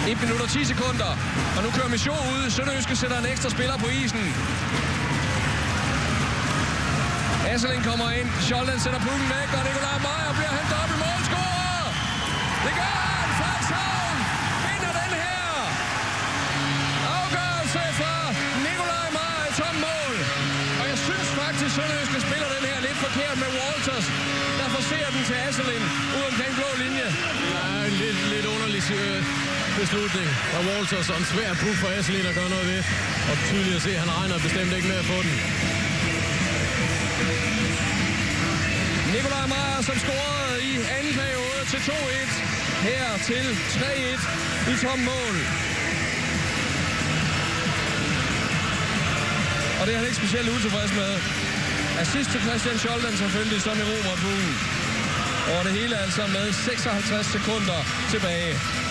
1 minut og 10 sekunder. Og nu kører Mission ud. Sønderjyske sætter en ekstra spiller på isen. Asselin kommer ind. Scholden sætter pukken væk, og Nikolaj Meyer bliver han dobbelt målscorer. Det gør han. Frederikshavn vinder den her. Afgørelse fra Nikolaj Meyer i tom mål. Og jeg synes faktisk, Sønderjyske spiller den her lidt forkert med Walters, der forser den til Asselin ud den blå linje. Ja, lidt, lidt underlig øh, beslutning. Og Walters og en svær puck for Asselin at gøre noget ved. Og tydeligt at se, at han regner bestemt ikke med at få den. Nikolaj Meyer, som scorede i anden periode til 2-1. Her til 3-1 i tom mål. Og det er han ikke specielt utilfreds med. Assist til Christian Scholden selvfølgelig som i Romerbugen. Og det hele altså med 56 sekunder tilbage.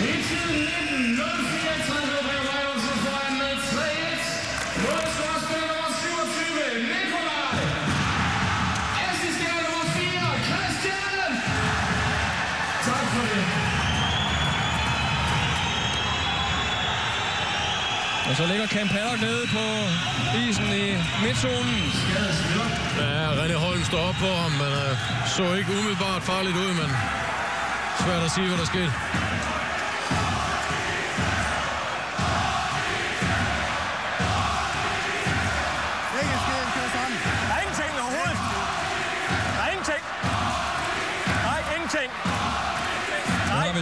I tiden 19, 034 blev Rejlsen foran med 3-1. Målscorer nummer 27, Nikolaj. Assisterende nummer 4, Christian. Tak for det. Og så ligger Cam Paddock nede på isen i midtzonen. Ja, René Holm står op på ham, men øh, så ikke umiddelbart farligt ud, men svært at sige, hvad der skete.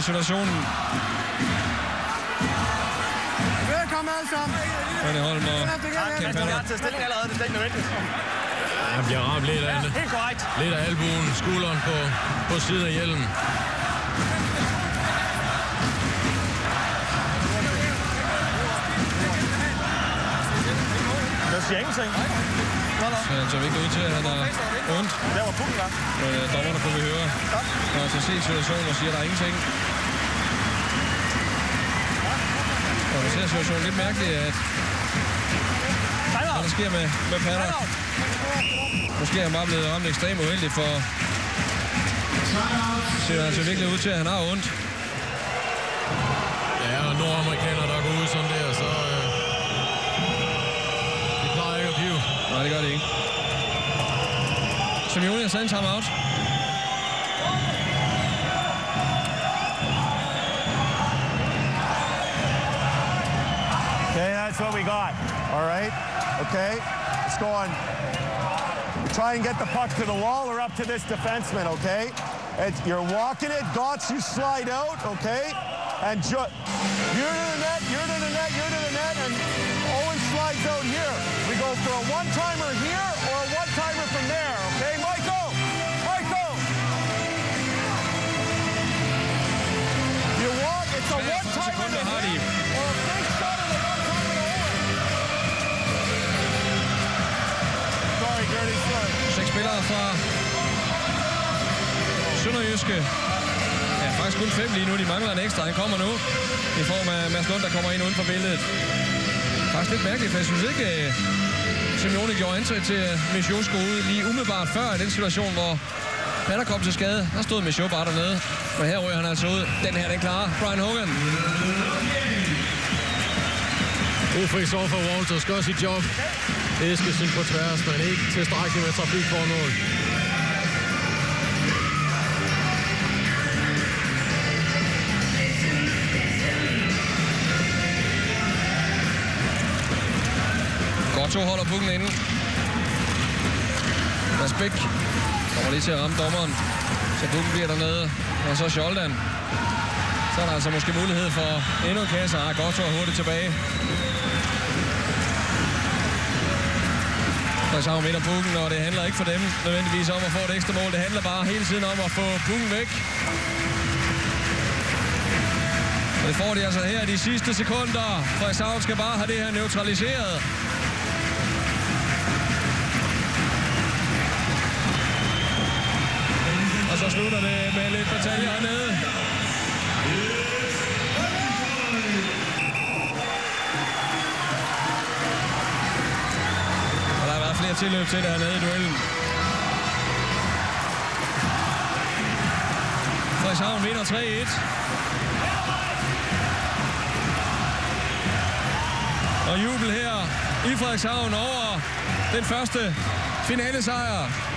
Situationen. Velkommen alle sammen. René Holm Jeg Paddock. har taget stilling allerede, det er ikke nødvendigt. Han bliver ramt lidt af, Ja, helt korrekt. lidt af albuen, skulderen på, på siden af hjelmen. Jeg siger ingenting. Nå. Så han ikke ud til, at han har ondt. Der var pukken, var. Men øh, dommerne kunne vi høre. Når han så ser situationen og siger, at der er ingenting. Situationen lidt mærkeligt, at hvad der sker med, med Paddock. Måske er han bare blevet ramt ekstremt uheldigt, for ser altså virkelig ud til, at han har ondt. Ja, og nordamerikanere, der går ud sådan der, så... Øh, de plejer ikke at pive. Nej, det gør det ikke. Simeone har taget en timeout. What we got. All right. Okay. Let's go on. Try and get the puck to the wall or up to this defenseman, okay? It's, you're walking it, dots, you slide out, okay? And ju- you're to the net, you're to the net, you're to the net, and Owen slides out here. We go for a one-timer here or a one-timer from there, okay? Michael! Michael! You walk, it's a one-timer to him spillere fra Sønderjyske. Ja, faktisk kun fem lige nu. De mangler en ekstra. Han kommer nu i form af Mads Lund, der kommer ind uden for billedet. Faktisk lidt mærkeligt, for jeg synes ikke, øh, Simeone gjorde ansøg til Michaud skulle ud lige umiddelbart før i den situation, hvor Patter kom til skade. Der stod Michaud bare dernede. Men her ryger han altså ud. Den her, den klarer Brian Hogan. Ufri så for Walters gør sit job. Eskesen på tværs, men ikke tilstrækkeligt med trafikformål. Gotto holder pukken inde. Mads Bæk kommer lige til at ramme dommeren. Så pukken bliver dernede. Og så Scholdan. Så er der altså måske mulighed for endnu en kasse. Ah, Gotto er hurtigt tilbage. Frederikshavn vinder pukken, og det handler ikke for dem nødvendigvis om at få et ekstra mål. Det handler bare hele tiden om at få pukken væk. Og det får de altså her i de sidste sekunder. Frederikshavn skal bare have det her neutraliseret. Og så slutter det med lidt bataljer hernede. Og tilløb til det hernede i duellen. Frederikshavn vinder 3-1. Og jubel her i Frederikshavn over den første finalesejr.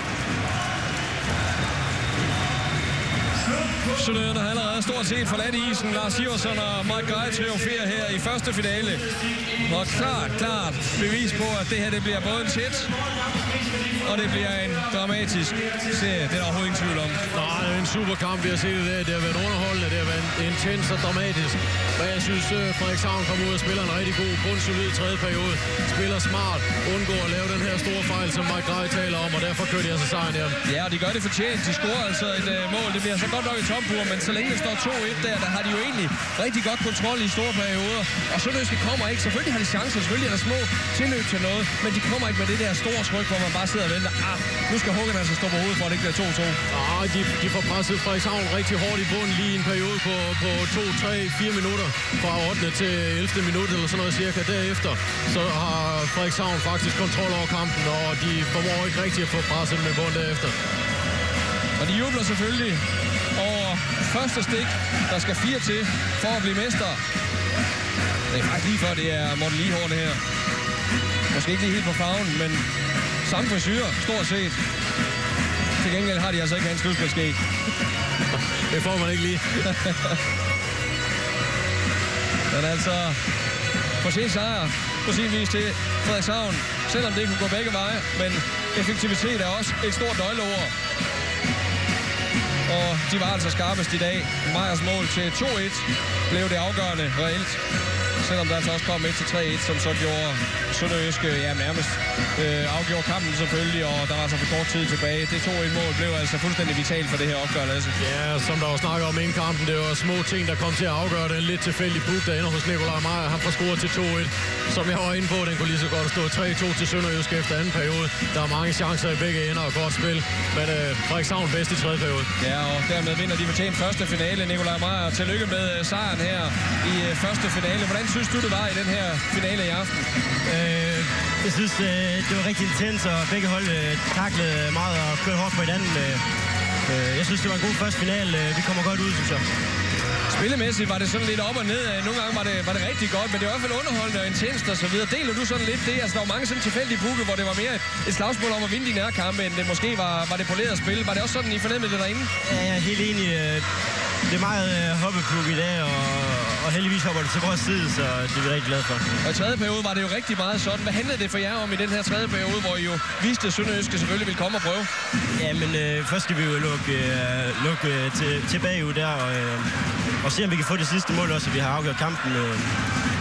Slut. Sønderjylland har allerede stort set forladt isen. Lars Siversen og Mike Guy triumferer her i første finale. Og klart, klart bevis på, at det her det bliver både en tæt, og det bliver en dramatisk serie. Det er der overhovedet ingen tvivl om. Nej, det er en super kamp, vi har set i dag. Det har været underholdende, det har været intens og dramatisk. Men jeg synes, uh, Frederikshavn kommer ud og spiller en rigtig god, grundsolid tredje periode. Spiller smart, undgår at lave den her store fejl, som Mike Grej taler om, og derfor kører de altså sejren hjem. Ja, og de gør det fortjent. De scorer altså et uh, mål. Det bliver så godt nok i tompur, men så længe det står 2-1 der, der har de jo egentlig rigtig godt kontrol i store perioder. Og Sønderjyske kommer ikke. Selvfølgelig har de chancer, selvfølgelig er der små tilløb til noget, men de kommer ikke med det der store tryk, hvor man bare sidder og venter. Ah, nu skal Hågen altså stå på hovedet, for at det ikke bliver 2-2. Ah, de, de får presset Frederikshavn rigtig hårdt i bunden lige en periode på, på 2, 3, 4 minutter fra 8. til 11. minut eller sådan noget cirka. Derefter så har Frederikshavn faktisk kontrol over kampen, og de formår ikke rigtig at få presset med bunden derefter. Og de jubler selvfølgelig over første stik, der skal fire til for at blive mester. Det er faktisk lige før, det er Morten Lihår, det her. Måske ikke lige helt på farven, men samme frisyr, stort set. Til gengæld har de altså ikke hans slutspilskæg. Det får man ikke lige. Men altså, for sin sejr, på sin vis til Frederikshavn, selvom det kunne gå begge veje, men effektivitet er også et stort nøgleord. Og de var altså skarpest i dag. Meyers mål til 2-1 blev det afgørende reelt. Selvom der altså også kom 1-3-1, som så gjorde Sønderjyske ja, nærmest øh, afgjorde kampen selvfølgelig, og der var altså for kort tid tilbage. Det 2-1-mål blev altså fuldstændig vitalt for det her opgør, Lasse. Ja, som der var snakket om inden kampen, det var små ting, der kom til at afgøre det. En lidt tilfældig puk, der ender hos Nikolaj Meyer. Han får scoret til 2-1. Som jeg var inde på, den kunne lige så godt stå 3-2 til Sønderjysk efter anden periode. Der er mange chancer i begge ender og godt spil. Men øh, Frederikshavn bedst i tredje periode. Ja, og dermed vinder de fortjent første finale. Nikolaj Meyer, tillykke med øh, sejren her i øh, første finale. Hvordan synes du, det var i den her finale i aften? Øh, jeg synes, øh, det var rigtig intens, og begge hold øh, taklede meget og kørte hårdt på hinanden. Øh, øh, jeg synes, det var en god første finale. Øh, vi kommer godt ud, synes jeg. Spillemæssigt var det sådan lidt op og ned. Nogle gange var det, var det rigtig godt, men det var i hvert fald underholdende og intenst og så videre. Deler du sådan lidt det? Altså, der var mange sådan tilfældige bukke, hvor det var mere et slagsmål om at vinde de nærkampe, end det måske var, var det poleret spil. Var det også sådan, I fornemmede det derinde? Ja, jeg er helt enig. Det er meget øh, hoppepluk i dag, og, og heldigvis hopper det til vores side, så det er vi rigtig glade for. Og i tredje periode var det jo rigtig meget sådan. Hvad handlede det for jer om i den her tredje periode, hvor I jo vidste, at Sønderjyske selvfølgelig ville komme og prøve? Ja, men øh, først skal vi jo lukke, øh, lukke øh, til, tilbage ud der, og, øh, og se om vi kan få det sidste mål også, at vi har afgjort kampen. Øh.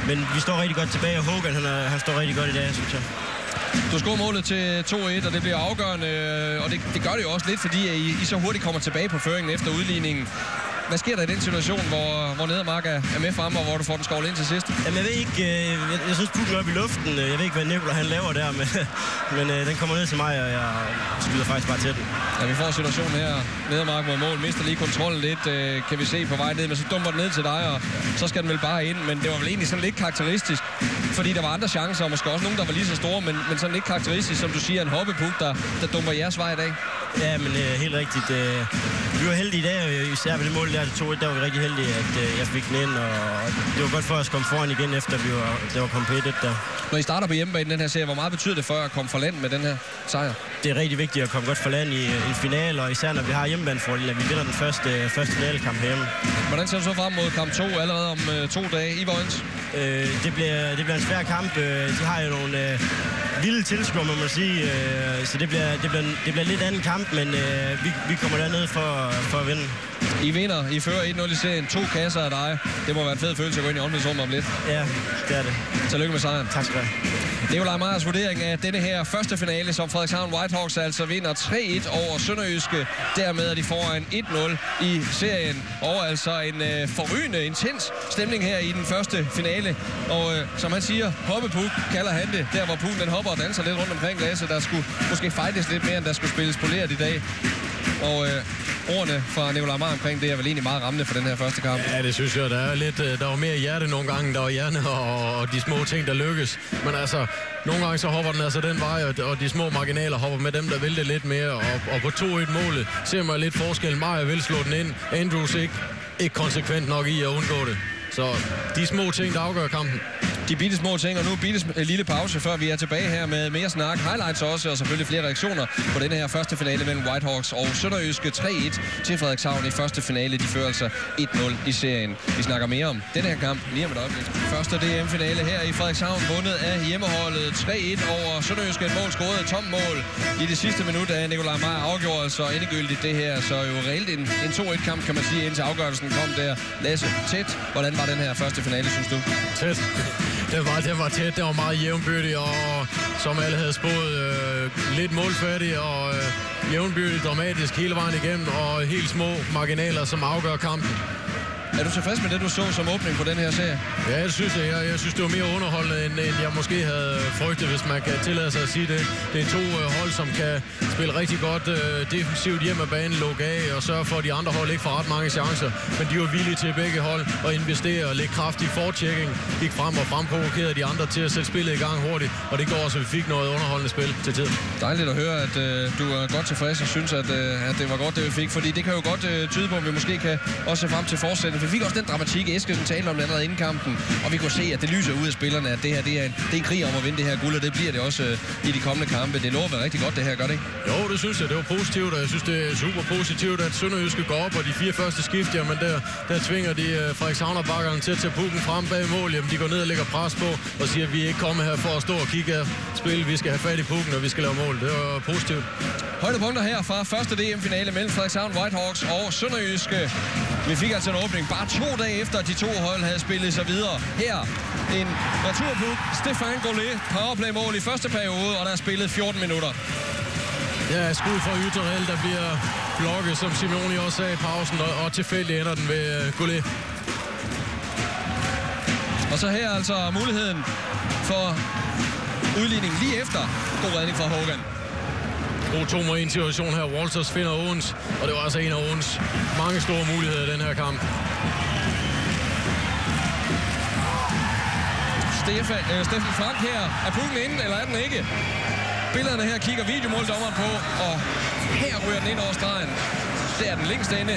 Men vi står rigtig godt tilbage, og Hogan han, er, han står rigtig godt i dag, synes jeg. Du scorer målet til 2-1, og det bliver afgørende, øh, og det, det gør det jo også lidt, fordi I, I så hurtigt kommer tilbage på føringen efter udligningen. Hvad sker der i den situation, hvor, hvor Nedermark er, er med frem, og hvor du får den skovlet ind til sidst? Jamen, jeg ved ikke, øh, jeg, jeg synes, pukken er op i luften. Øh, Jeg ved ikke, hvad Nicolai han laver der, men, men øh, den kommer ned til mig, og jeg skyder faktisk bare til den. Ja, vi får situationen her. Nedermark mod mål. Mister lige kontrollen lidt, øh, kan vi se på vej ned. Men så dumper den ned til dig, og så skal den vel bare ind. Men det var vel egentlig sådan lidt karakteristisk. Fordi der var andre chancer, og måske også nogle, der var lige så store. Men, men sådan lidt karakteristisk, som du siger, en hoppepuk, der, der dumper jeres vej i dag. Ja, men øh, helt rigtigt. Øh, vi var heldige i dag, og især ved det mål der til 2 der var vi rigtig heldige, at øh, jeg fik den ind. Og, og det var godt for os at komme foran igen, efter vi var, det var 1 der. Når I starter på hjemmebane den her serie, hvor meget betyder det for at komme for land med den her sejr? Det er rigtig vigtigt at komme godt for land i øh, en finale, og især når vi har hjemmebanefordel, at vi vinder den første, øh, første finalekamp hjemme. Hvordan ser du så frem mod kamp 2 allerede om øh, to dage i Vojens? Øh, det, bliver, det bliver en svær kamp. Øh, de har jo nogle øh, vilde tilskuere, må man sige. Øh, så det bliver, det, bliver, det bliver lidt anden kamp, men øh, vi, vi kommer derned for, for at vinde. I vinder. I fører 1-0 i serien. To kasser af dig. Det må være en fed følelse at gå ind i omklædningsrummet om lidt. Ja, det er det. Tillykke med sejren. Tak skal du have. Nikolaj Meyers vurdering af denne her første finale, som Frederikshavn Whitehawks altså vinder 3-1 over Sønderjyske. Dermed er de foran 1-0 i serien. Og altså en øh, forrygende, intens stemning her i den første finale. Og øh, som han siger, hoppepuk kalder han det. Der hvor pukken den hopper og danser lidt rundt omkring Lasse. Der skulle måske fightes lidt mere, end der skulle spilles poleret i dag. Og øh, ordene fra Nicolai Meyer omkring det er vel egentlig meget rammende for den her første kamp. Ja, det synes jeg. Der er lidt, øh, der var mere hjerte nogle gange, der var hjerne og, og de små ting, der lykkes. Men altså, nogle gange så hopper den altså den vej, og, og de små marginaler hopper med dem, der vil det lidt mere. Og, og på 2-1-målet ser man lidt forskel. Maja vil slå den ind. Andrews ikke, ikke konsekvent nok i at undgå det. Så de små ting, der afgør kampen de bitte små ting, og nu bitte en øh, lille pause, før vi er tilbage her med mere snak, highlights også, og selvfølgelig flere reaktioner på denne her første finale mellem Whitehawks og Sønderjyske 3-1 til Frederikshavn i første finale. De fører altså 1-0 i serien. Vi snakker mere om den her kamp lige om et øjeblik. Første DM-finale her i Frederikshavn, vundet af hjemmeholdet 3-1 over Sønderjyske. Et mål scoret et tomt mål i det sidste minut af Nikolaj Meyer afgjorde altså endegyldigt det her. Så jo reelt en, en 2-1-kamp, kan man sige, indtil afgørelsen kom der. Lasse, tæt. Hvordan var den her første finale, synes du? Tæt. Det var, det var tæt, det var meget jævnbyrdigt, og som alle havde spået, øh, lidt målfattig og øh, jævnbyrdigt dramatisk hele vejen igennem, og helt små marginaler, som afgør kampen. Er du tilfreds med det, du så som åbning på den her serie? Ja, jeg synes det. Jeg, jeg synes, det var mere underholdende, end, end jeg måske havde frygtet, hvis man kan tillade sig at sige det. Det er to øh, hold, som kan spille rigtig godt øh, defensivt hjem af banen, lukke af og sørge for, at de andre hold ikke får ret mange chancer. Men de var villige til begge hold at investere og lægge kraft i forchecking. Gik frem og fremprovokerede de andre til at sætte spillet i gang hurtigt. Og det går så vi fik noget underholdende spil til tid. Dejligt at høre, at øh, du er godt tilfreds og synes, at, øh, at det var godt, det vi fik. Fordi det kan jo godt øh, tyde på, at vi måske kan også se frem til fortsætning. Vi fik også den dramatik, Eskesen talte om det allerede inden kampen, og vi kunne se, at det lyser ud af spillerne, at det her det er, en, det er en krig om at vinde det her guld, og det bliver det også øh, i de kommende kampe. Det lover rigtig godt, det her, gør det ikke? Jo, det synes jeg. Det var positivt, og jeg synes, det er super positivt, at Sønderjyske går op, og de fire første skift, jamen der, der tvinger de uh, Frederikshavnerbakkerne til at tage pukken frem bag mål. Jamen, de går ned og lægger pres på og siger, at vi er ikke kommet her for at stå og kigge af spil. Vi skal have fat i pukken, og vi skal lave mål. Det var positivt. Højdepunkter her fra første DM-finale mellem Frederikshavn Whitehawks og Sønderjyske. Vi fik altså en åbning bare to dage efter, at de to hold havde spillet sig videre. Her en returpuk. Stefan Gollet, powerplay-mål i første periode, og der er spillet 14 minutter. Ja, skud fra Ytterheld, der bliver blokket, som Simeone også sagde i pausen, og, og tilfældigt ender den ved uh, Goulet. Og så her altså muligheden for udligning lige efter. God redning fra Hogan. God 2 mod 1 situation her. Walters finder Owens, og det var altså en af Owens mange store muligheder i den her kamp. Stefan, øh, Steffen Frank her. Er pukken inde, eller er den ikke? Billederne her kigger videomåldommeren på, og her ryger den ind over stregen. Det er den længste inde,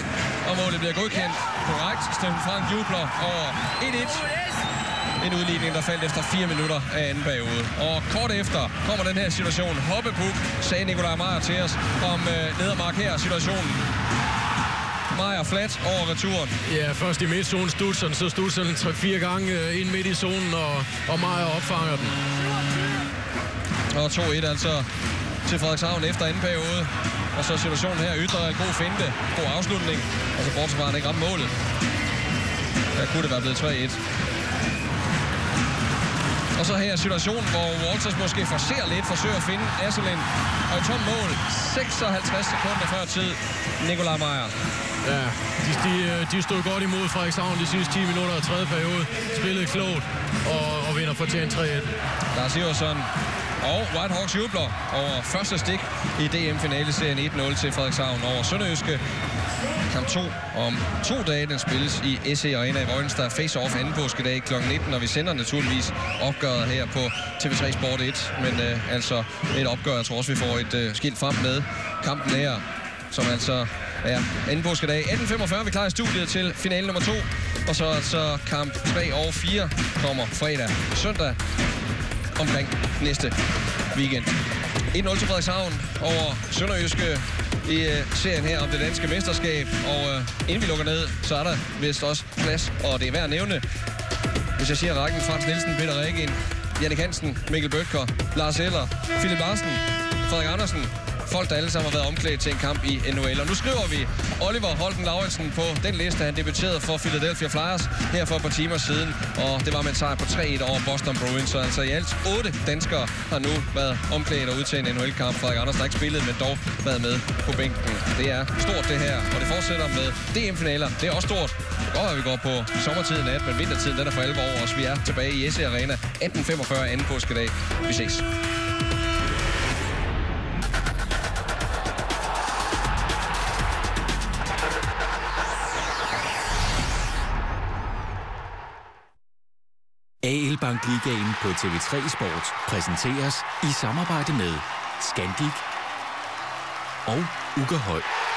og målet bliver godkendt. Korrekt. Steffen Frank jubler over 1-1. En udligning, der faldt efter 4 minutter af anden periode. Og kort efter kommer den her situation. Hoppepuk, sagde Nikolaj Meyer til os om øh, nedermark her situationen. Meyer flat over returen. Ja, først i midtzonen studsen, så studser den 3-4 gange øh, ind midt i zonen, og, og Meyer opfanger den. Og 2-1 altså til Frederikshavn efter anden periode. Og så situationen her ytrer en god finte, god afslutning. Og så han ikke ramte målet. Der kunne det være blevet 3-1. Og så her situationen, hvor Walters måske forser lidt, forsøger at finde Asselin. Og i tom mål, 56 sekunder før tid, Nikolaj Meyer. Ja, de, de, de stod godt imod Frederikshavn de sidste 10 minutter af tredje periode. Spillede klogt og, og vinder fortjent 3-1. Lars Iversson og Whitehawks jubler over første stik i DM-finaleserien 1-0 til Frederikshavn over Sønderjyske. Kamp 2 om to dage. Den spilles i SE Arena i Vojens. Der er face-off anden påskedag kl. 19, og vi sender naturligvis opgøret her på TV3 Sport 1. Men øh, altså et opgør, jeg tror også, vi får et øh, skilt frem med kampen her, som altså er anden påskedag. 18.45 vi klar i studiet til finale nummer 2. Og så altså kamp 3 og 4 kommer fredag søndag omkring næste weekend. 1-0 til Frederikshavn over Sønderjyske i øh, serien her om det danske mesterskab. Og øh, inden vi lukker ned, så er der vist også plads, og det er værd at nævne. Hvis jeg siger rækken, Frans Nielsen, Peter Rækken, Jannik Hansen, Mikkel Bøtker, Lars Eller, Philip Larsen, Frederik Andersen, folk, der alle sammen har været omklædt til en kamp i NHL. Og nu skriver vi Oliver Holten Lauritsen på den liste. Han debuterede for Philadelphia Flyers her for et par timer siden. Og det var med en sejr på 3-1 over Boston Bruins. Så altså i alt otte danskere har nu været omklædt og ud til en NHL-kamp. Frederik Andersen har ikke spillet, men dog været med på bænken. Det er stort det her, og det fortsætter med DM-finaler. Det er også stort. Det går, at vi går på sommertiden nat, men vintertiden den er for alvor over os. Vi er tilbage i SE Arena 18.45 anden påskedag. Vi ses. AL Bank Ligaen på TV3 Sport præsenteres i samarbejde med Scandic og Ugerhøj.